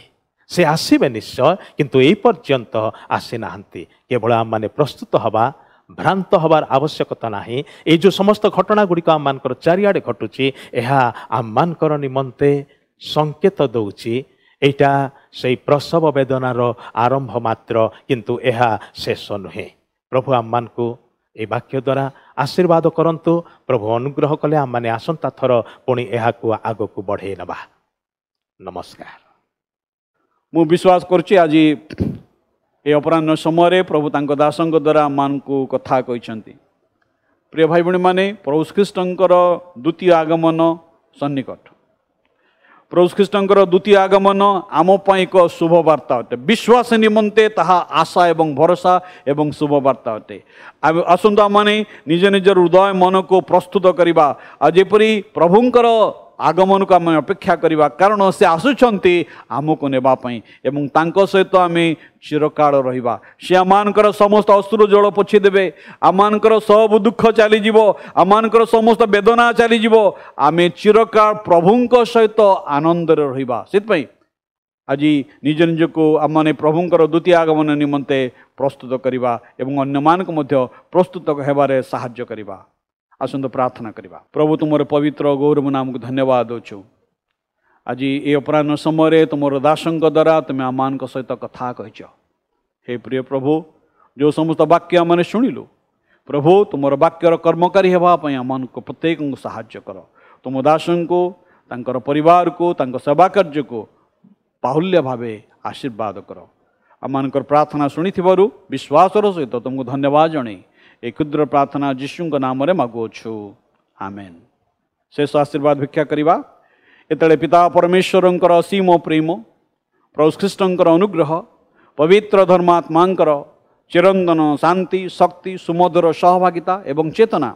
ସେ ଆସିବେ ନିଶ୍ଚୟ କିନ୍ତୁ ଏଇ ପର୍ଯ୍ୟନ୍ତ ଆସିନାହାନ୍ତି। କେବଳ ଆମମାନେ ପ୍ରସ୍ତୁତ ହେବା ଭ୍ରାନ୍ତ ହେବାର ଆବଶ୍ୟକତା ନାହିଁ। ଏଇ ଯେଉଁ ସମସ୍ତ ଘଟଣା ଗୁଡ଼ିକ ଆମମାନଙ୍କର ଚାରିଆଡ଼େ ଘଟୁଛି ଏହା ଆମମାନଙ୍କର ନିମନ୍ତେ ସଂକେତ ଦେଉଛି। ଏଇଟା ସେଇ ପ୍ରସବ ବେଦନାର ଆରମ୍ଭ ମାତ୍ର କିନ୍ତୁ ଏହା ଶେଷ ନୁହେଁ। ପ୍ରଭୁ ଆମମାନଙ୍କୁ এই ବାକ୍ୟ ଦ୍ୱାରା ଆଶୀର୍ବାଦ କରନ୍ତୁ। ପ୍ରଭୁ ଅନୁଗ୍ରହ କଲେ ଆମମାନେ ଆସନ୍ତା ଥର ପୁଣି ଏହାକୁ ଆଗକୁ ବଢ଼େଇ ନେବା। ନମସ୍କାର। ମୁଁ ବିଶ୍ୱାସ କରୁଛି ଆଜି ଏ ଅପରାହ୍ନ ସମୟରେ ପ୍ରଭୁ ତାଙ୍କ ଦାସଙ୍କ ଦ୍ୱାରା ଆମମାନଙ୍କୁ କଥା କହିଛନ୍ତି। ପ୍ରିୟ ଭାଇ ଭଉଣୀମାନେ ପ୍ରଭୁ ଖ୍ରୀଷ୍ଟଙ୍କର ଦ୍ୱିତୀୟ ଆଗମନ ସନ୍ନିକଟ। প্রভু খ্রিস্টঙ্কর দ্বিতীয় আগমন আমি এক শুভবার্তা অটে বিশ্বাস নিমন্তে তাহা আশা এবং ভরসা এবং শুভবার্তা অটে আসন্ত আমি নিজ নিজের হৃদয় মনকু প্রস্তুত করা আর যেপরি প্রভুঙ্কর ପ୍ରସ୍ତୁତ କରିବା ଆଉ ଯେପରି ପ୍ରଭୁଙ୍କର ଆଗମନକୁ ଆମେ ଅପେକ୍ଷା କରିବା କାରଣ ସେ ଆସୁଛନ୍ତି ଆମକୁ ନେବା ପାଇଁ ଏବଂ ତାଙ୍କ ସହିତ ଆମେ ଚିରକାଳ ରହିବା। ସେ ଆମମାନଙ୍କର ସମସ୍ତ ଅଶ୍ରୁ ଜଳ ପୋଛିଦେବେ ଆମମାନଙ୍କର ସବୁ ଦୁଃଖ ଚାଲିଯିବ। ଆମମାନଙ୍କର ସମସ୍ତ ବେଦନା ଚାଲିଯିବ। ଆମେ ଚିରକାଳ ପ୍ରଭୁଙ୍କ ସହିତ ଆନନ୍ଦରେ ରହିବା। ସେଥିପାଇଁ ଆଜି ନିଜ ନିଜକୁ ଆମମାନେ ପ୍ରଭୁଙ୍କର ଦ୍ୱିତୀୟ ଆଗମନ ନିମନ୍ତେ ପ୍ରସ୍ତୁତ କରିବା ଏବଂ ଅନ୍ୟମାନଙ୍କୁ ମଧ୍ୟ ପ୍ରସ୍ତୁତ ହେବାରେ ସାହାଯ୍ୟ କରିବା। ଆସନ୍ତୁ ପ୍ରାର୍ଥନା କରିବା ପ୍ରଭୁ ତୁମର ପବିତ୍ର ଗୌରବ ନାମକୁ ଧନ୍ୟବାଦ ଦେଉଛୁ ଆଜି ଏ ଅପରାହ୍ନ ସମୟରେ ତୁମର ଦାସଙ୍କ ଦ୍ୱାରା ତୁମେ ଆମମାନଙ୍କ ସହିତ କଥା କହିଛ ହେ ପ୍ରିୟ ପ୍ରଭୁ ଯେଉଁ ସମସ୍ତ ବାକ୍ୟ ଆମେ ଶୁଣିଲୁ ପ୍ରଭୁ ତୁମର ବାକ୍ୟର କର୍ମକାରୀ ହେବା ପାଇଁ ଆମମାନଙ୍କୁ ପ୍ରତ୍ୟେକଙ୍କୁ ସାହାଯ୍ୟ କର ତୁମ ଦାସଙ୍କୁ ତାଙ୍କର ପରିବାରକୁ ତାଙ୍କ ସେବା କାର୍ଯ୍ୟକୁ ବାହୁଲ୍ୟ ଭାବେ ଆଶୀର୍ବାଦ କର ଆମମାନଙ୍କର ପ୍ରାର୍ଥନା ଶୁଣିଥିବାରୁ ବିଶ୍ୱାସର ସହିତ ତୁମକୁ ଧନ୍ୟବାଦ ଜଣାଇ ଏ କ୍ଷୁଦ୍ର ପ୍ରାର୍ଥନା ଯୀଶୁଙ୍କ ନାମରେ ମାଗୁଅଛୁ। ଆମେନ୍ ଶେଷ ଆଶୀର୍ବାଦ ଭିକ୍ଷା କରିବା। ଯେତେବେଳେ ପିତା ପରମେଶ୍ୱରଙ୍କର ଅସୀମ ପ୍ରେମ ପ୍ରଭୁ ଖ୍ରୀଷ୍ଟଙ୍କର ଅନୁଗ୍ରହ ପବିତ୍ର ଧର୍ମାତ୍ମାଙ୍କର ଚିରନ୍ଦନ ଶାନ୍ତି ଶକ୍ତି ସୁମଧୁର ସହଭାଗିତା ଏବଂ ଚେତନା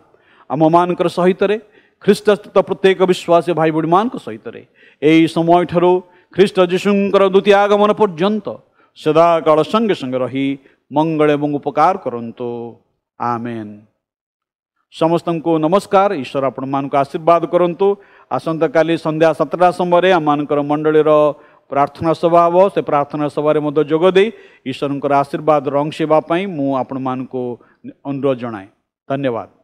ଆମମାନଙ୍କର ସହିତରେ ଖ୍ରୀଷ୍ଟସ୍ଥିତ ପ୍ରତ୍ୟେକ ବିଶ୍ୱାସୀ ଭାଇ ଭଉଣୀମାନଙ୍କ ସହିତରେ ଏହି ସମୟଠାରୁ ଖ୍ରୀଷ୍ଟ ଯୀଶୁଙ୍କର ଦ୍ୱିତୀୟ ଆଗମନ ପର୍ଯ୍ୟନ୍ତ ସଦାକାଳ ସଙ୍ଗେ ସଙ୍ଗେ ରହି ମଙ୍ଗଳ ଏବଂ ଉପକାର କରନ୍ତୁ। ଆମେନ୍ ସମସ୍ତଙ୍କୁ ନମସ୍କାର ଈଶ୍ୱର ଆପଣମାନଙ୍କୁ ଆଶୀର୍ବାଦ କରନ୍ତୁ ଆସନ୍ତାକାଲି ସନ୍ଧ୍ୟା ସାତଟା ସମୟରେ ଆମମାନଙ୍କର ମଣ୍ଡଳୀର ପ୍ରାର୍ଥନା ସଭା ହେବ ସେ ପ୍ରାର୍ଥନା ସଭାରେ ମଧ୍ୟ ଯୋଗ ଦେଇ ଈଶ୍ୱରଙ୍କର ଆଶୀର୍ବାଦର ଅଂଶ ହେବା ପାଇଁ ମୁଁ ଆପଣମାନଙ୍କୁ ଅନୁରୋଧ ଜଣାଏ ଧନ୍ୟବାଦ